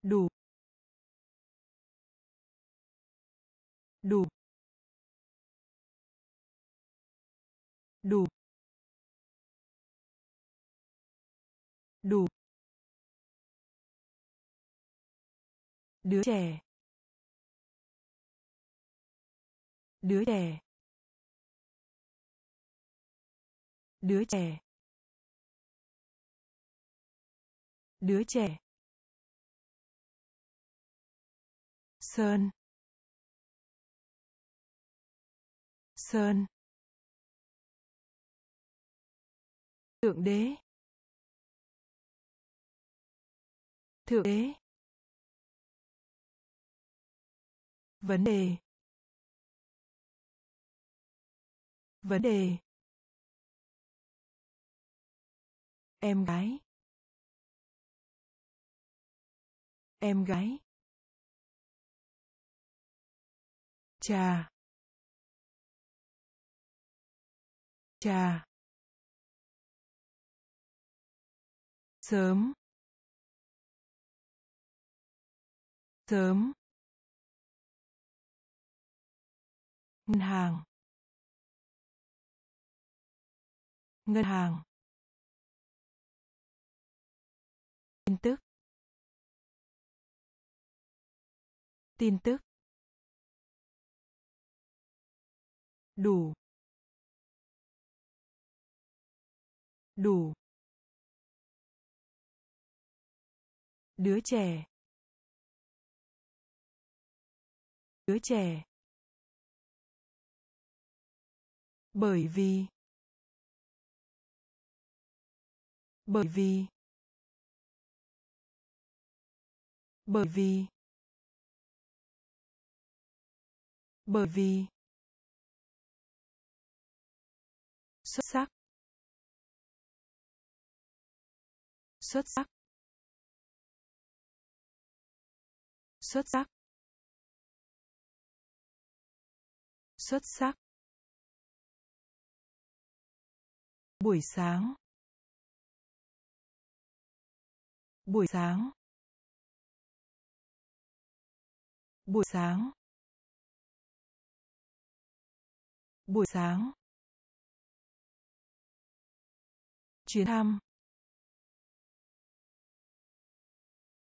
Đủ. Đủ. Đủ. Đủ. Đứa trẻ. Đứa trẻ. Đứa trẻ. Đứa trẻ. Sơn. Sơn. Thượng đế. Thượng đế. Vấn đề. Vấn đề. Em gái. Em gái. Trà trà sớm. Sớm. Ngân hàng. Ngân hàng. Tin tức. Tin tức. Đủ. Đủ. Đứa trẻ. Đứa trẻ. Bởi vì. Bởi vì. Bởi vì. Bởi vì. Xuất sắc. Xuất sắc. Xuất sắc. Xuất sắc. Buổi sáng. Buổi sáng. Buổi sáng. Buổi sáng. Chuyến thăm.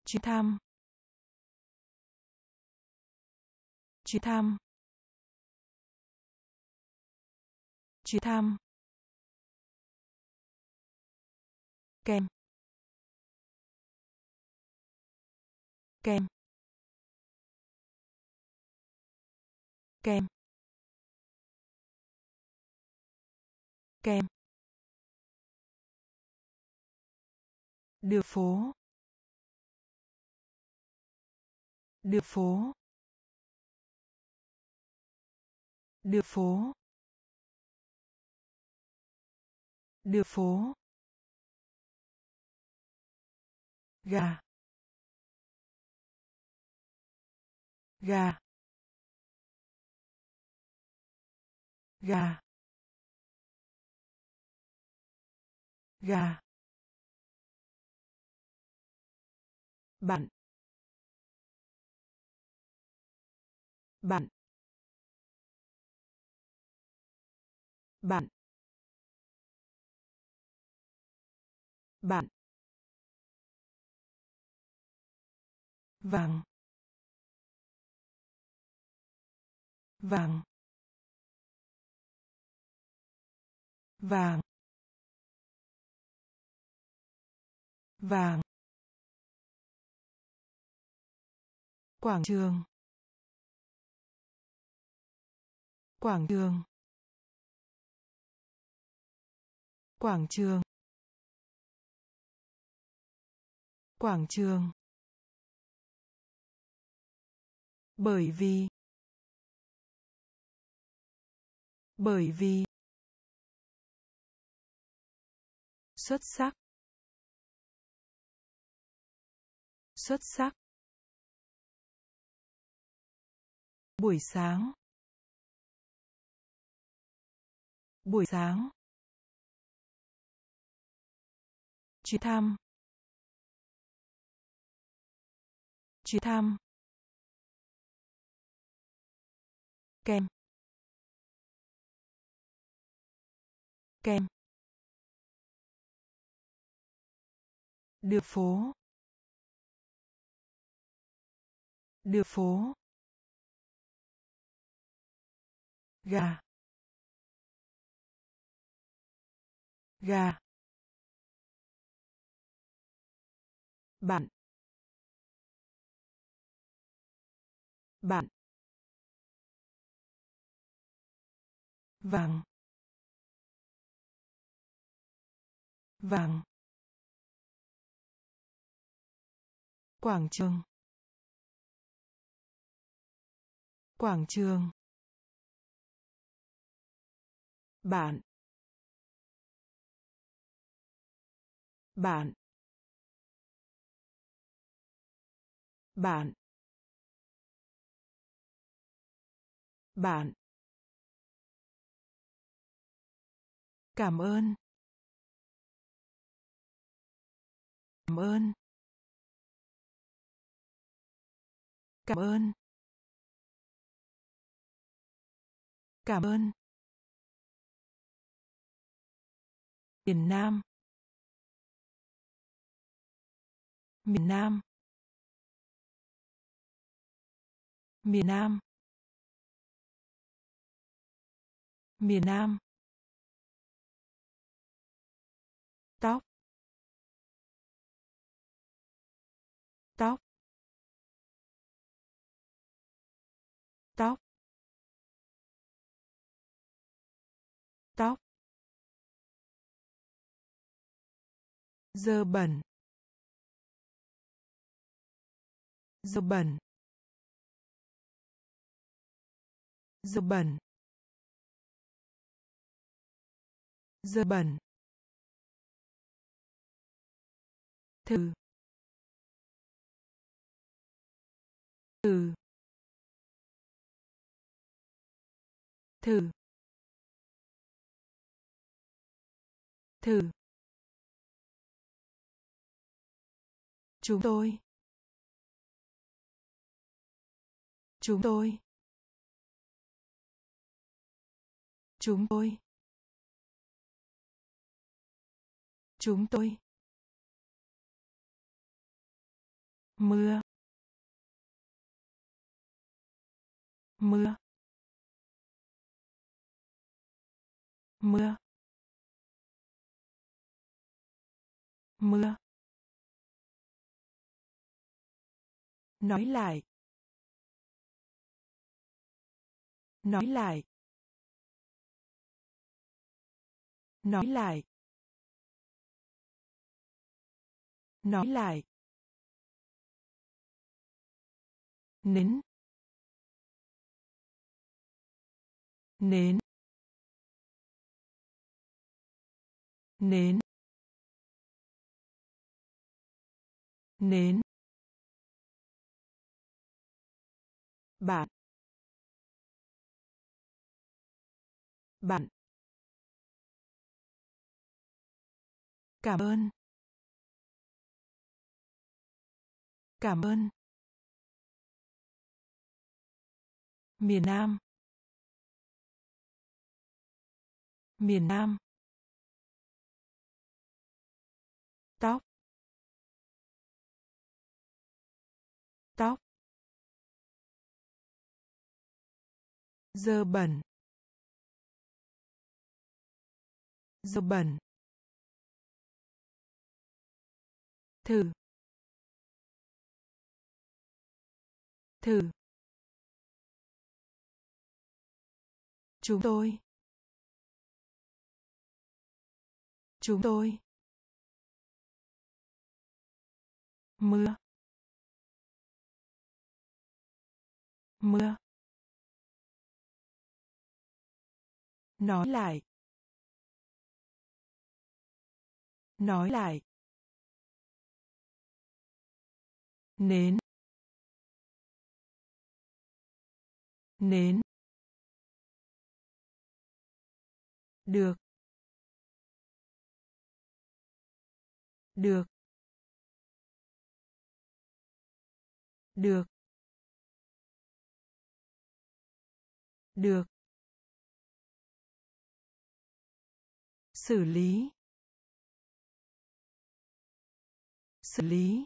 Chuyến thăm. Chuyến thăm. Chuyến thăm. Kèm, kèm, kèm, kèm, đường phố. Đường phố. Đường phố. Đường phố. Gà. Gà. Gà. Gà. Bạn. Bạn. Bạn bạn vàng vàng vàng vàng. Quảng trường quảng trường. Quảng trường. Quảng trường. Bởi vì. Bởi vì. Xuất sắc. Xuất sắc. Buổi sáng. Buổi sáng. Chuyến tham, chuyến tham, kem kem đường phố. Đường phố. Gà. Gà. Bạn bạn vàng vàng quảng trường quảng trường bạn bạn. Bạn bạn cảm ơn cảm ơn cảm ơn cảm ơn. Miền Nam miền Nam. Miền Nam. Miền Nam. Tóc. Tóc. Tóc. Tóc. Dơ bẩn. Dơ bẩn. Dơ bẩn. Dơ bẩn. Thử. Thử. Thử. Thử. Chúng tôi. Chúng tôi. Chúng tôi. Chúng tôi. Mưa. Mưa. Mưa. Mưa. Nói lại. Nói lại. Nói lại. Nói lại. Nến nến nến nến bạn. Bạn. Cảm ơn. Cảm ơn. Miền Nam. Miền Nam. Tóc. Tóc. Dơ bẩn. Dơ bẩn. Thử. Thử. Chúng tôi. Chúng tôi. Mưa. Mưa. Nói lại. Nói lại. Nến. Nến. Được. Được. Được. Được. Xử lý. Xử lý.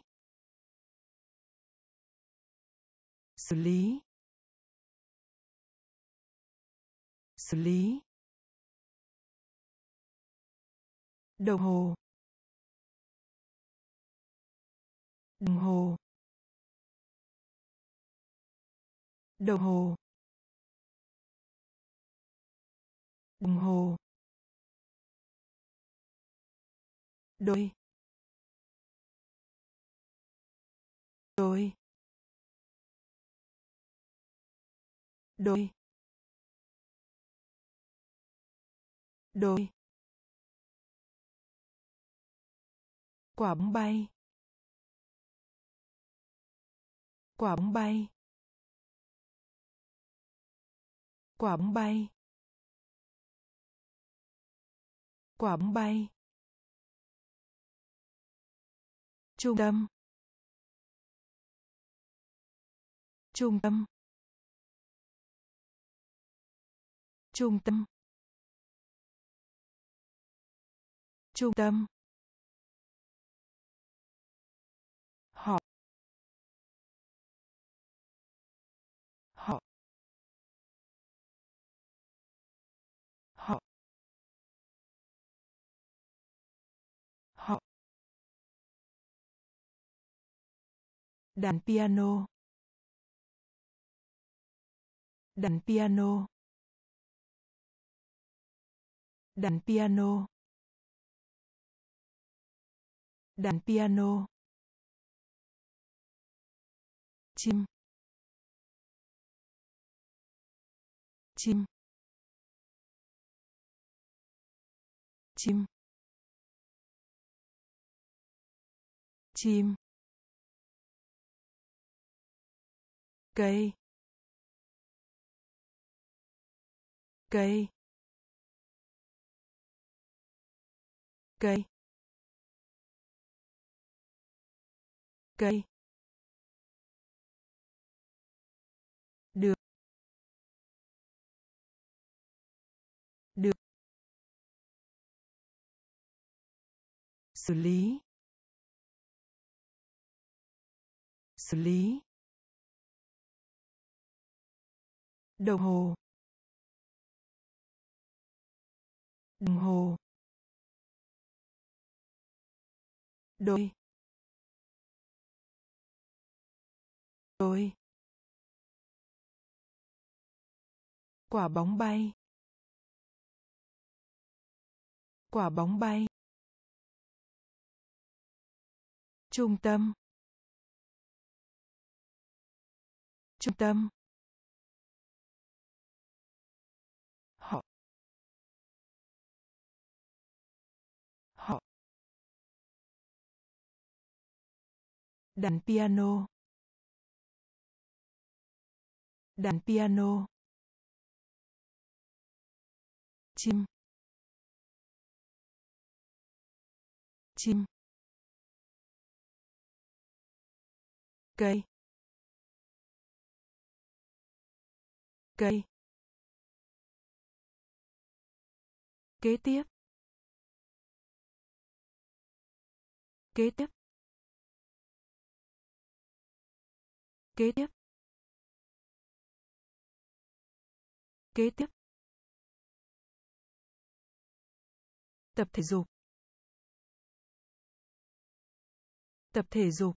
Xử lý. Xử lý. Đồng hồ. Đồng hồ. Đồng hồ. Đồng hồ. Đôi. Đôi. Đôi. Đôi. Quả bóng bay. Quả bóng bay. Quả bóng bay. Quả bóng bay. Trung tâm. Trung tâm. Trung tâm. Trung tâm. Họ. Họ. Họ. Họ. Đàn piano. Đàn piano đàn piano. Đàn piano. Chim. Chim. Chim. Chim. Cây. Cây. Cây. Cây. Được. Được. Xử lý. Xử lý. Đồng hồ. Đồng hồ. Đôi. Đôi. Quả bóng bay. Quả bóng bay. Trung tâm. Trung tâm. Đàn piano. Đàn piano. Chim. Chim. Cây. Cây. Kế tiếp. Kế tiếp. Kế tiếp. Kế tiếp. Tập thể dục. Tập thể dục.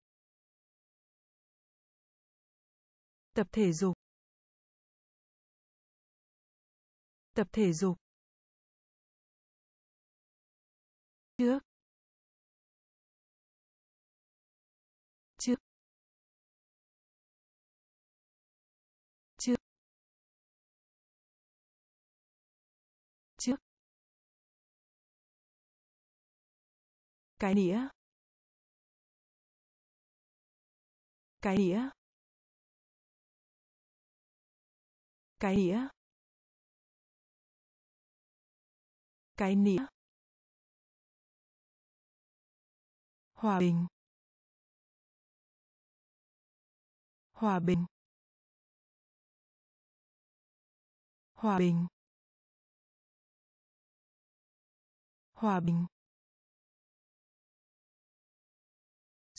Tập thể dục. Tập thể dục. Trước. Cái đĩa cái đĩa cái đĩa cái đĩa hòa bình. Hòa bình. Hòa bình. Hòa bình.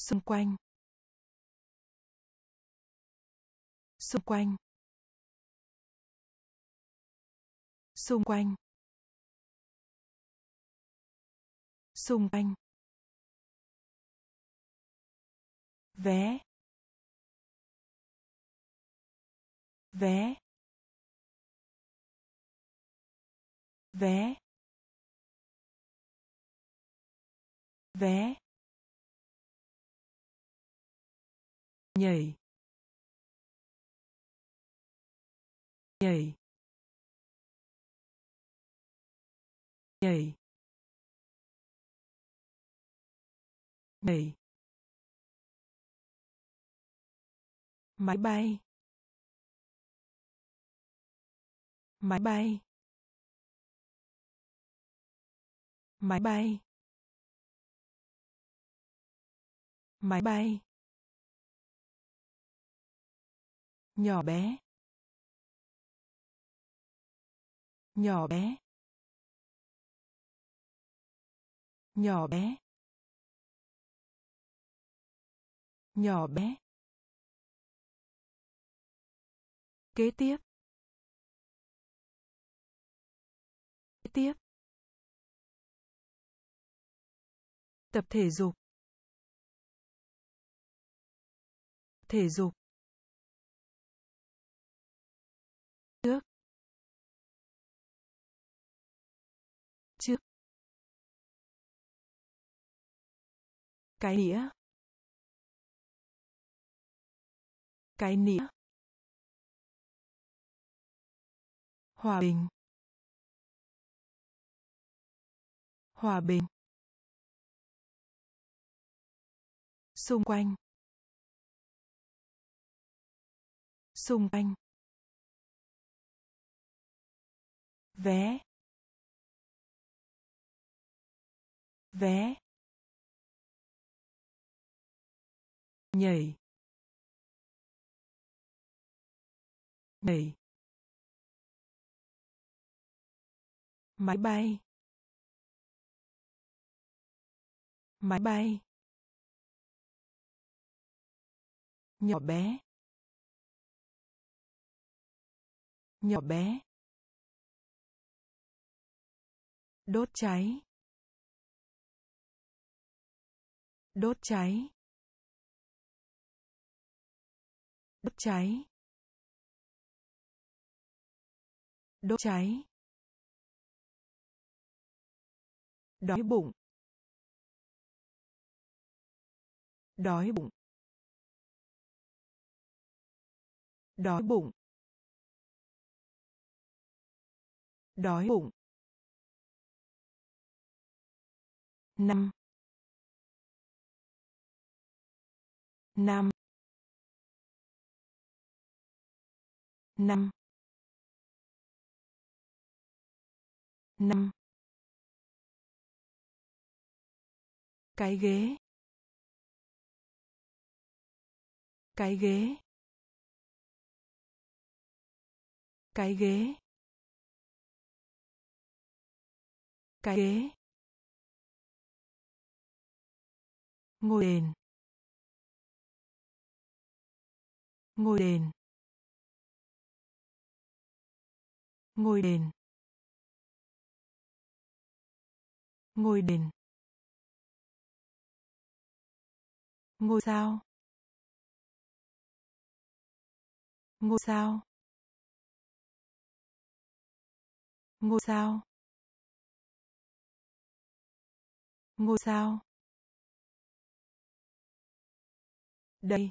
Xung quanh. Xung quanh. Xung quanh. Xung quanh. Vé. Vé. Vé. Vé. Nhảy nhảy nhảy nhảy máy bay. Máy bay. Máy bay. Máy bay. Nhỏ bé. Nhỏ bé. Nhỏ bé. Nhỏ bé. Kế tiếp. Kế tiếp. Tập thể dục. Thể dục. Cái nĩa. Cái nĩa. Hòa bình. Hòa bình. Xung quanh. Xung quanh. Vé. Vé. Nhảy nhảy máy bay. Máy bay. Nhỏ bé. Nhỏ bé. Đốt cháy. Đốt cháy. Đốt cháy. Đốt cháy. Đói bụng. Đói bụng. Đói bụng. Đói bụng. Năm. Năm. Năm năm cái ghế cái ghế cái ghế cái ghế ngôi đền ngôi đền ngôi đền. Ngôi đền. Ngôi sao. Ngôi sao. Ngôi sao. Ngôi sao. Đây.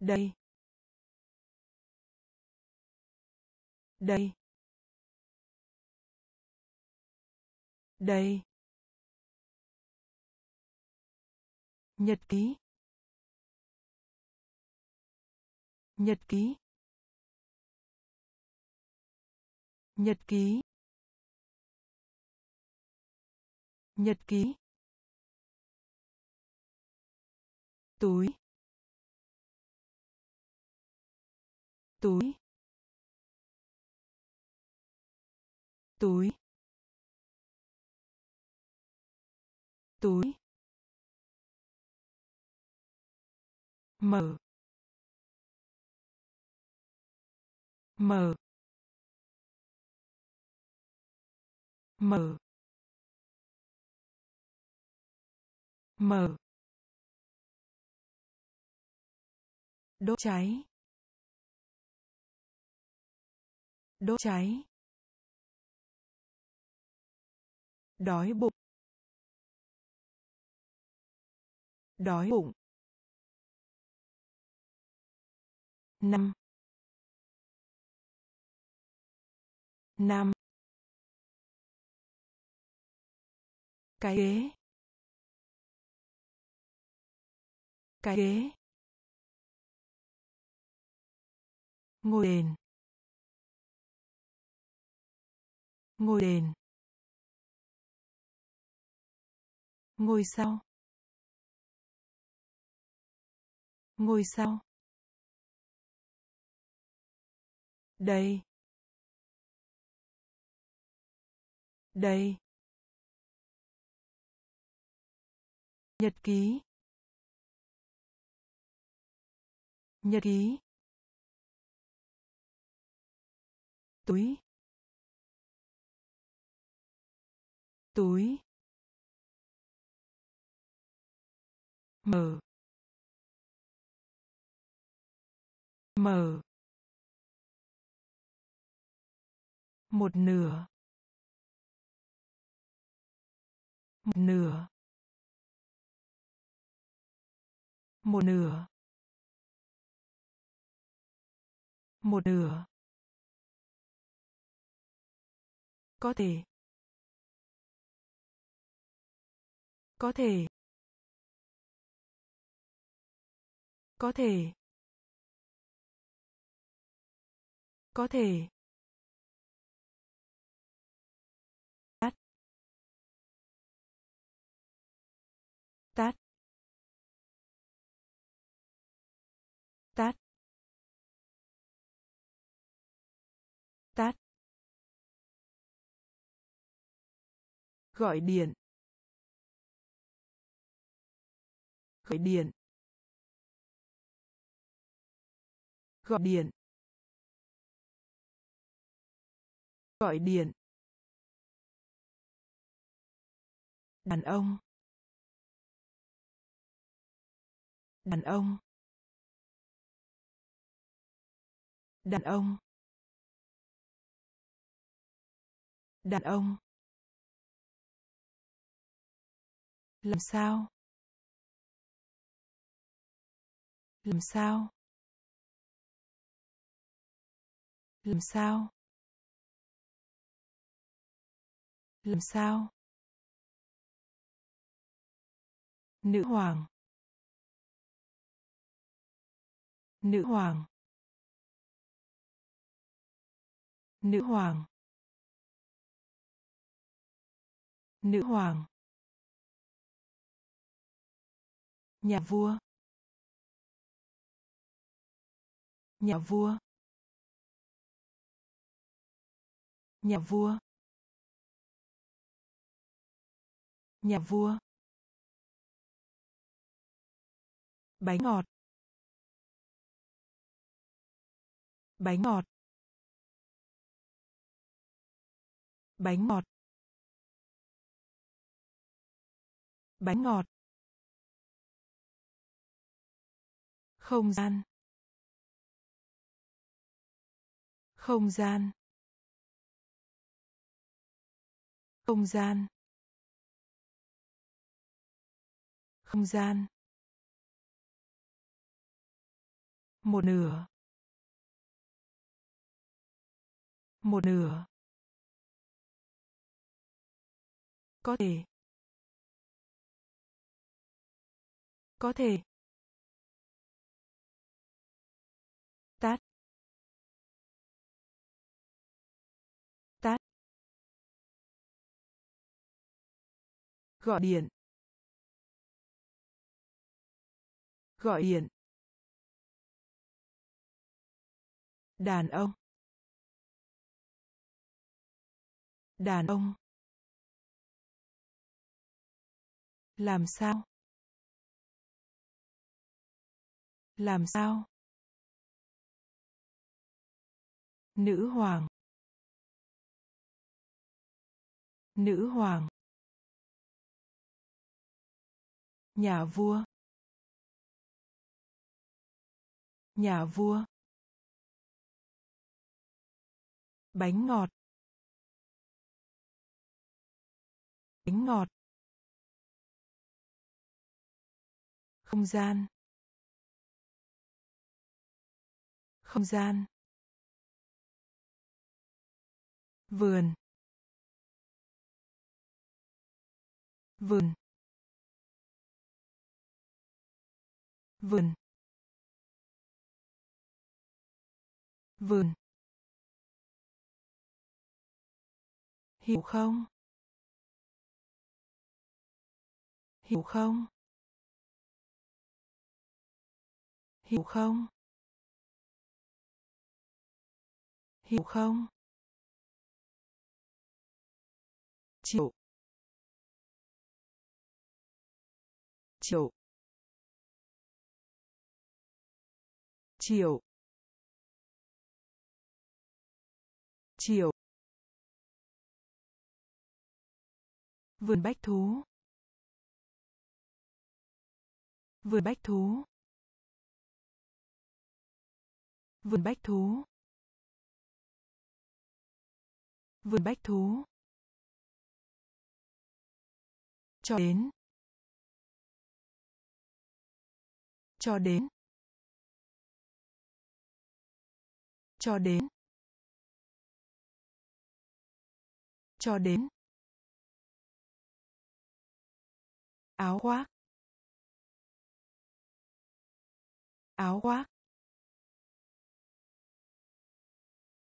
Đây. Đây đây nhật ký nhật ký nhật ký nhật ký túi túi túi. Túi. Mở. Mở. Mở. Mở. Đốt cháy. Đốt cháy. Đói bụng. Đói bụng. Năm. Năm. Cái ghế. Cái ghế. Ngôi đền. Ngôi đền. Ngôi sao ngôi sao đây. Đây. Nhật ký. Nhật ký. Túi. Túi. Mở mở một nửa. Một nửa. Một nửa. Một nửa. Có thể. Có thể. Có thể. Có thể. Tắt. Tắt. Tắt. Tắt. Gọi điện. Gọi điện. Gọi điện. Gọi điện. Đàn ông. Đàn ông. Đàn ông. Đàn ông. Làm sao? Làm sao? Làm sao? Làm sao? Nữ hoàng. Nữ hoàng. Nữ hoàng. Nữ hoàng. Nhà vua. Nhà vua. Nhà vua. Nhà vua. Bánh ngọt. Bánh ngọt. Bánh ngọt. Bánh ngọt. Không gian. Không gian. Không gian. Không gian. Một nửa. Một nửa. Có thể. Có thể. Gọi điện. Gọi điện. Đàn ông. Đàn ông. Làm sao? Làm sao? Nữ hoàng. Nữ hoàng. Nhà vua. Nhà vua. Bánh ngọt. Bánh ngọt. Không gian. Không gian. Vườn. Vườn. Vườn. Vườn. Hiểu không? Hiểu không? Hiểu không? Hiểu không? Chịu. Chịu. Chiều. Chiều. Vườn bách thú. Vườn bách thú. Vườn bách thú. Vườn bách thú. Cho đến. Cho đến. Cho đến. Cho đến. Áo khoác. Áo khoác.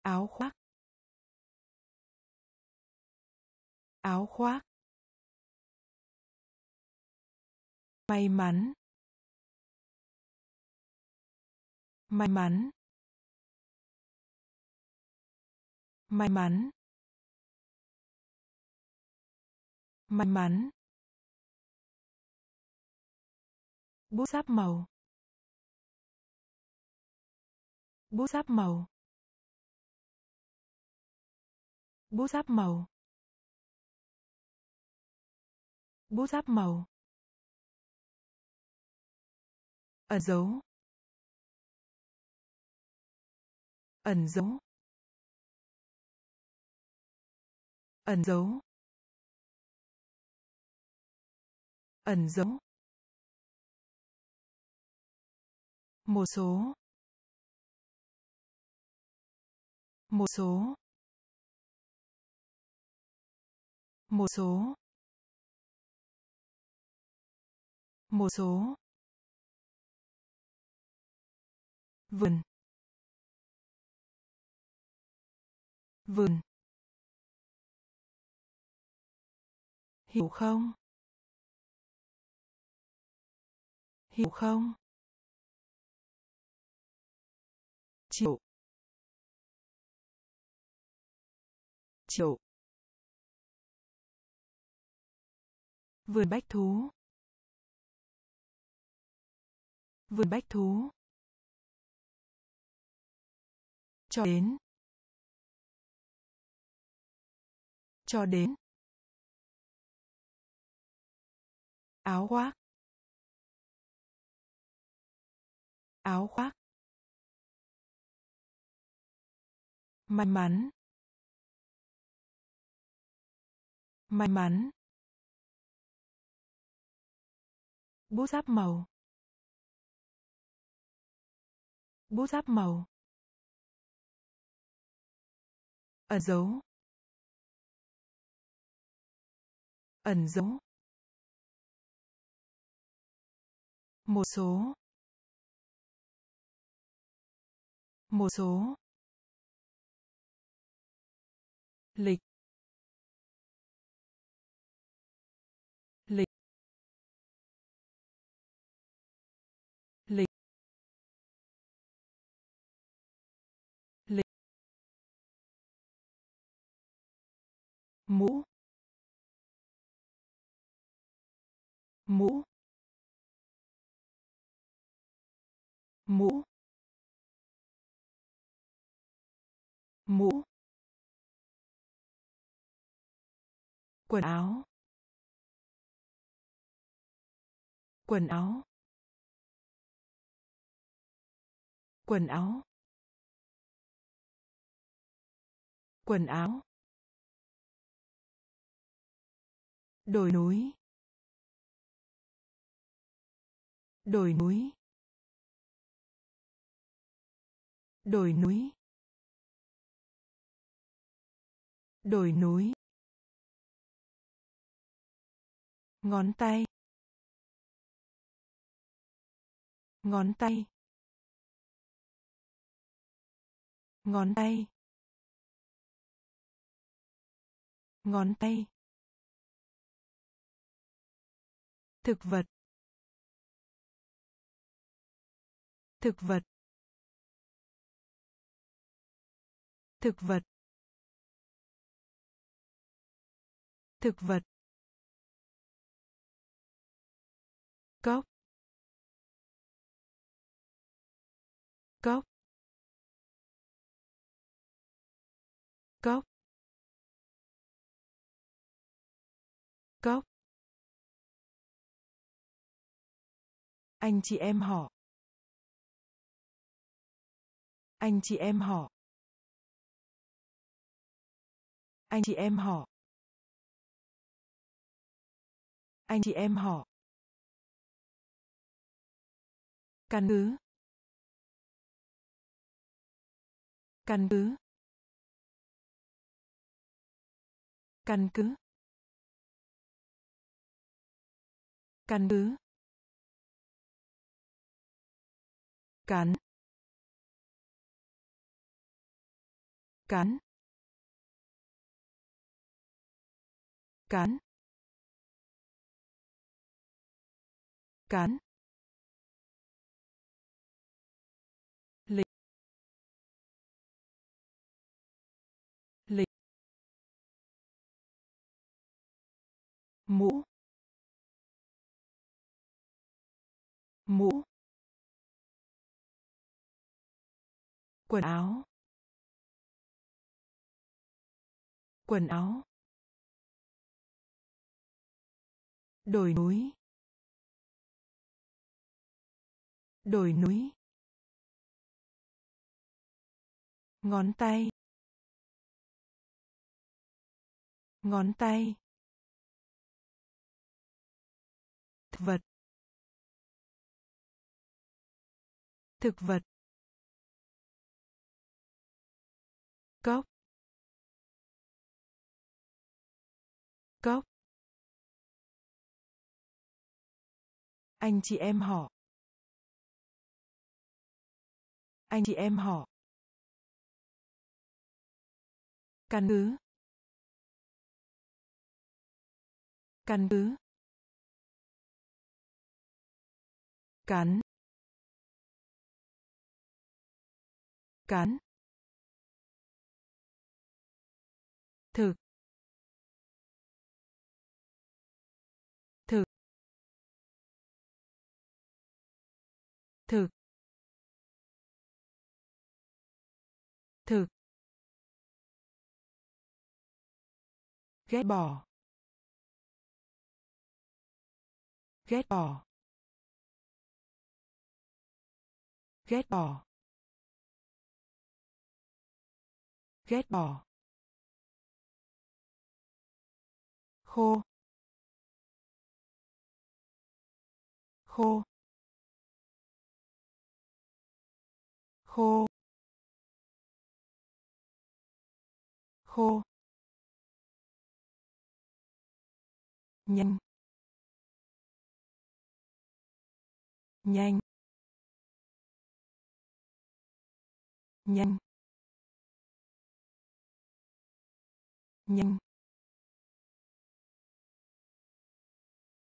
Áo khoác. Áo khoác. May mắn. May mắn. May mắn. May mắn. Bút sáp màu. Bút sáp màu. Bút sáp màu. Bút sáp màu. Ẩn dấu. Ẩn dấu. Ẩn dấu. Ẩn dấu. Một số. Một số. Một số. Một số. Vườn. Vườn. Hiểu không? Hiểu không? Chịu. Chịu. Vườn bách thú. Vườn bách thú. Cho đến. Cho đến. Áo khoác. Áo khoác. May mắn. May mắn. Bút sáp màu. Bút sáp màu. Ẩn dấu. Ẩn dấu. Một số. Một số. Lịch. Lịch. Lịch. Lịch. Mũ. Mũ. Mũ. Mũ. Quần áo. Quần áo. Quần áo. Quần áo. Đồi núi. Đồi núi. Đồi núi. Đồi núi. Ngón tay. Ngón tay. Ngón tay. Ngón tay. Thực vật. Thực vật. Thực vật. Thực vật. Cốc. Cốc. Cốc. Cốc. Anh chị em họ. Anh chị em họ. Anh chị em họ. Anh chị em họ. Căn cứ. Căn cứ. Căn cứ. Căn cứ. Cắn cắn cán. Cán. Lịch. Lịch. Mũ. Mũ. Quần áo. Quần áo. Đồi núi đồi núi ngón tay ngón tay thực vật thực vật cốc cốc anh chị em họ. Anh chị em họ. Căn cứ. Căn cứ. Cắn cắn thực. Thực. Ghét bỏ. Ghét bỏ. Ghét bỏ. Ghét bỏ. Khô. Khô. Khô. Khô. Nhanh. Nhanh. Nhanh. Nhanh.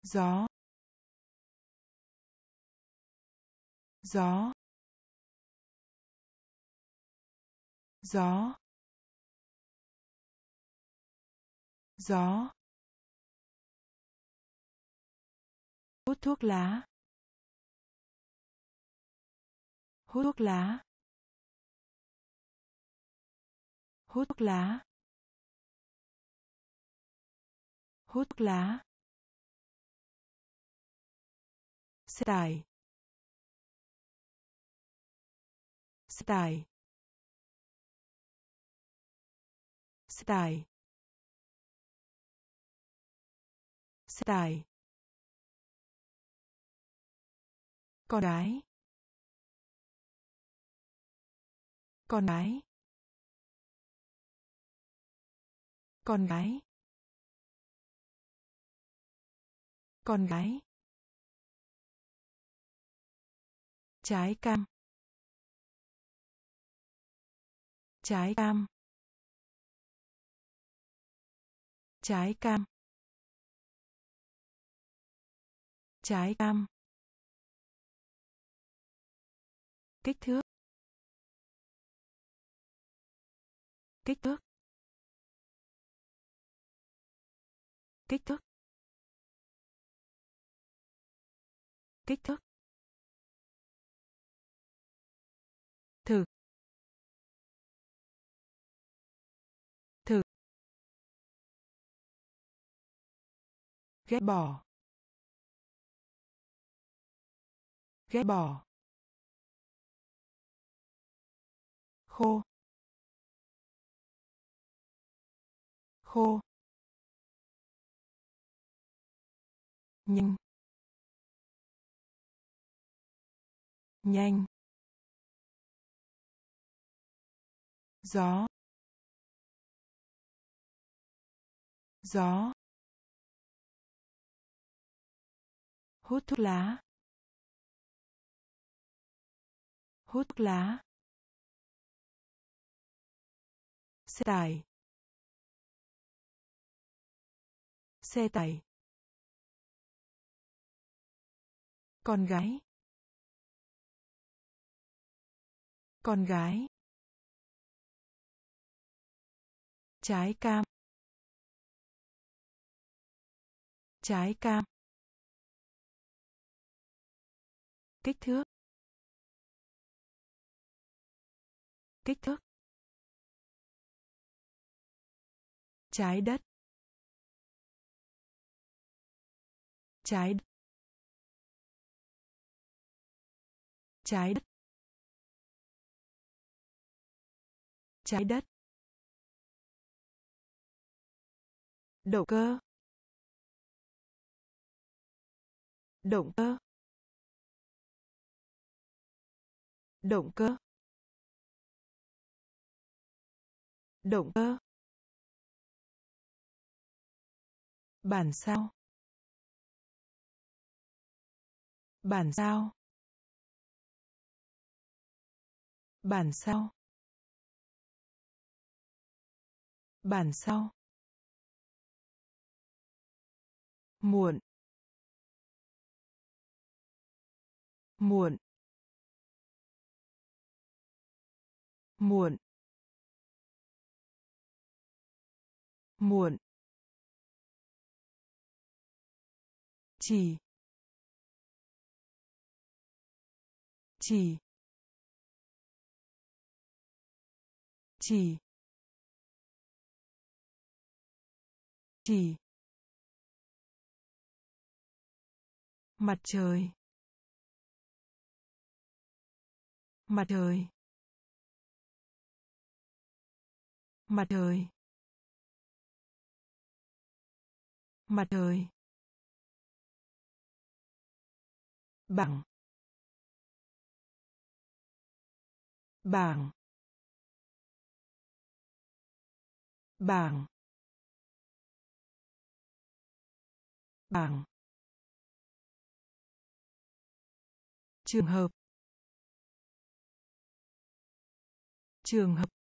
Gió. Gió. Gió. Gió. Hút thuốc lá. Hút thuốc lá. Hút thuốc lá. Hút thuốc lá. Xe tải. Xe tải. Xe tải xe tải con gái. Con gái. Con gái. Con gái. Trái cam. Trái cam. Trái cam. Trái cam. Kích thước. Kích thước. Kích thước. Kích thước. Ghét bỏ ghét bỏ khô. Khô. Nhanh. Nhanh. Gió. Gió. Hút thuốc lá. Hút thuốc lá. Xe tải. Xe tải. Con gái. Con gái. Trái cam. Trái cam. Kích thước. Kích thước. Trái đất. Trái đất. Trái đất. Trái đất. Động cơ. Động cơ. Động cơ. Động cơ. Bản sao. Bản sao. Bản sao. Bản sao. Muộn. Muộn. Muộn. Muộn. Chỉ. Chỉ. Chỉ. Chỉ. Mặt trời. Mặt trời. Mặt trời. Mặt trời. Bảng bảng bảng bảng trường hợp. Trường hợp.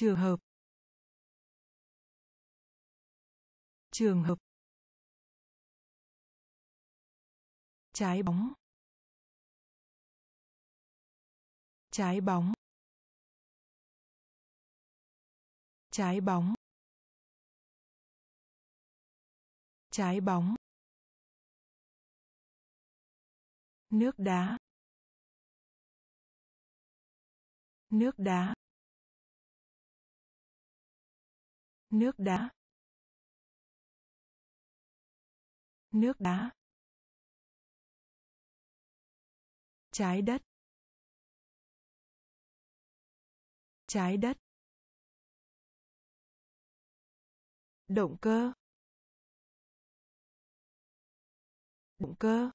Trường hợp. Trường hợp. Trái bóng. Trái bóng. Trái bóng. Trái bóng. Nước đá. Nước đá. Nước đá. Nước đá. Trái đất. Trái đất. Động cơ. Động cơ.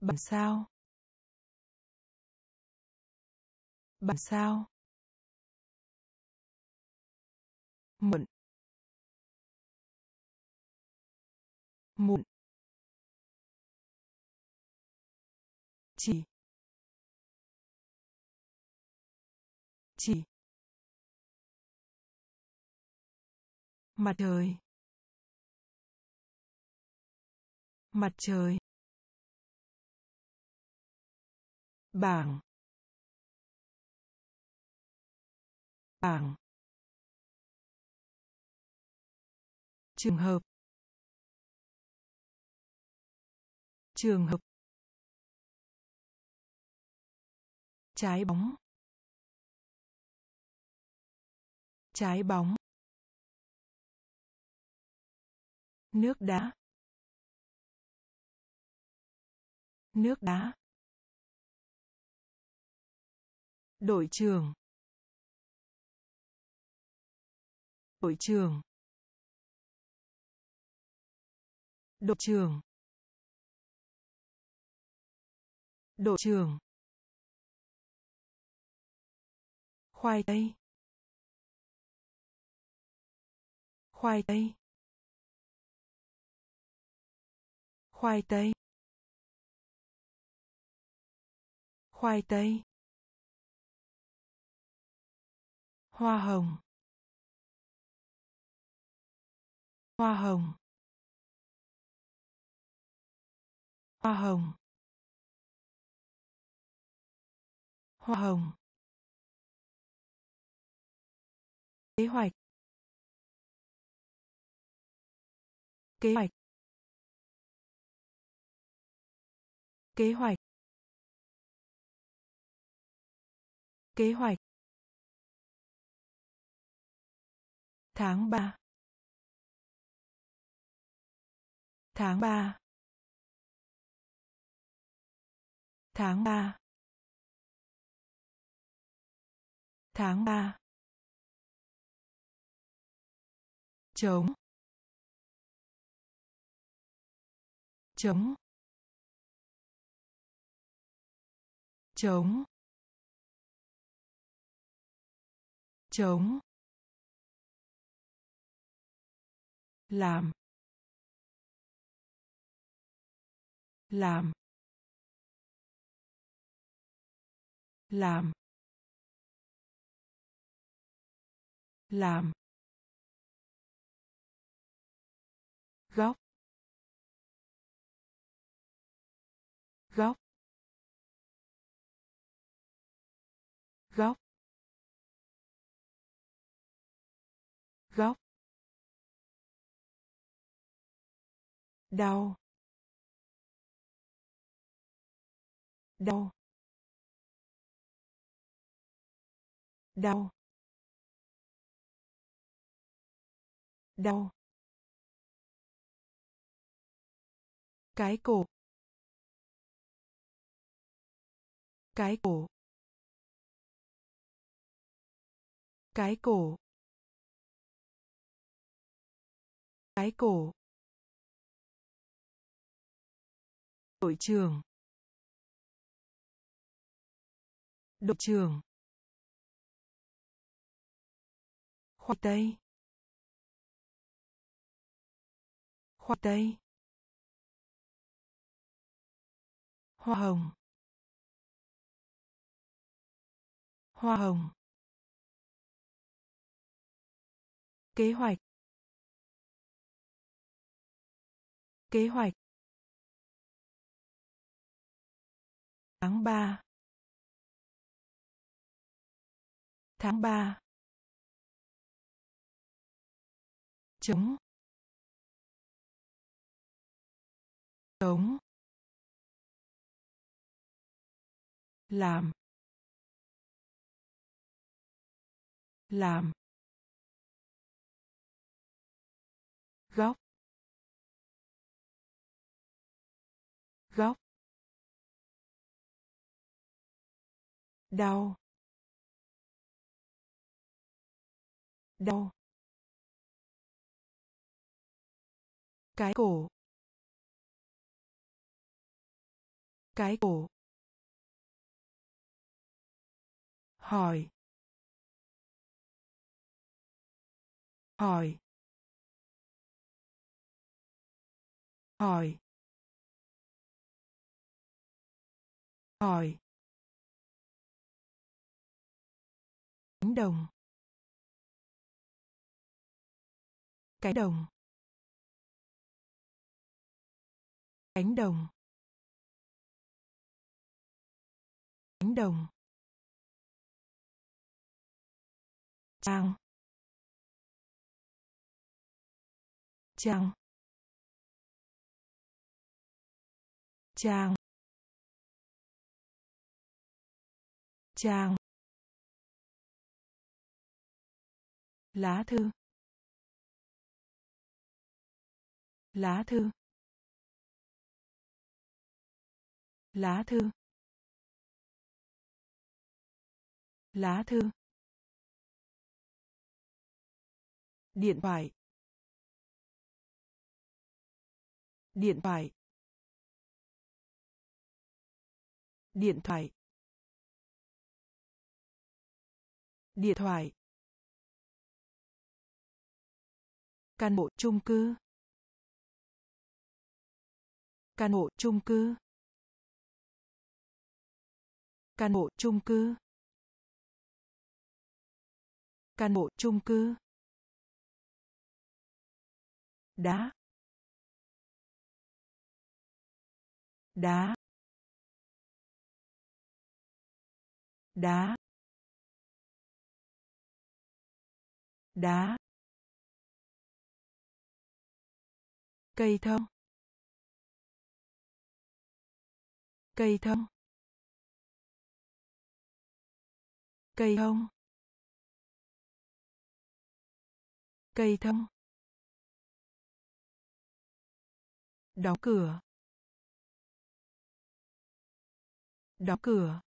Bản sao? Bản sao? Muộn muộn chỉ. Chỉ. Mặt trời. Mặt trời. Bảng. Bảng. Trường hợp. Trường hợp. Trái bóng. Trái bóng. Nước đá. Nước đá. Đội trưởng đội trưởng đội trưởng. Đội trưởng. Khoai tây. Khoai tây. Khoai tây. Khoai tây. Hoa hồng. Hoa hồng. Hoa hồng. Hoa hồng. Kế hoạch. Kế hoạch. Kế hoạch. Kế hoạch. Tháng ba. Tháng ba. Tháng ba. Tháng ba. Chống chống chống chống làm. Làm. Làm. Làm. Góc. Góc. Góc. Góc. Đau. Đau. Đau. Đau. Cái cổ. Cái cổ. Cái cổ. Cái cổ. Đội trưởng. Đội trưởng. Khoai tây. Khoai tây. Hoa hồng. Hoa hồng. Kế hoạch. Kế hoạch. Tháng ba. Tháng ba. Chống chống làm. Làm. Góc. Góc. Đau. Đau. Cái cổ. Cái cổ. Hỏi. Hỏi. Hỏi. Hỏi. Cánh đồng. Cánh đồng. Cánh đồng. Cánh đồng. Trang trang trang trang lá thư. Lá thư. Lá thư. Lá thư. Điện thoại. Điện thoại. Điện thoại. Điện thoại. Căn hộ chung cư. Căn hộ chung cư căn hộ chung cư. Căn hộ chung cư. Đá. Đá. Đá. Đá. Cây thông. Cây thông. Cây thông. Cây thông. Đóng cửa. Đóng cửa.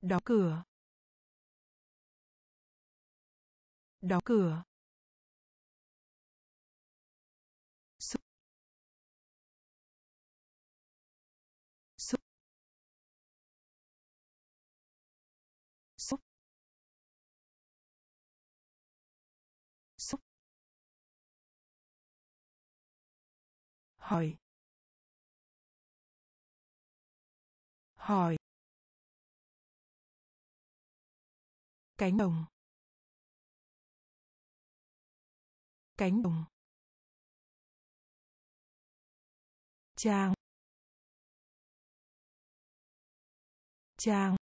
Đóng cửa. Đóng cửa. Hỏi. Hỏi. Cánh đồng. Cánh đồng. Trang. Trang.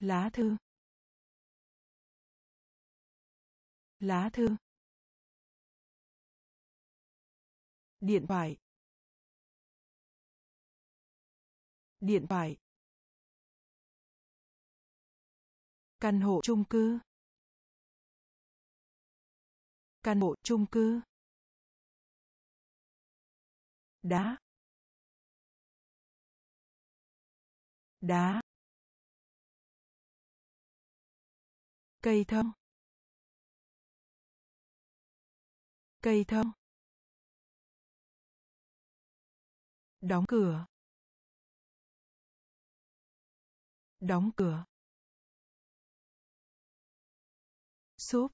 Lá thư. Lá thư. Điện thoại. Điện thoại. Căn hộ chung cư. Căn hộ chung cư. Đá. Đá. Cây thông. Cây thông. Đóng cửa. Đóng cửa. Súp.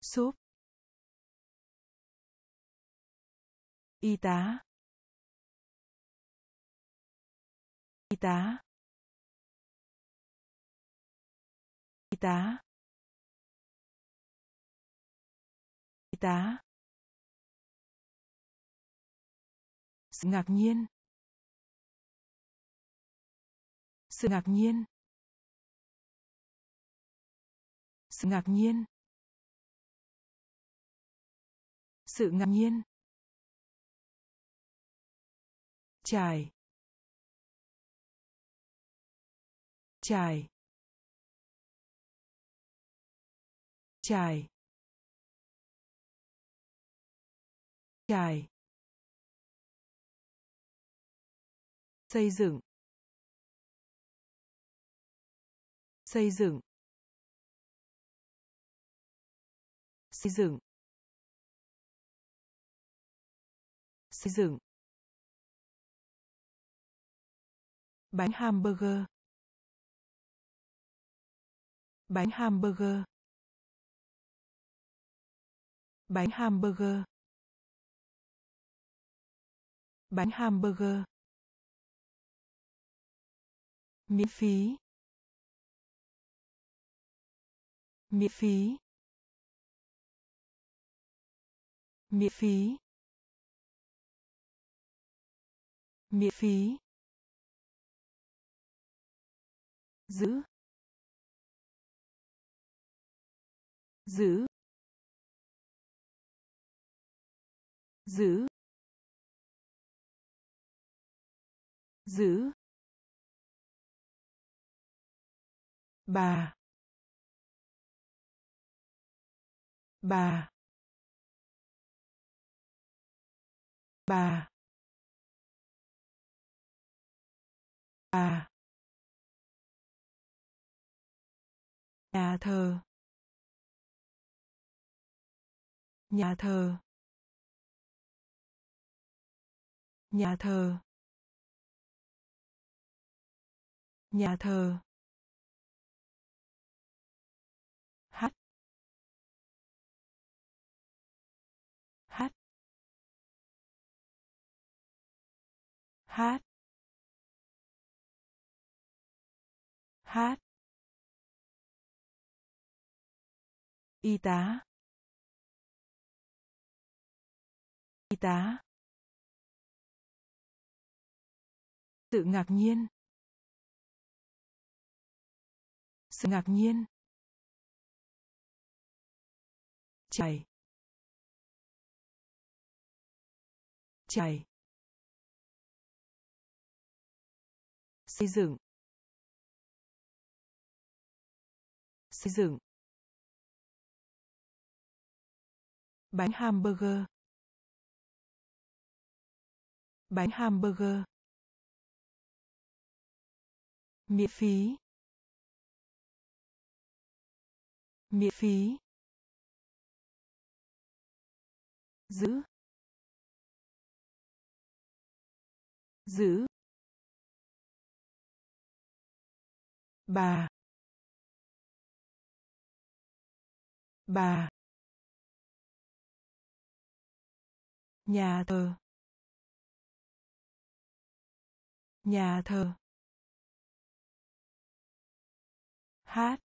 Súp. Y tá. Y tá. Y tá. Y tá. Sự ngạc nhiên. Sự ngạc nhiên. Sự ngạc nhiên. Sự ngạc nhiên. Trải. Trải. Trải. Trải. Xây dựng. Xây dựng. Xây dựng. Xây dựng. Bánh hamburger. Bánh hamburger. Bánh hamburger. Bánh hamburger miễn phí. Miễn phí. Miễn phí. Miễn phí. Giữ. Giữ. Giữ. Giữ. Bà. Bà. Bà. Bà. Nhà thờ. Nhà thờ. Nhà thờ. Nhà thờ. Hát. Hát. Y tá. Y tá. Sự ngạc nhiên. Sự ngạc nhiên. Chảy. Chảy. Xây dựng. Xây dựng. Bánh hamburger. Bánh hamburger. Miễn phí. Miễn phí. Giữ. Giữ. Bà bà nhà thờ nhà thờ hát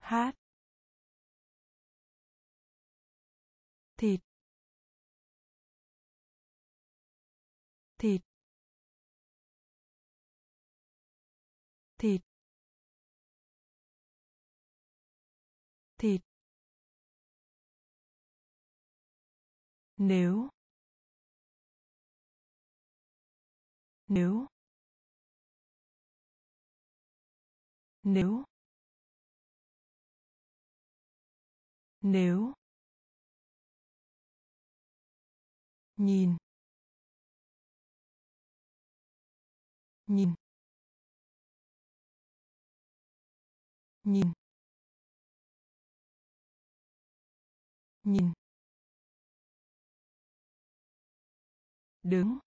hát thịt nếu. Nếu. Nếu. Nếu. Nhìn. Nhìn. Nhìn. Nhìn. Đứng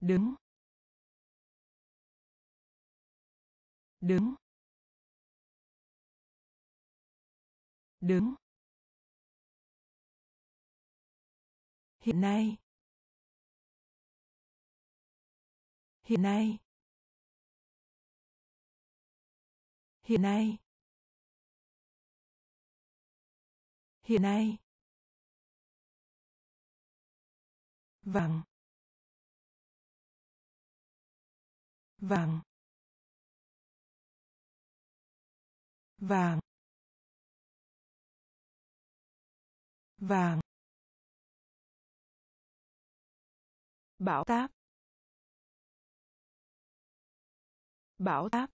đứng đứng đứng. Hiện nay hiện nay hiện nay hiện nay. Vàng vàng vàng vàng bão táp. Bão táp.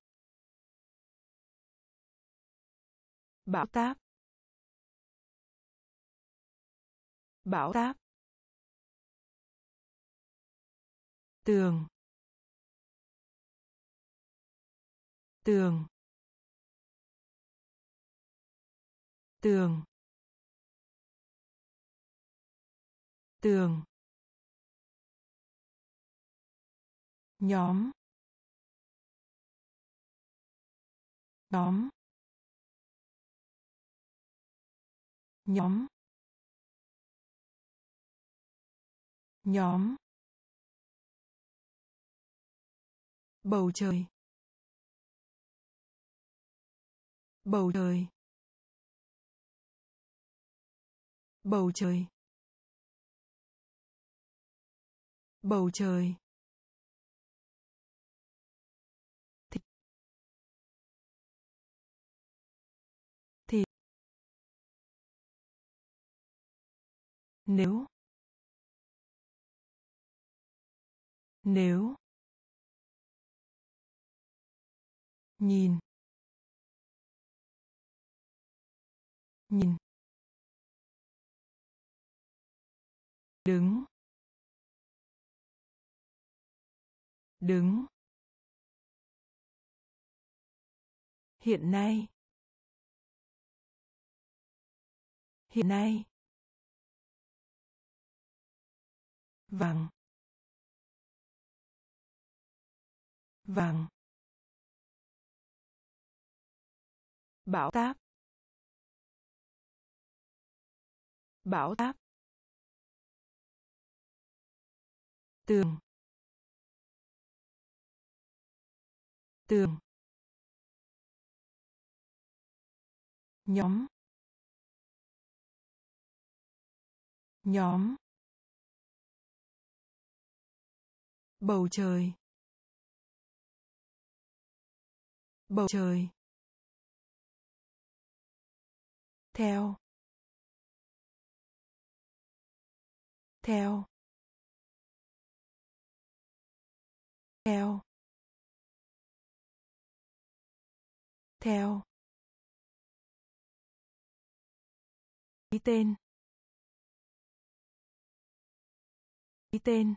Bão táp. Bão táp. Tường tường tường tường. Nhóm nhóm. Nhóm nhóm. Bầu trời. Bầu trời. Bầu trời. Bầu trời. Thịt. Thịt. Nếu. Nếu. Nhìn. Nhìn. Đứng. Đứng. Hiện nay. Hiện nay. Vàng. Vàng. Bảo táp. Bảo táp. Tường. Tường. Nhóm. Nhóm. Bầu trời. Bầu trời. Theo. Theo. Theo. Theo. Ký tên. Ký tên.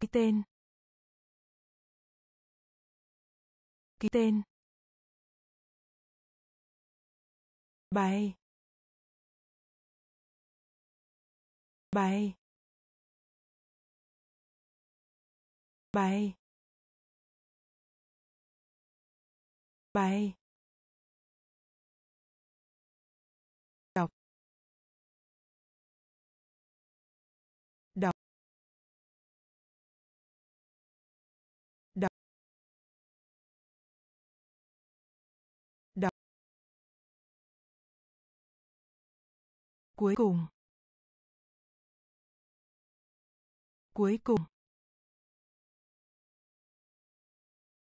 Ký tên. Ký tên. Bay. Bay. Bay. Bay. Cuối cùng. Cuối cùng.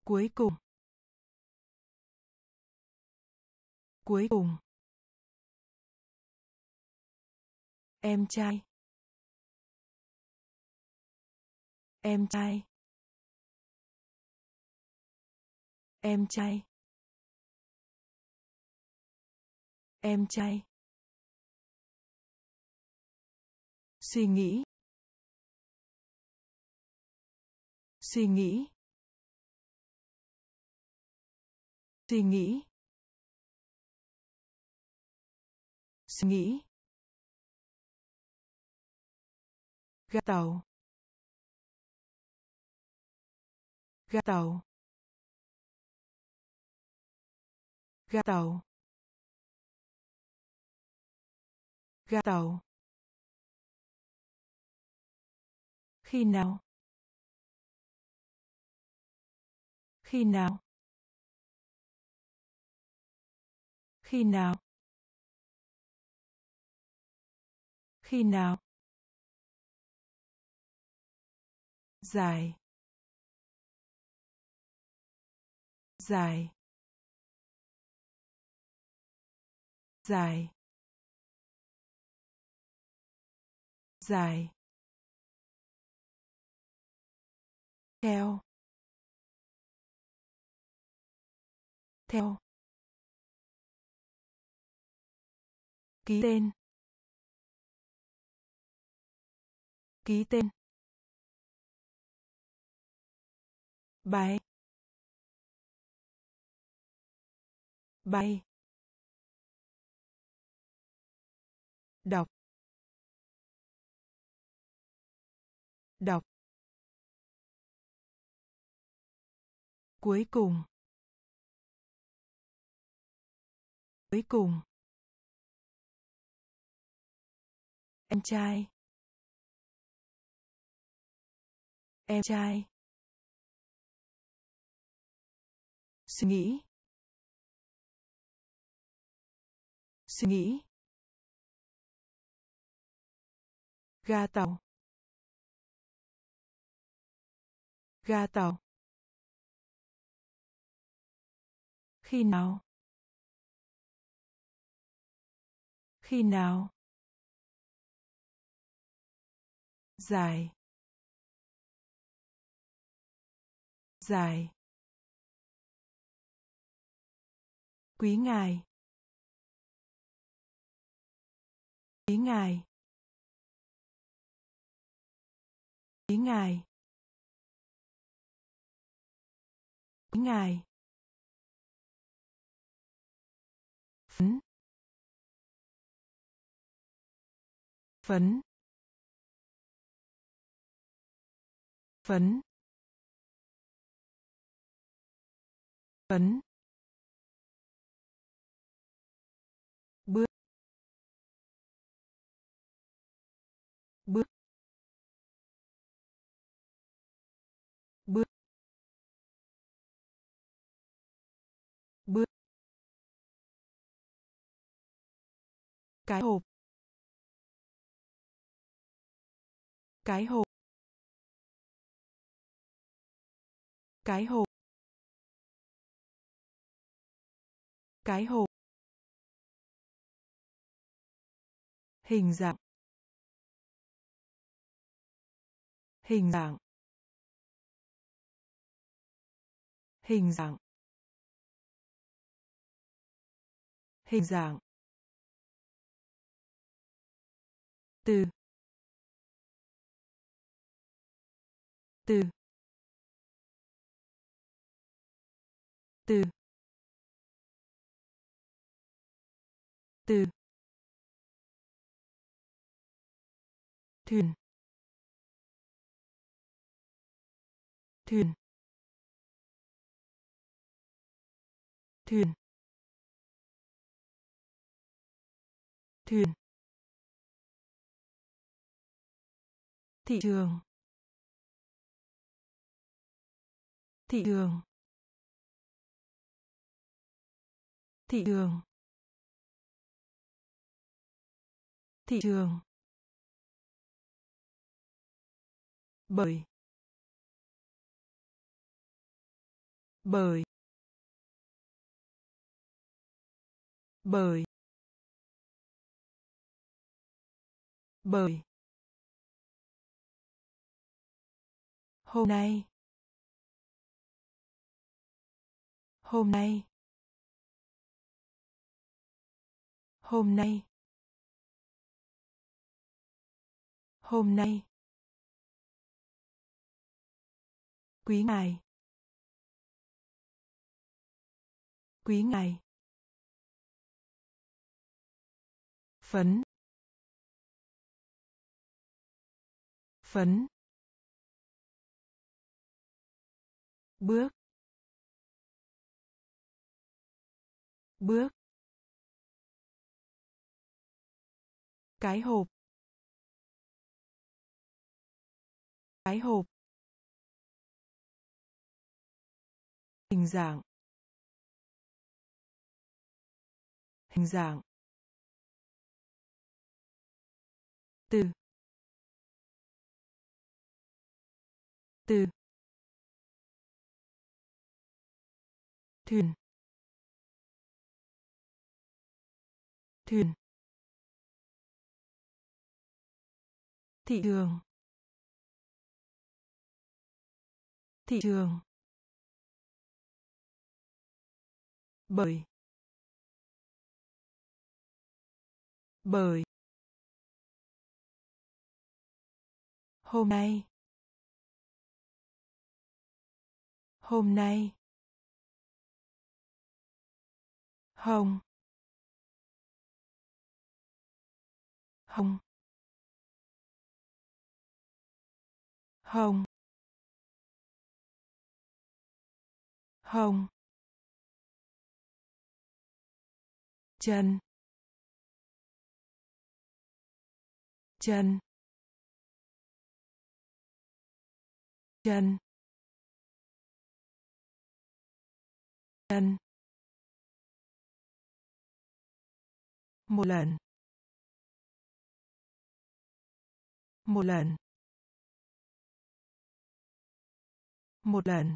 Cuối cùng. Cuối cùng. Em trai. Em trai. Em trai. Em trai. Suy nghĩ. Suy nghĩ. Suy nghĩ. Suy nghĩ. Ga tàu. Ga tàu. Ga tàu. Ga tàu. Khi nào? Khi nào? Khi nào? Khi nào? Dài. Dài. Dài. Dài. Theo. Theo. Ký tên. Ký tên. Bay bay đọc. Đọc. Cuối cùng. Cuối cùng. Em trai. Em trai. Suy nghĩ. Suy nghĩ. Ga tàu. Ga tàu. Khi nào? Khi nào? Dài. Dài. Quý ngài. Quý ngài. Quý ngài. Quý ngài. Phấn. Phấn. Phấn. Bước. Bước. Bước. Bước. Cái hộp. Cái hộp. Cái hộp. Cái hộp. Hình dạng. Hình dạng. Hình dạng. Hình dạng. Từ. Từ từ từ thuyền thuyền thuyền thuyền. Thị trường. Thị trường thị trường thị trường bởi. Bởi. Bởi. Bởi. Hôm nay. Hôm nay. Hôm nay. Hôm nay. Quý ngài. Quý ngài. Phấn. Phấn. Bước. Bước. Cái hộp. Cái hộp. Hình dạng. Hình dạng. Từ. Từ. Thuyền. Thuyền. Thị trường. Thị trường. Bởi. Bởi. Hôm nay. Hôm nay. Hồng. Hồng. Hồng. Hồng. Chân chân chân chân một lần. Một lần. Một lần.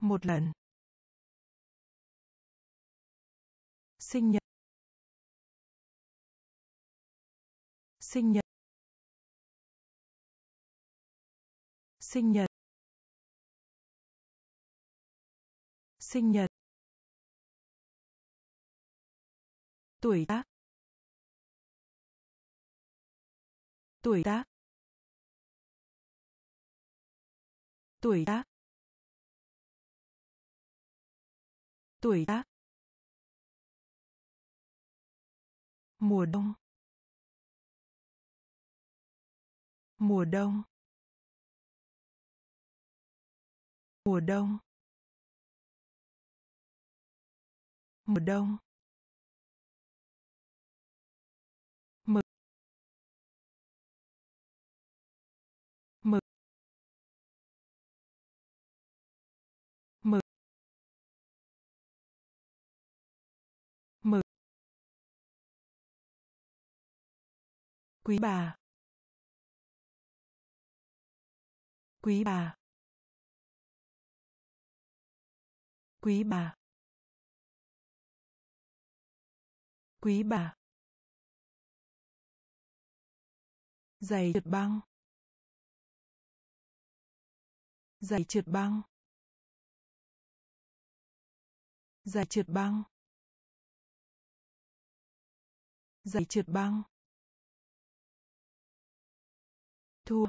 Một lần. Sinh nhật. Sinh nhật. Sinh nhật. Sinh nhật. Tuổi tác. Tuổi tác. Tuổi tác. Tuổi tác. Mùa đông. Mùa đông. Mùa đông. Mùa đông. Quý bà. Quý bà. Quý bà. Quý bà. Giày trượt băng. Giày trượt băng. Giày trượt băng. Giày trượt băng. Thua.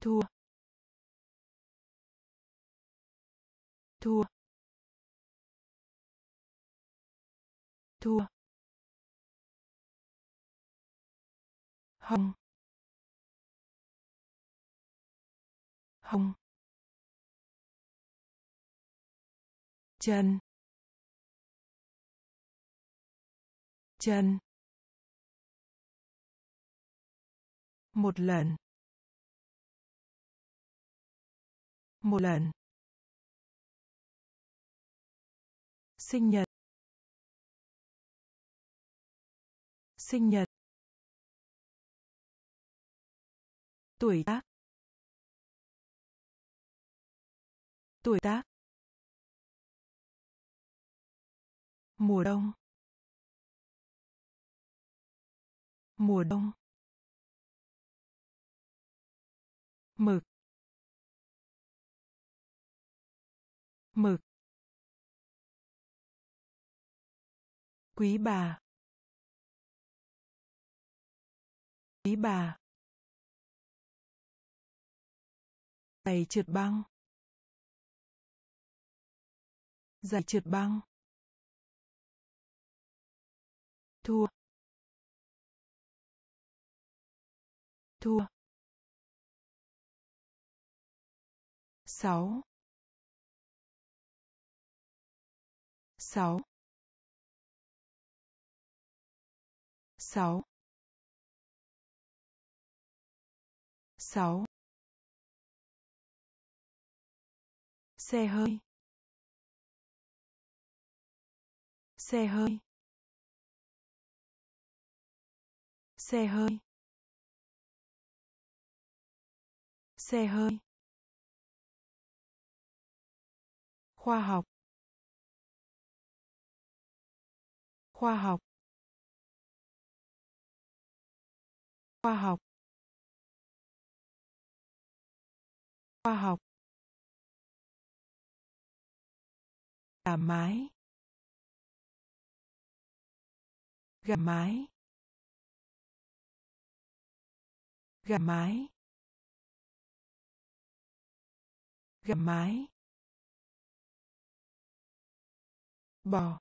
Thua. Thua. Thua. Hồng. Hồng. Chân. Chân. Một lần. Một lần. Sinh nhật. Sinh nhật. Tuổi tác. Tuổi tác. Mùa đông. Mùa đông. Mực. Mực. Quý bà. Quý bà. Giày trượt băng. Giày trượt băng. Thua. Thua. Sáu. Sáu. Sáu. Sáu. Xe hơi. Xe hơi. Xe hơi. Xe hơi. Khoa học. Khoa học. Khoa học. Khoa học. Gà mái. Gà mái. Gà mái. Gà mái. Bò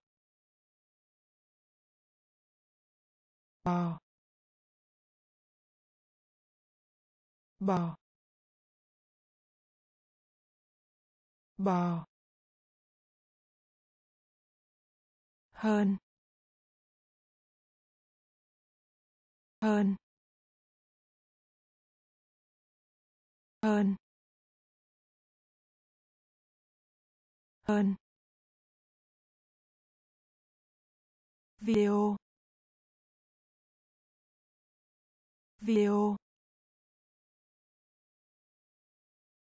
bò bò bò hơn hơn hơn hơn. Video. Video.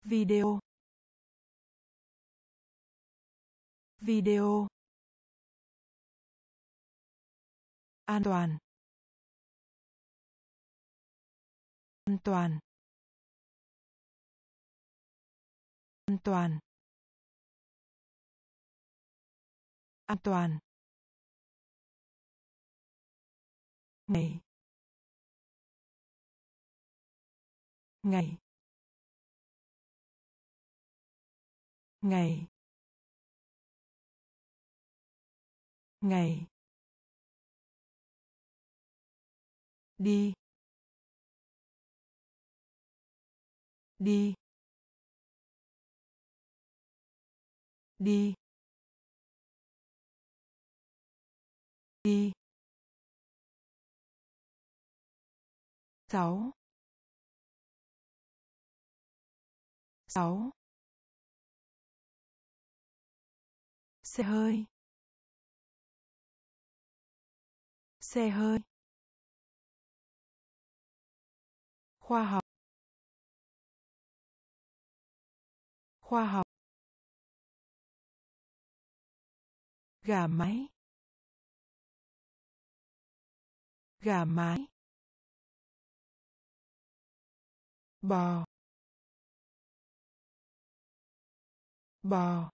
Video. Video. An toàn. An toàn. An toàn. An toàn. Ngày. Ngày. Ngày. Ngày. Đi. Đi. Đi. Đi. Sáu. Sáu. Xe hơi. Xe hơi. Khoa học. Khoa học. Gà mái gà mái bò. Bò.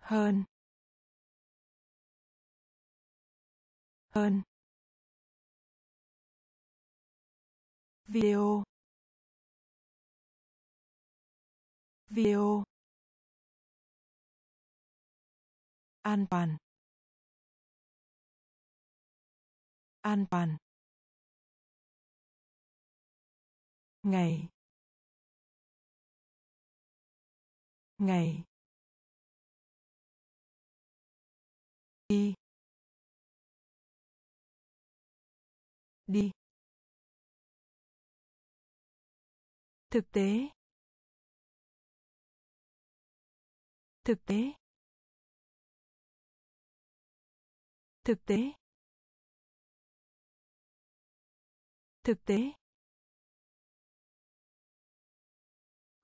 Hơn. Hơn. Video. Video. An toàn. An toàn. Ngày. Ngày. Đi. Đi. Thực tế. Thực tế. Thực tế. Thực tế.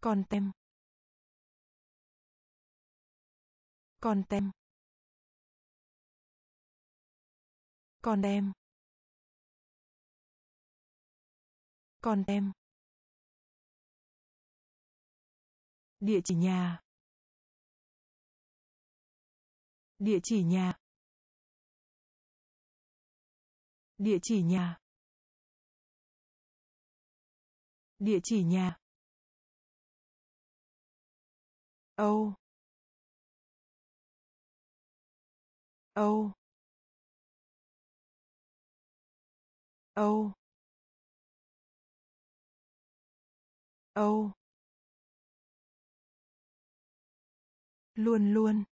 Con tem. Con tem. Con đem con đem địa chỉ nhà. Địa chỉ nhà. Địa chỉ nhà. Địa chỉ nhà. Âu. Âu. Âu. Âu. Luôn luôn.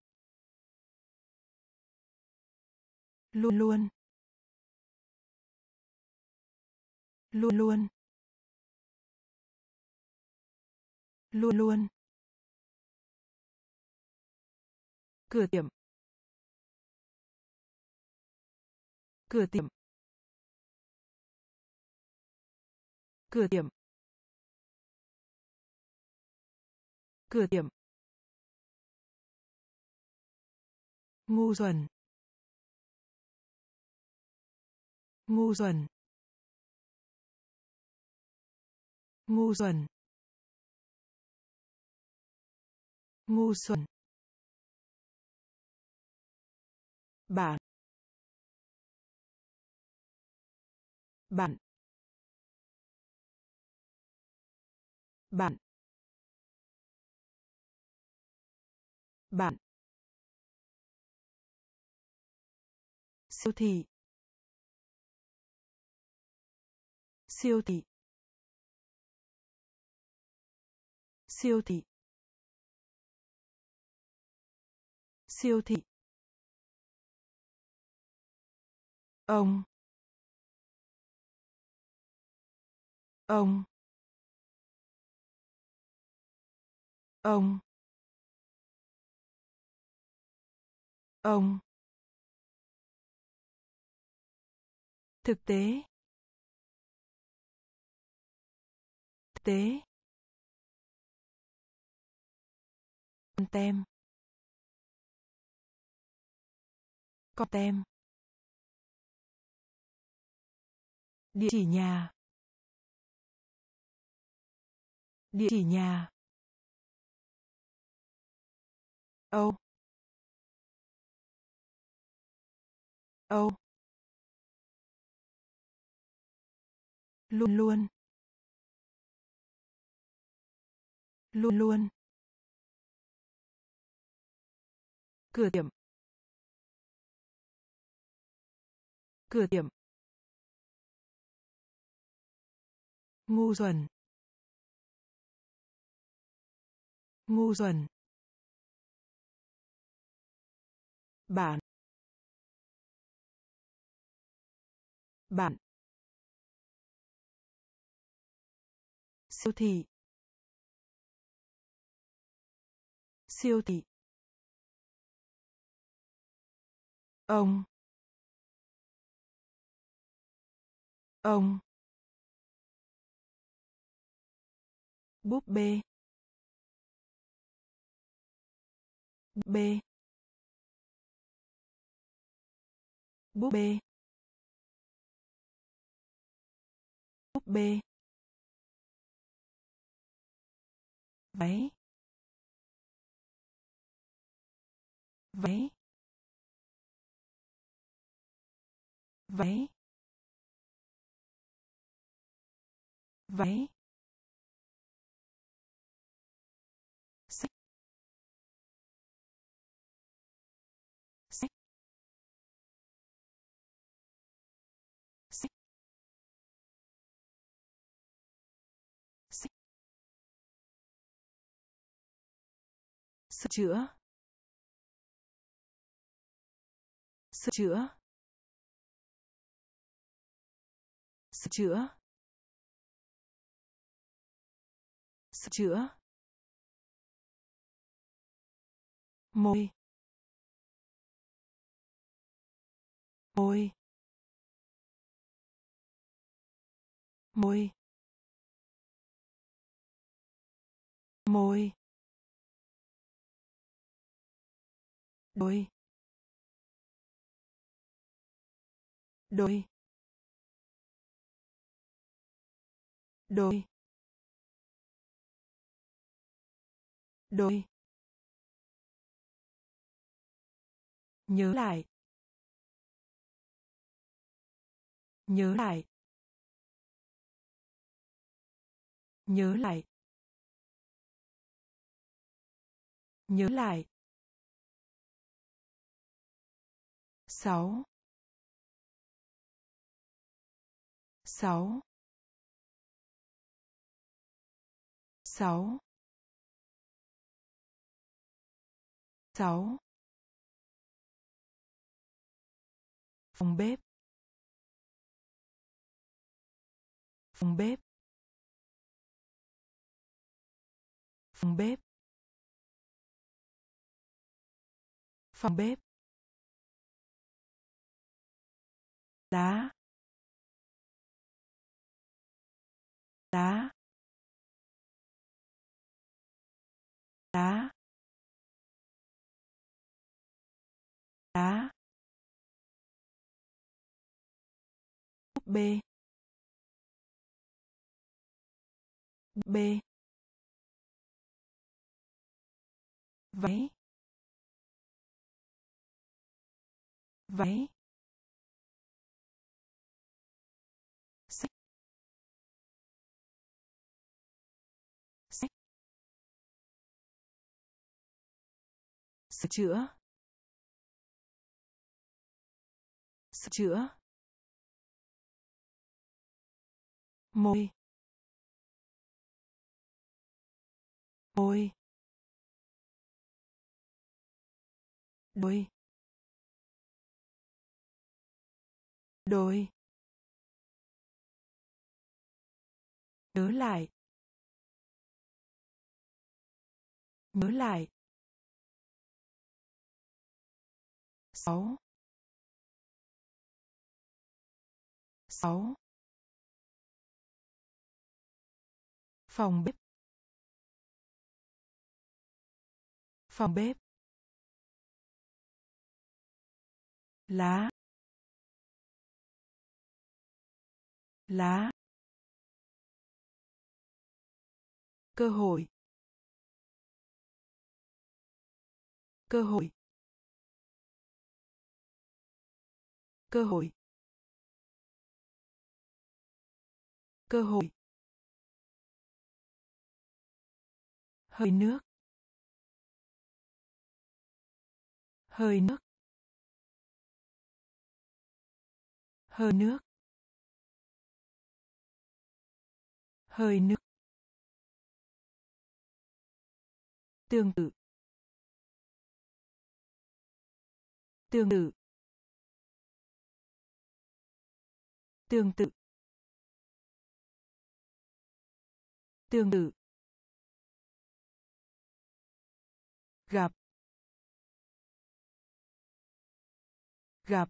Luôn luôn. Luôn luôn. Luôn luôn. Cửa tiệm. Cửa tiệm. Cửa tiệm. Cửa tiệm. Ngu xuẩn. Ngu xuẩn. Ngu xuẩn. Ngu xuẩn. Bạn. Bạn. Bạn. Bạn. Siêu thị. Siêu thị. Siêu thị. Siêu thị. Ông. Ông. Ông. Ông. Thực tế. Thực tế. Con tem. Con tem. Địa chỉ nhà. Địa chỉ nhà. Âu. Âu. Luôn luôn. Luôn luôn. Cửa tiệm. Cửa tiệm. Ngu xuẩn. Ngu xuẩn. Bạn. Bạn. Siêu thị. Siêu thị. Ông. Ông. Búp bê. Búp bê. Búp bê. Búp bê. Váy. Váy. Váy. Váy. Chữa. Sửa chữa. Sửa chữa. Sửa chữa. Môi. Môi. Môi. Môi. Đôi. Đôi. Đôi. Đôi. Nhớ lại. Nhớ lại. Nhớ lại. Nhớ lại. Sáu. Sáu. Sáu. Sáu. Phòng bếp. Phòng bếp. Phòng bếp. Phòng bếp. Lá lá lá lá búp bê. Búp bê. Váy. Váy. Sửa chữa. Sửa chữa. Môi. Môi. Đôi. Đôi. Nhớ lại. Nhớ lại. Sáu. Sáu. Phòng bếp. Phòng bếp. Lá. Lá. Cơ hội. Cơ hội. Cơ hội. Cơ hội. Hơi nước. Hơi nước. Hơi nước. Hơi nước. Tương tự. Tương tự. Tương tự. Tương tự. Gặp. Gặp.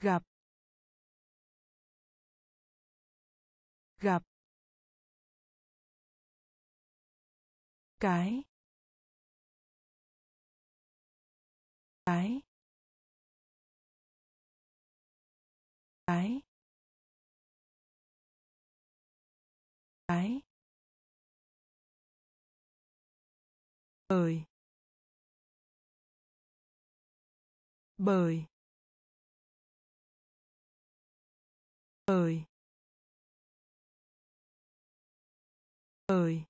Gặp. Gặp. Cái. Cái. Cái cái bởi bởi bởi bởi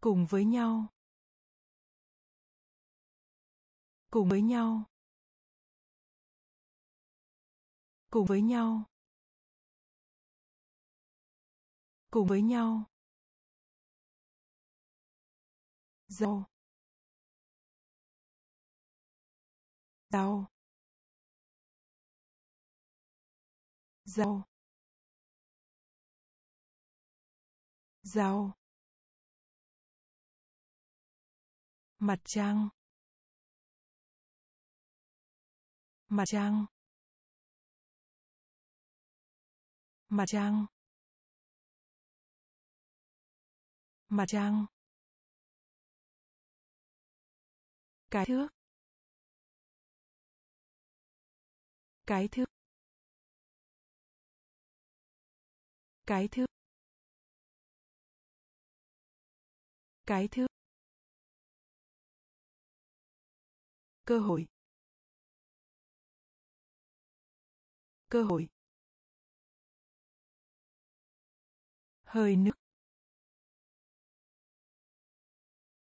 cùng với nhau. Cùng với nhau. Cùng với nhau. Cùng với nhau. Rau rau rau rau mặt trăng. Mặt trăng. Mặt trăng mặt trăng cái thước. Cái thước. Cái thước. Cái thước. Cơ hội. Cơ hội. Hơi nước.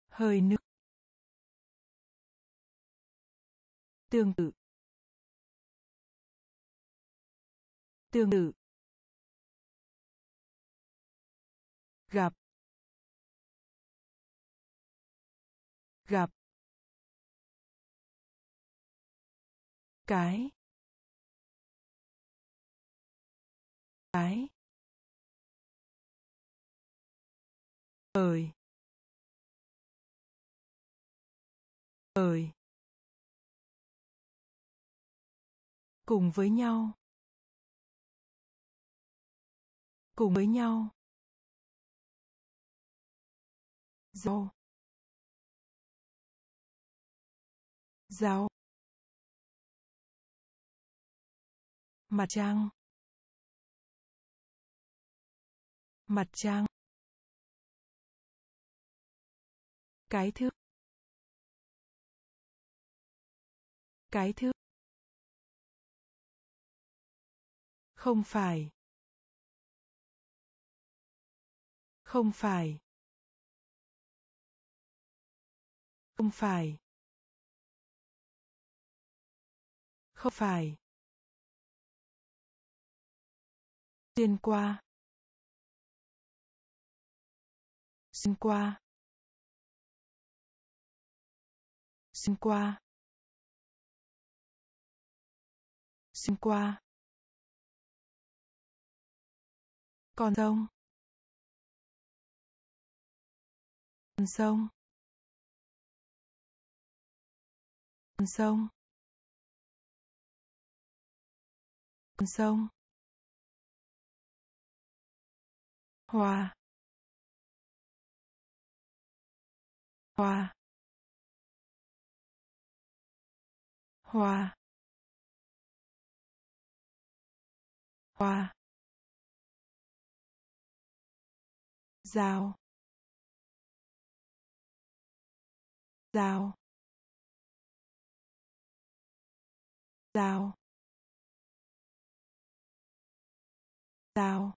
Hơi nước. Tương tự. Tương tự. Gặp. Gặp. Cái. Cái. Ơi. Ơi. Cùng với nhau. Cùng với nhau. Rau rau mặt trăng. Mặt trăng. Cái thước cái thước không phải không phải Không phải. Không phải. Xuyên qua. Xuyên qua. Xuyên qua. Xuyên qua. Con sông. Con sông. Con sông. Con sông. Hoa. Hoa. Hoa. Hoa. dao dao dao dao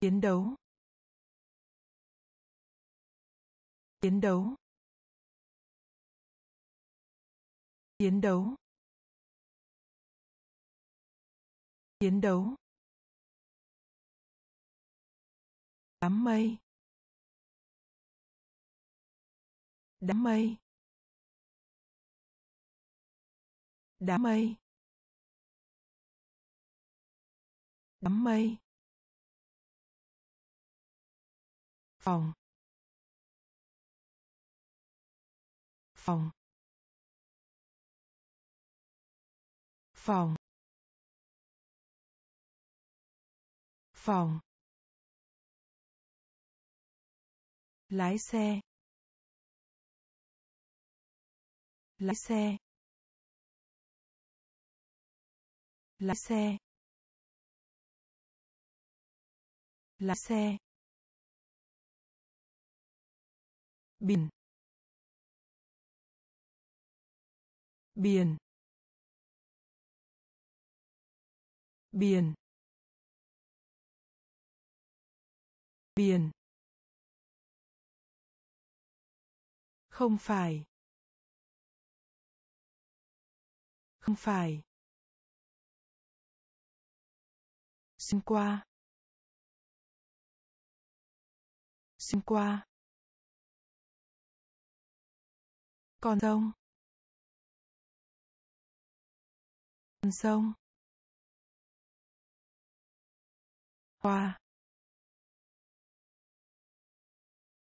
chiến đấu. Chiến đấu. Chiến đấu. Chiến đấu. Đám mây. Đám mây. Đám mây. Đám mây. Phòng. Phòng. Phòng. Phòng. Lái xe. Lái xe. Lái xe. Lái xe. Biển. Biển. Biển. Biển. Không phải. Không phải. Xin qua. Xin qua. Con sông. Con sông. Hoa.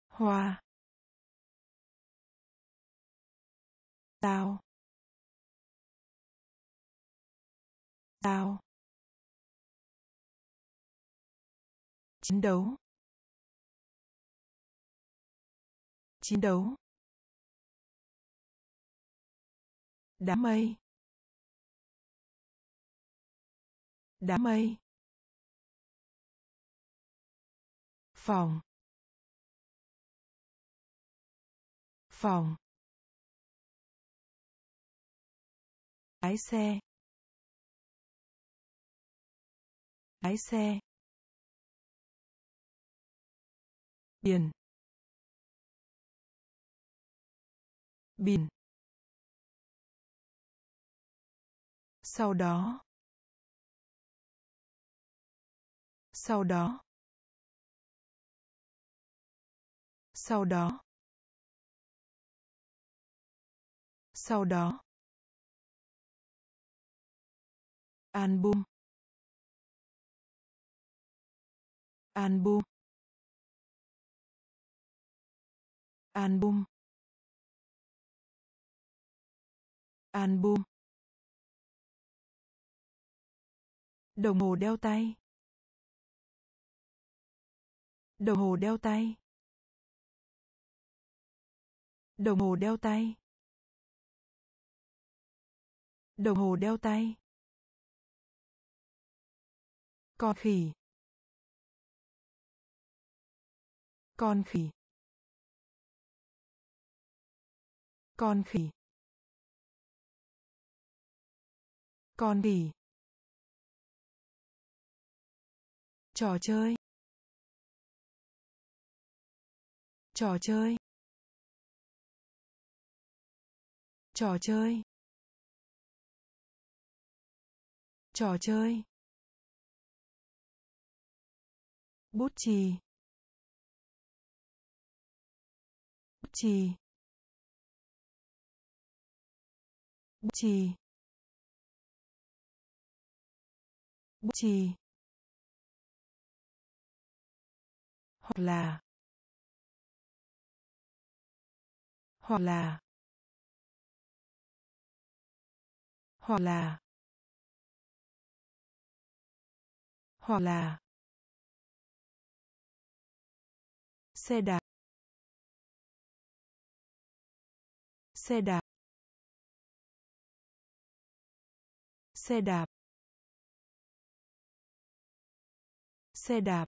Hoa. Dao dao chiến đấu. Chiến đấu. Đám mây. Đám mây. Phòng. Phòng. Lái xe. Lái xe. Biển. Biển. Sau đó. Sau đó. Sau đó. Sau đó. Album. Album. Album. Album. Đồng hồ đeo tay. Đồng hồ đeo tay đồng hồ đeo tay. Đồng hồ đeo tay. Con khỉ. Con khỉ. Con khỉ. Con khỉ. Trò chơi. Trò chơi. Trò chơi. Trò chơi. Bút chì. Bút chì. Bút chì. Bút chì. Hoặc là. Hoặc là. Hoặc là hoặc là, xe đạp xe đạp xe đạp xe đạp.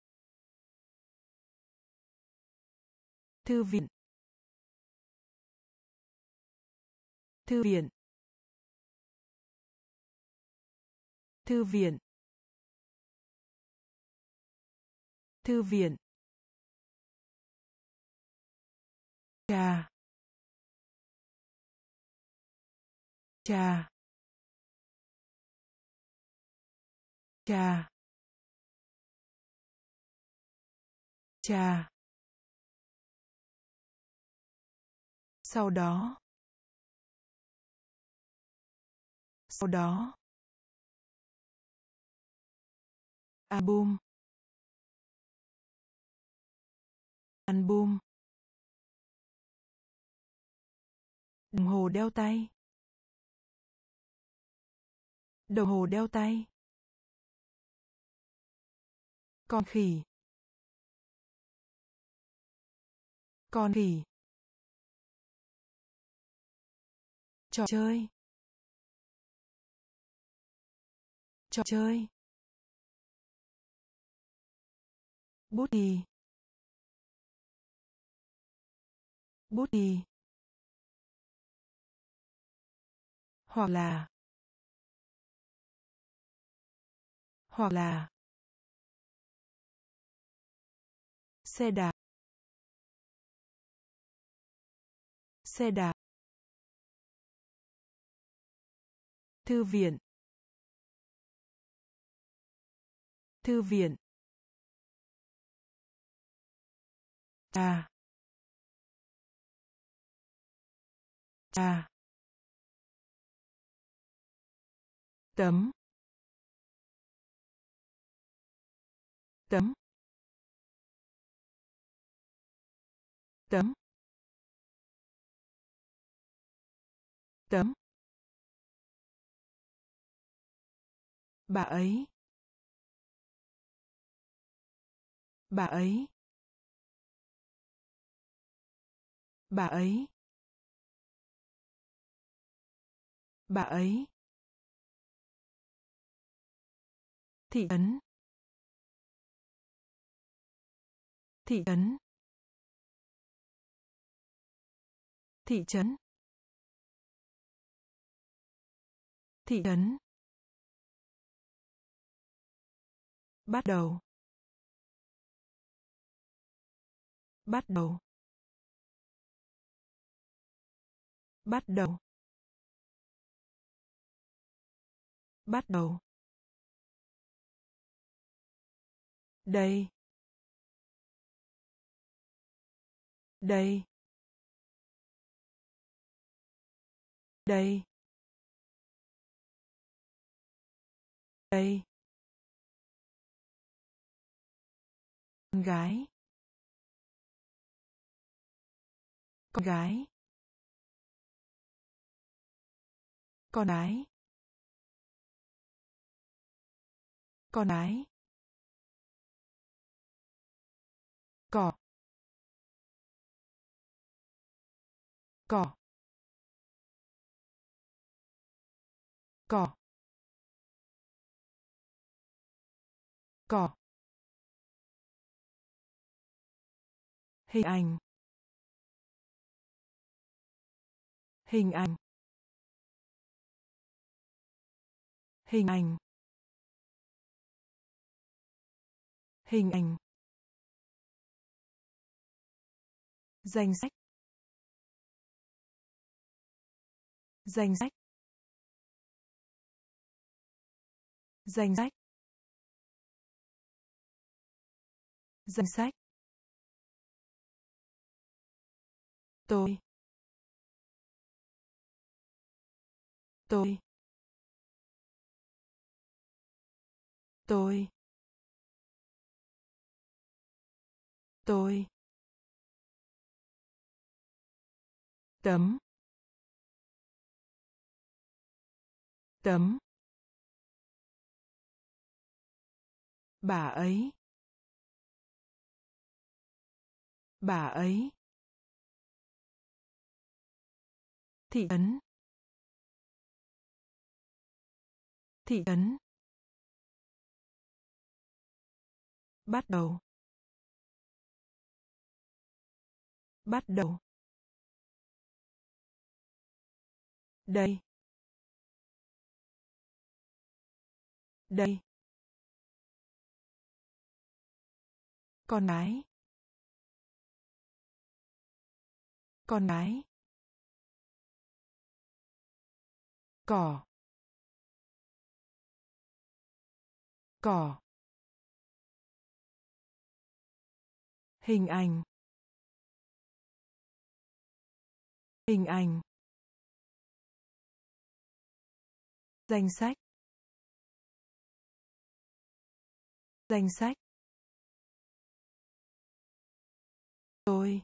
Thư viện. Thư viện. Thư viện. Thư viện. Trà. Trà. Trà. Trà. Sau đó. Sau đó. Album. Album. Đồng hồ đeo tay. Đồng hồ đeo tay. Con khỉ. Con khỉ. Trò chơi. Trò chơi. Bút đi. Bút đi. Hoặc là. Hoặc là. Xe đạp. Xe đạp. Thư viện. Thư viện. Trà trà tấm. Tấm. Tấm. Tấm. Bà ấy. Bà ấy. Bà ấy. Bà ấy. Thị trấn thị trấn thị trấn. Thị trấn bắt đầu. Bắt đầu. Bắt đầu. Bắt đầu. Đây. Đây. Đây. Đây. Con gái. Con gái. Con ái. Con ái. Cỏ cỏ cỏ cỏ hình ảnh. Hình ảnh. Hình ảnh. Hình ảnh. Danh sách. Danh sách. Danh sách. Danh sách. Tôi. Tôi. Tôi. Tôi. Tấm. Tấm. Bà ấy. Bà ấy. Thị trấn thị trấn bắt đầu. Bắt đầu. Đây. Đây. Con gái con gái cỏ. Cỏ. Hình ảnh. Hình ảnh. Danh sách. Danh sách. Tôi.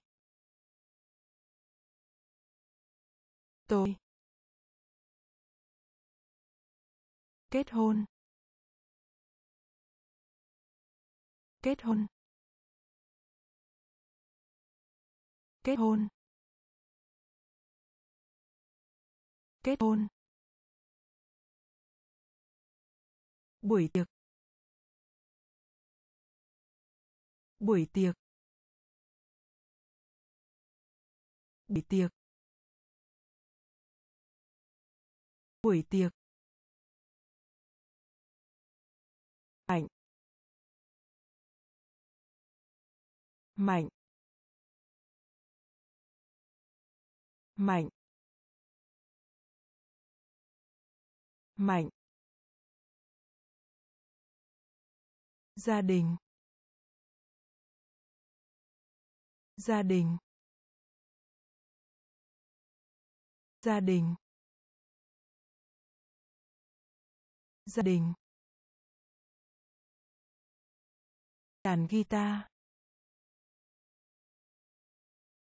Tôi. Kết hôn. Kết hôn. Kết hôn. Kết hôn. Buổi tiệc. Buổi tiệc. Buổi tiệc. Buổi tiệc. Mạnh. Mạnh. Mạnh. Mạnh. Gia đình. Gia đình. Gia đình. Gia đình. Đàn guitar.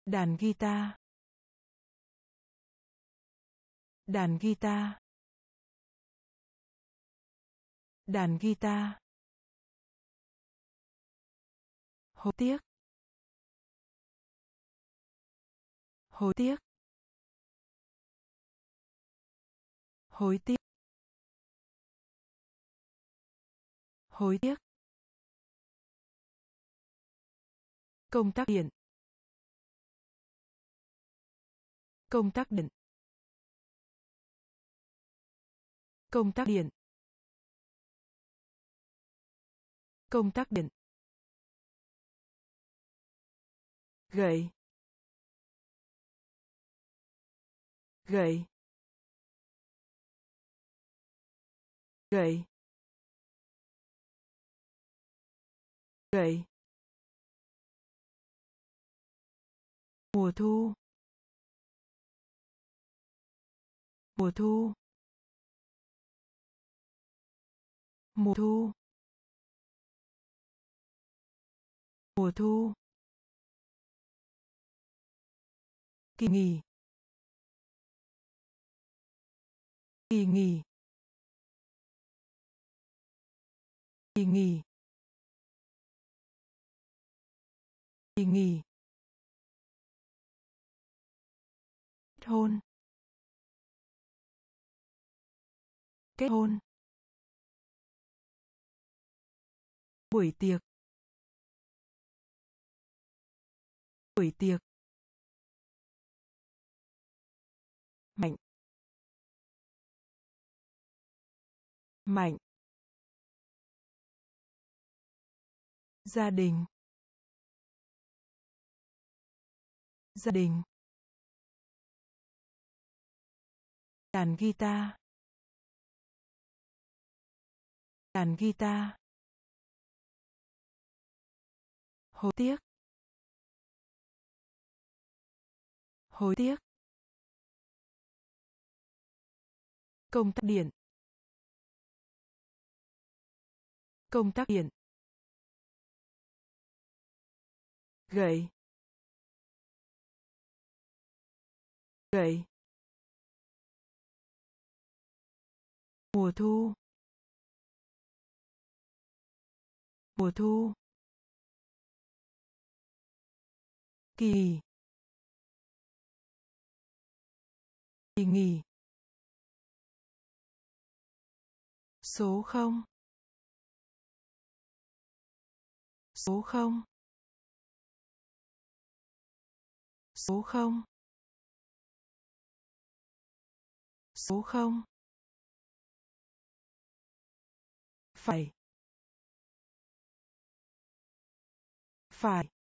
Đàn guitar. Đàn guitar. Đàn guitar. Hối tiếc. Hối tiếc. Hối tiếc. Hối tiếc. Công tác điện. Công tác điện. Công tác điện. Công tác điện. Gậy. Gậy. Gậy. Gậy. Mùa thu. Mùa thu. Mùa thu. Mùa thu. Kỳ nghỉ. Kỳ nghỉ. Kỳ nghỉ. Kỳ nghỉ. Kết hôn. Kết hôn. Buổi tiệc. Buổi tiệc. Mạnh. Mạnh. Gia đình. Gia đình. Đàn guitar. Đàn guitar. Hối tiếc. Hối tiếc. Công tắc điện. Công tắc điện. Gậy. Gậy. Mùa thu. Mùa thu. Kỳ. Kỳ nghỉ. Số không. Số không. Số không. Số không. Phải. Phải.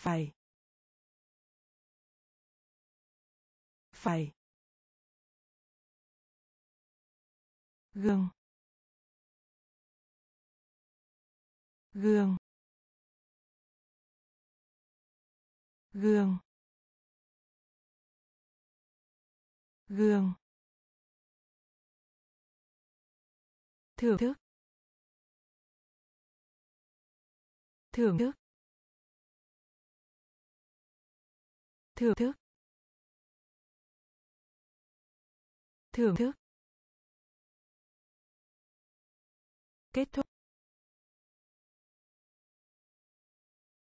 Phải. Phải. Gương. Gương. Gương. Gương. Thưởng thức. Thưởng thức. Thưởng thức. Thưởng thức. Kết thúc.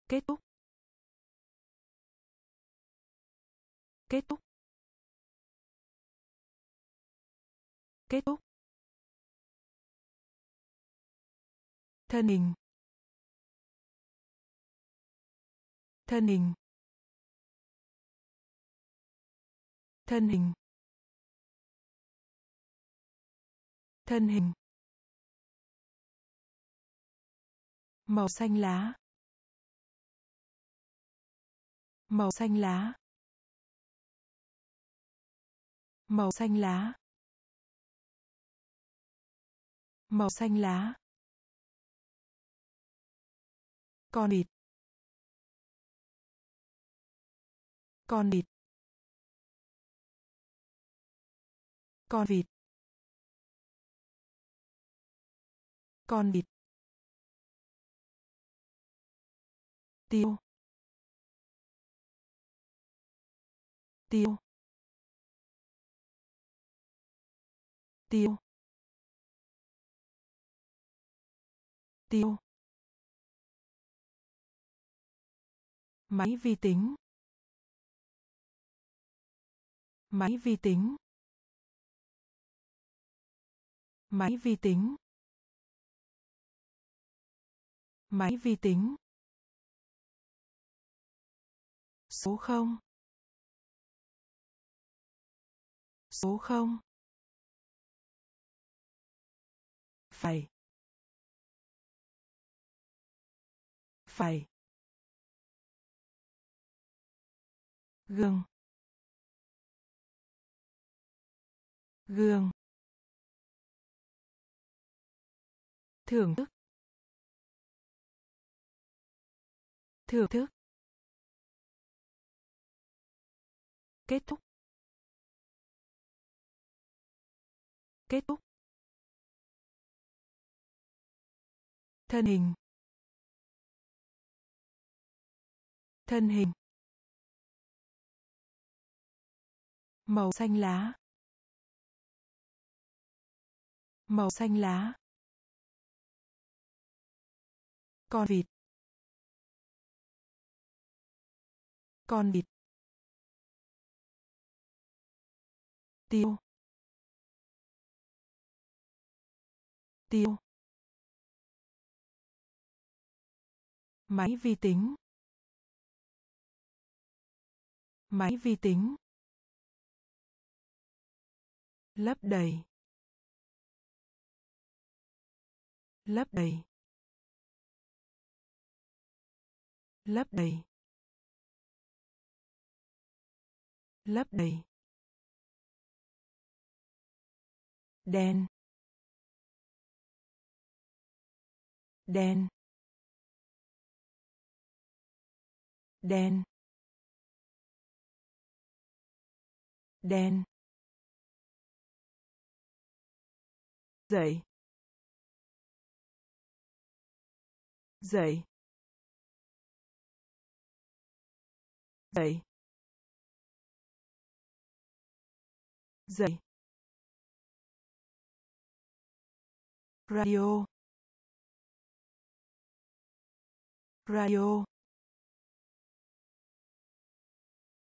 Kết thúc. Kết thúc. Kết thúc. Thân hình. Thân hình. Thân hình. Thân hình. Màu xanh lá. Màu xanh lá. Màu xanh lá. Màu xanh lá. Con vịt. Con vịt. Con vịt. Con vịt. Tiêu. Tiêu. Tiêu. Tiêu. Máy vi tính. Máy vi tính. Máy vi tính. Máy vi tính. Số không. Số không. Phải phải gương. Gương. Thưởng thức. Thưởng thức. Kết thúc. Kết thúc. Thân hình. Thân hình. Màu xanh lá. Màu xanh lá con vịt. Con vịt. Tiêu. Tiêu. Máy vi tính. Máy vi tính. Lấp đầy. Lấp đầy. Lấp đầy. Lấp đầy. Đen đen đen đen dậy. Dậy. Dậy. Dậy. Radio. Radio.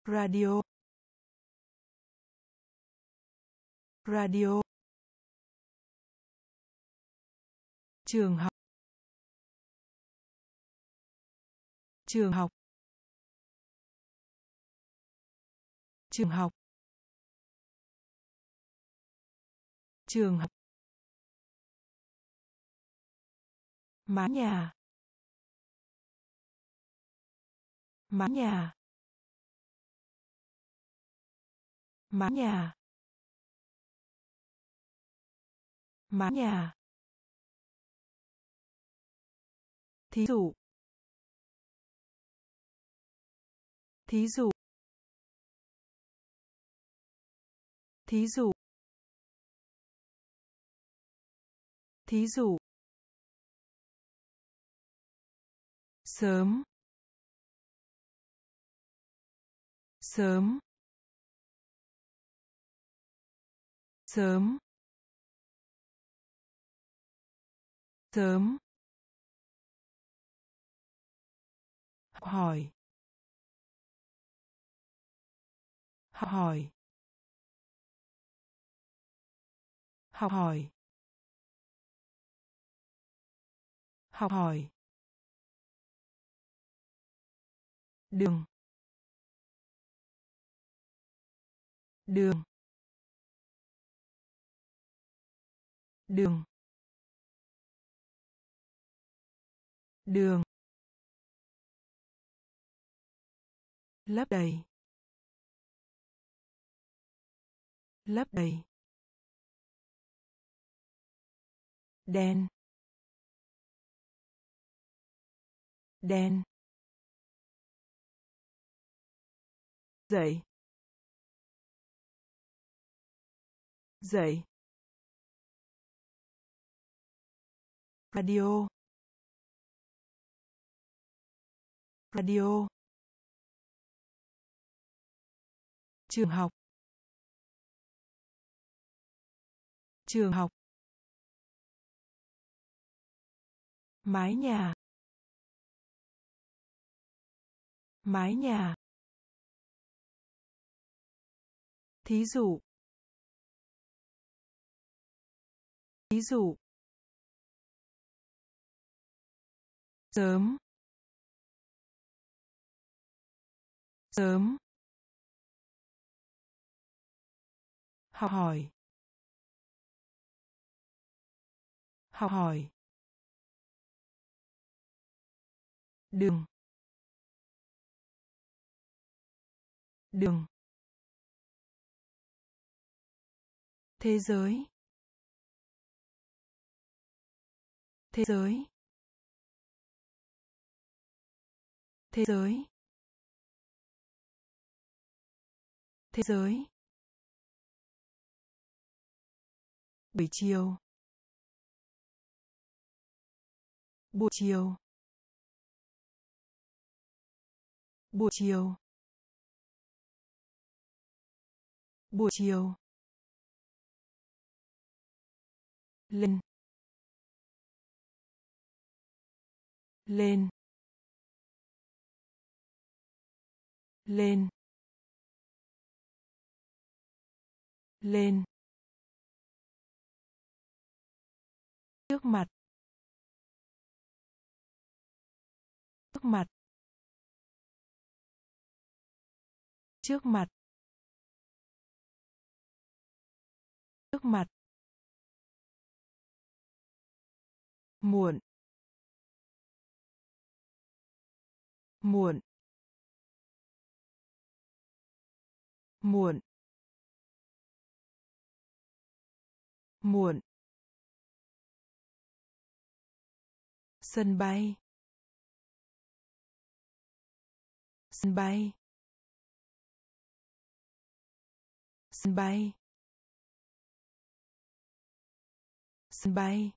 Radio. Radio. Trường học. Trường học. Trường học. Trường học. Mái nhà. Mái nhà. Mái nhà. Mái nhà. Thí dụ. Thí dụ. Thí dụ. Thí dụ. Sớm. Sớm. Sớm. Sớm. Hỏi. Hỏi. Học hỏi. Học hỏi. Đường. Đường. Đường. Đường. Lấp đầy. Lấp đầy. Đen đen dậy dậy radio radio trường học trường học. Mái nhà. Mái nhà. Thí dụ. Thí dụ. Sớm. Sớm. Học hỏi. Học hỏi. Đường. Đường. Thế giới. Thế giới. Thế giới. Thế giới. Buổi chiều. Buổi chiều. Buổi chiều. Buổi chiều. Lên. Lên. Lên. Lên. Trước mặt. Trước mặt. Trước mặt. Trước mặt. Muộn. Muộn. Muộn. Muộn. Sân bay. Sân bay. Sân bay. Sân bay.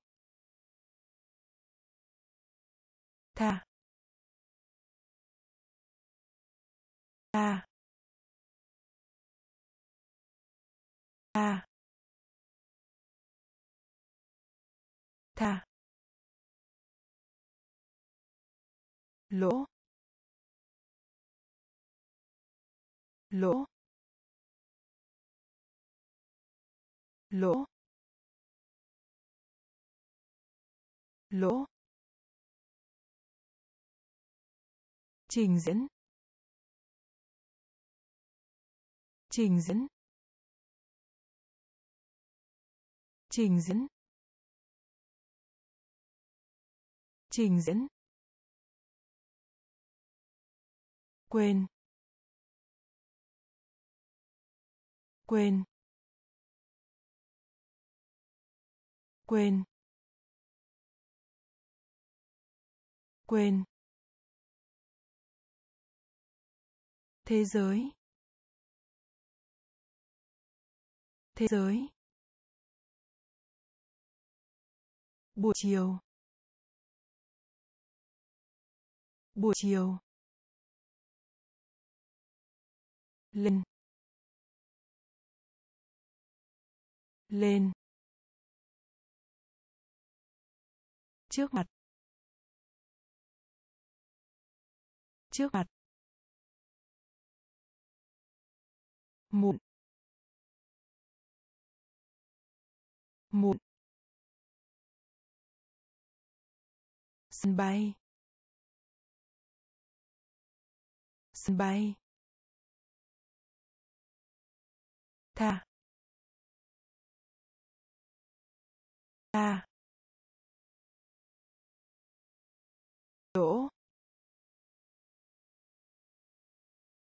Tha. Tha. Tha. Tha. Lỗ. Lỗ. Lỗ lỗ trình diễn trình diễn trình diễn trình diễn. Quên. Quên. Quên. Quên. Thế giới. Thế giới. Buổi chiều. Buổi chiều. Lên. Lên. Trước mặt. Trước mặt. Muộn muộn sân bay. Sân bay. Tha. Tha. Lỗ.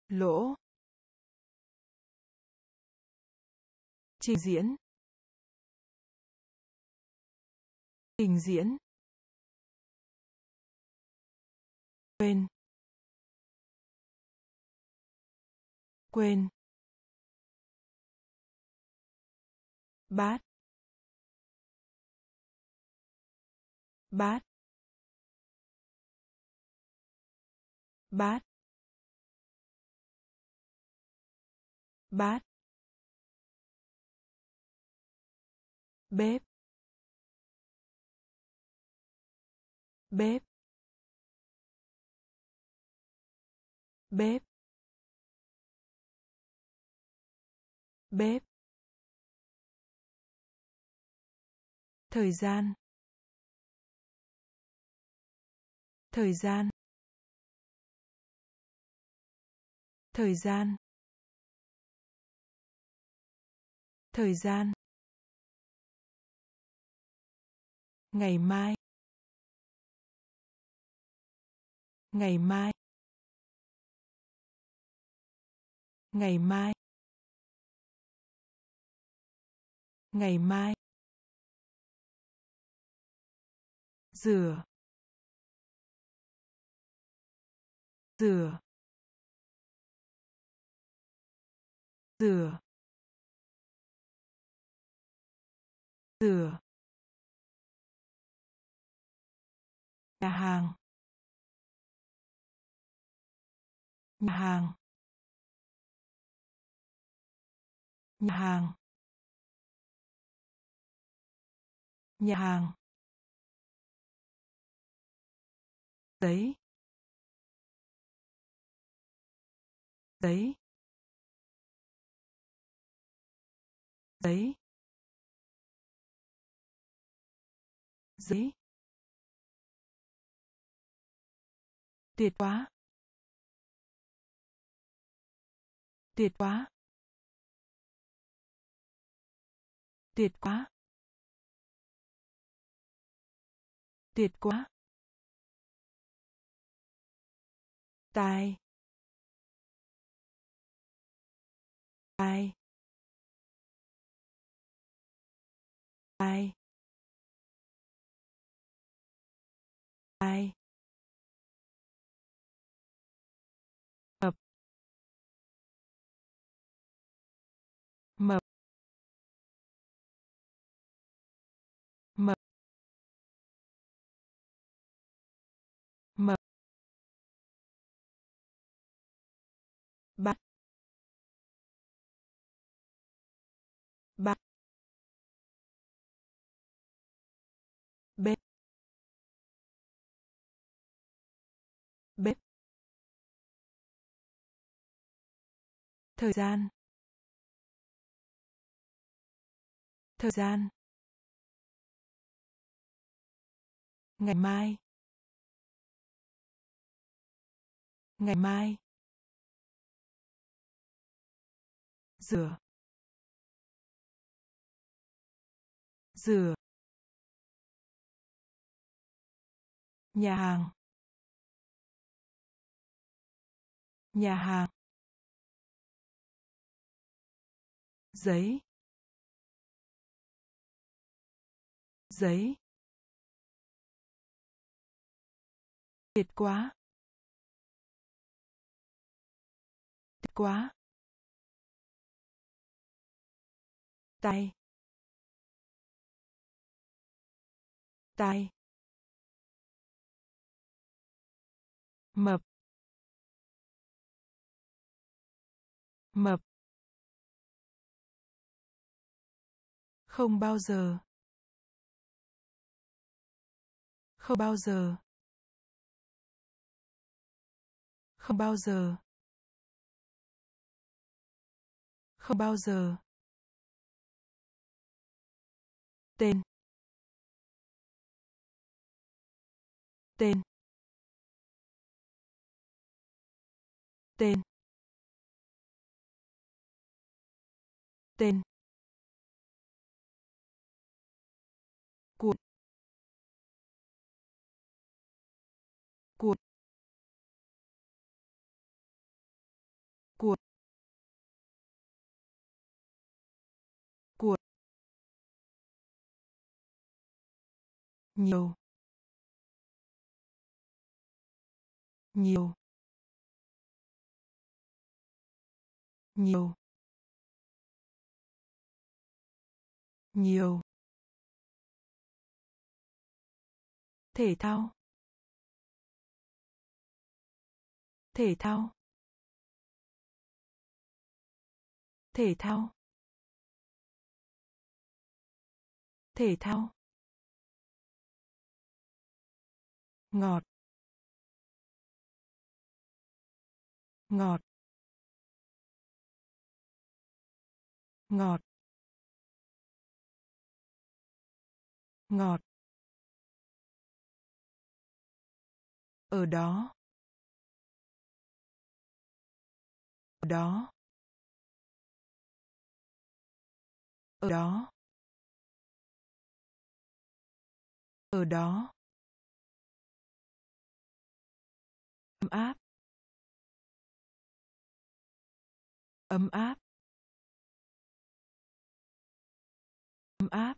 Lỗ. Trình diễn. Trình diễn. Quên. Quên. Bát. Bát. Bát. Bát. Bếp. Bếp. Bếp. Bếp. Thời gian. Thời gian. Thời gian. Thời gian. Ngày mai. Ngày mai. Ngày mai. Ngày mai. Rửa. Rửa. Rửa rửa nhà hàng nhà hàng nhà hàng nhà hàng giấy giấy giấy. Giấy. Tuyệt quá. Tuyệt quá. Tuyệt quá. Tuyệt quá. Tài, tài. Ai, ai, mập. Mập. Mập. Mập. Bắt bắt thời gian. Thời gian. Ngày mai. Ngày mai. Rửa. Rửa. Nhà hàng. Nhà hàng. Giấy. Giấy. Tuyệt quá. Tuyệt quá. Tay. Tay. Mập. Mập. Không bao giờ. Không bao giờ. Không bao giờ. Không bao giờ. Tên. Tên. Tên. Tên. Nhiều. Nhiều. Nhiều. Nhiều. Thể thao. Thể thao. Thể thao. Thể thao. Ngọt. Ngọt. Ngọt. Ngọt. Ở đó. Ở đó. Ở đó. Ở đó. Ấm áp. Ấm áp. Ấm áp.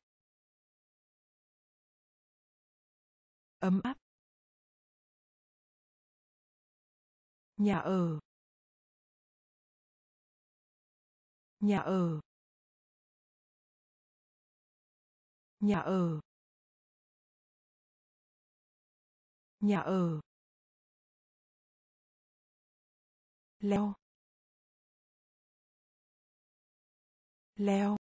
Ấm áp. Nhà ở. Nhà ở. Nhà ở. Nhà ở. Leo. Leo.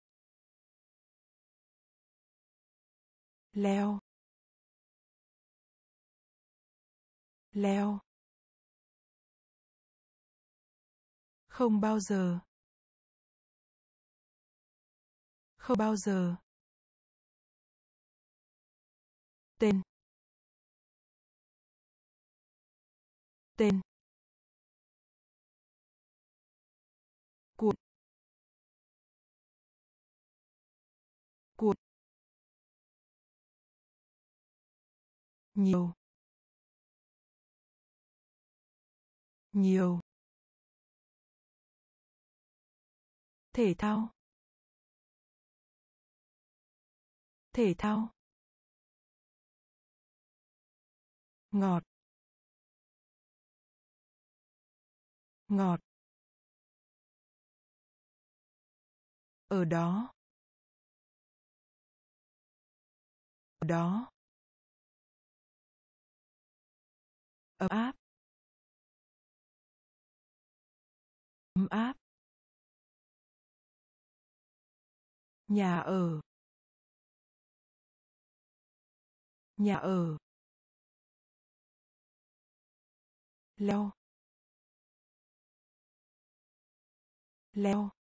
Leo. Leo. Không bao giờ. Không bao giờ. Tên. Tên. Nhiều. Nhiều. Thể thao. Thể thao. Ngọt. Ngọt. Ở đó. Ở đó. Ấm áp. Ấm áp. Nhà ở. Nhà ở. Leo. Leo.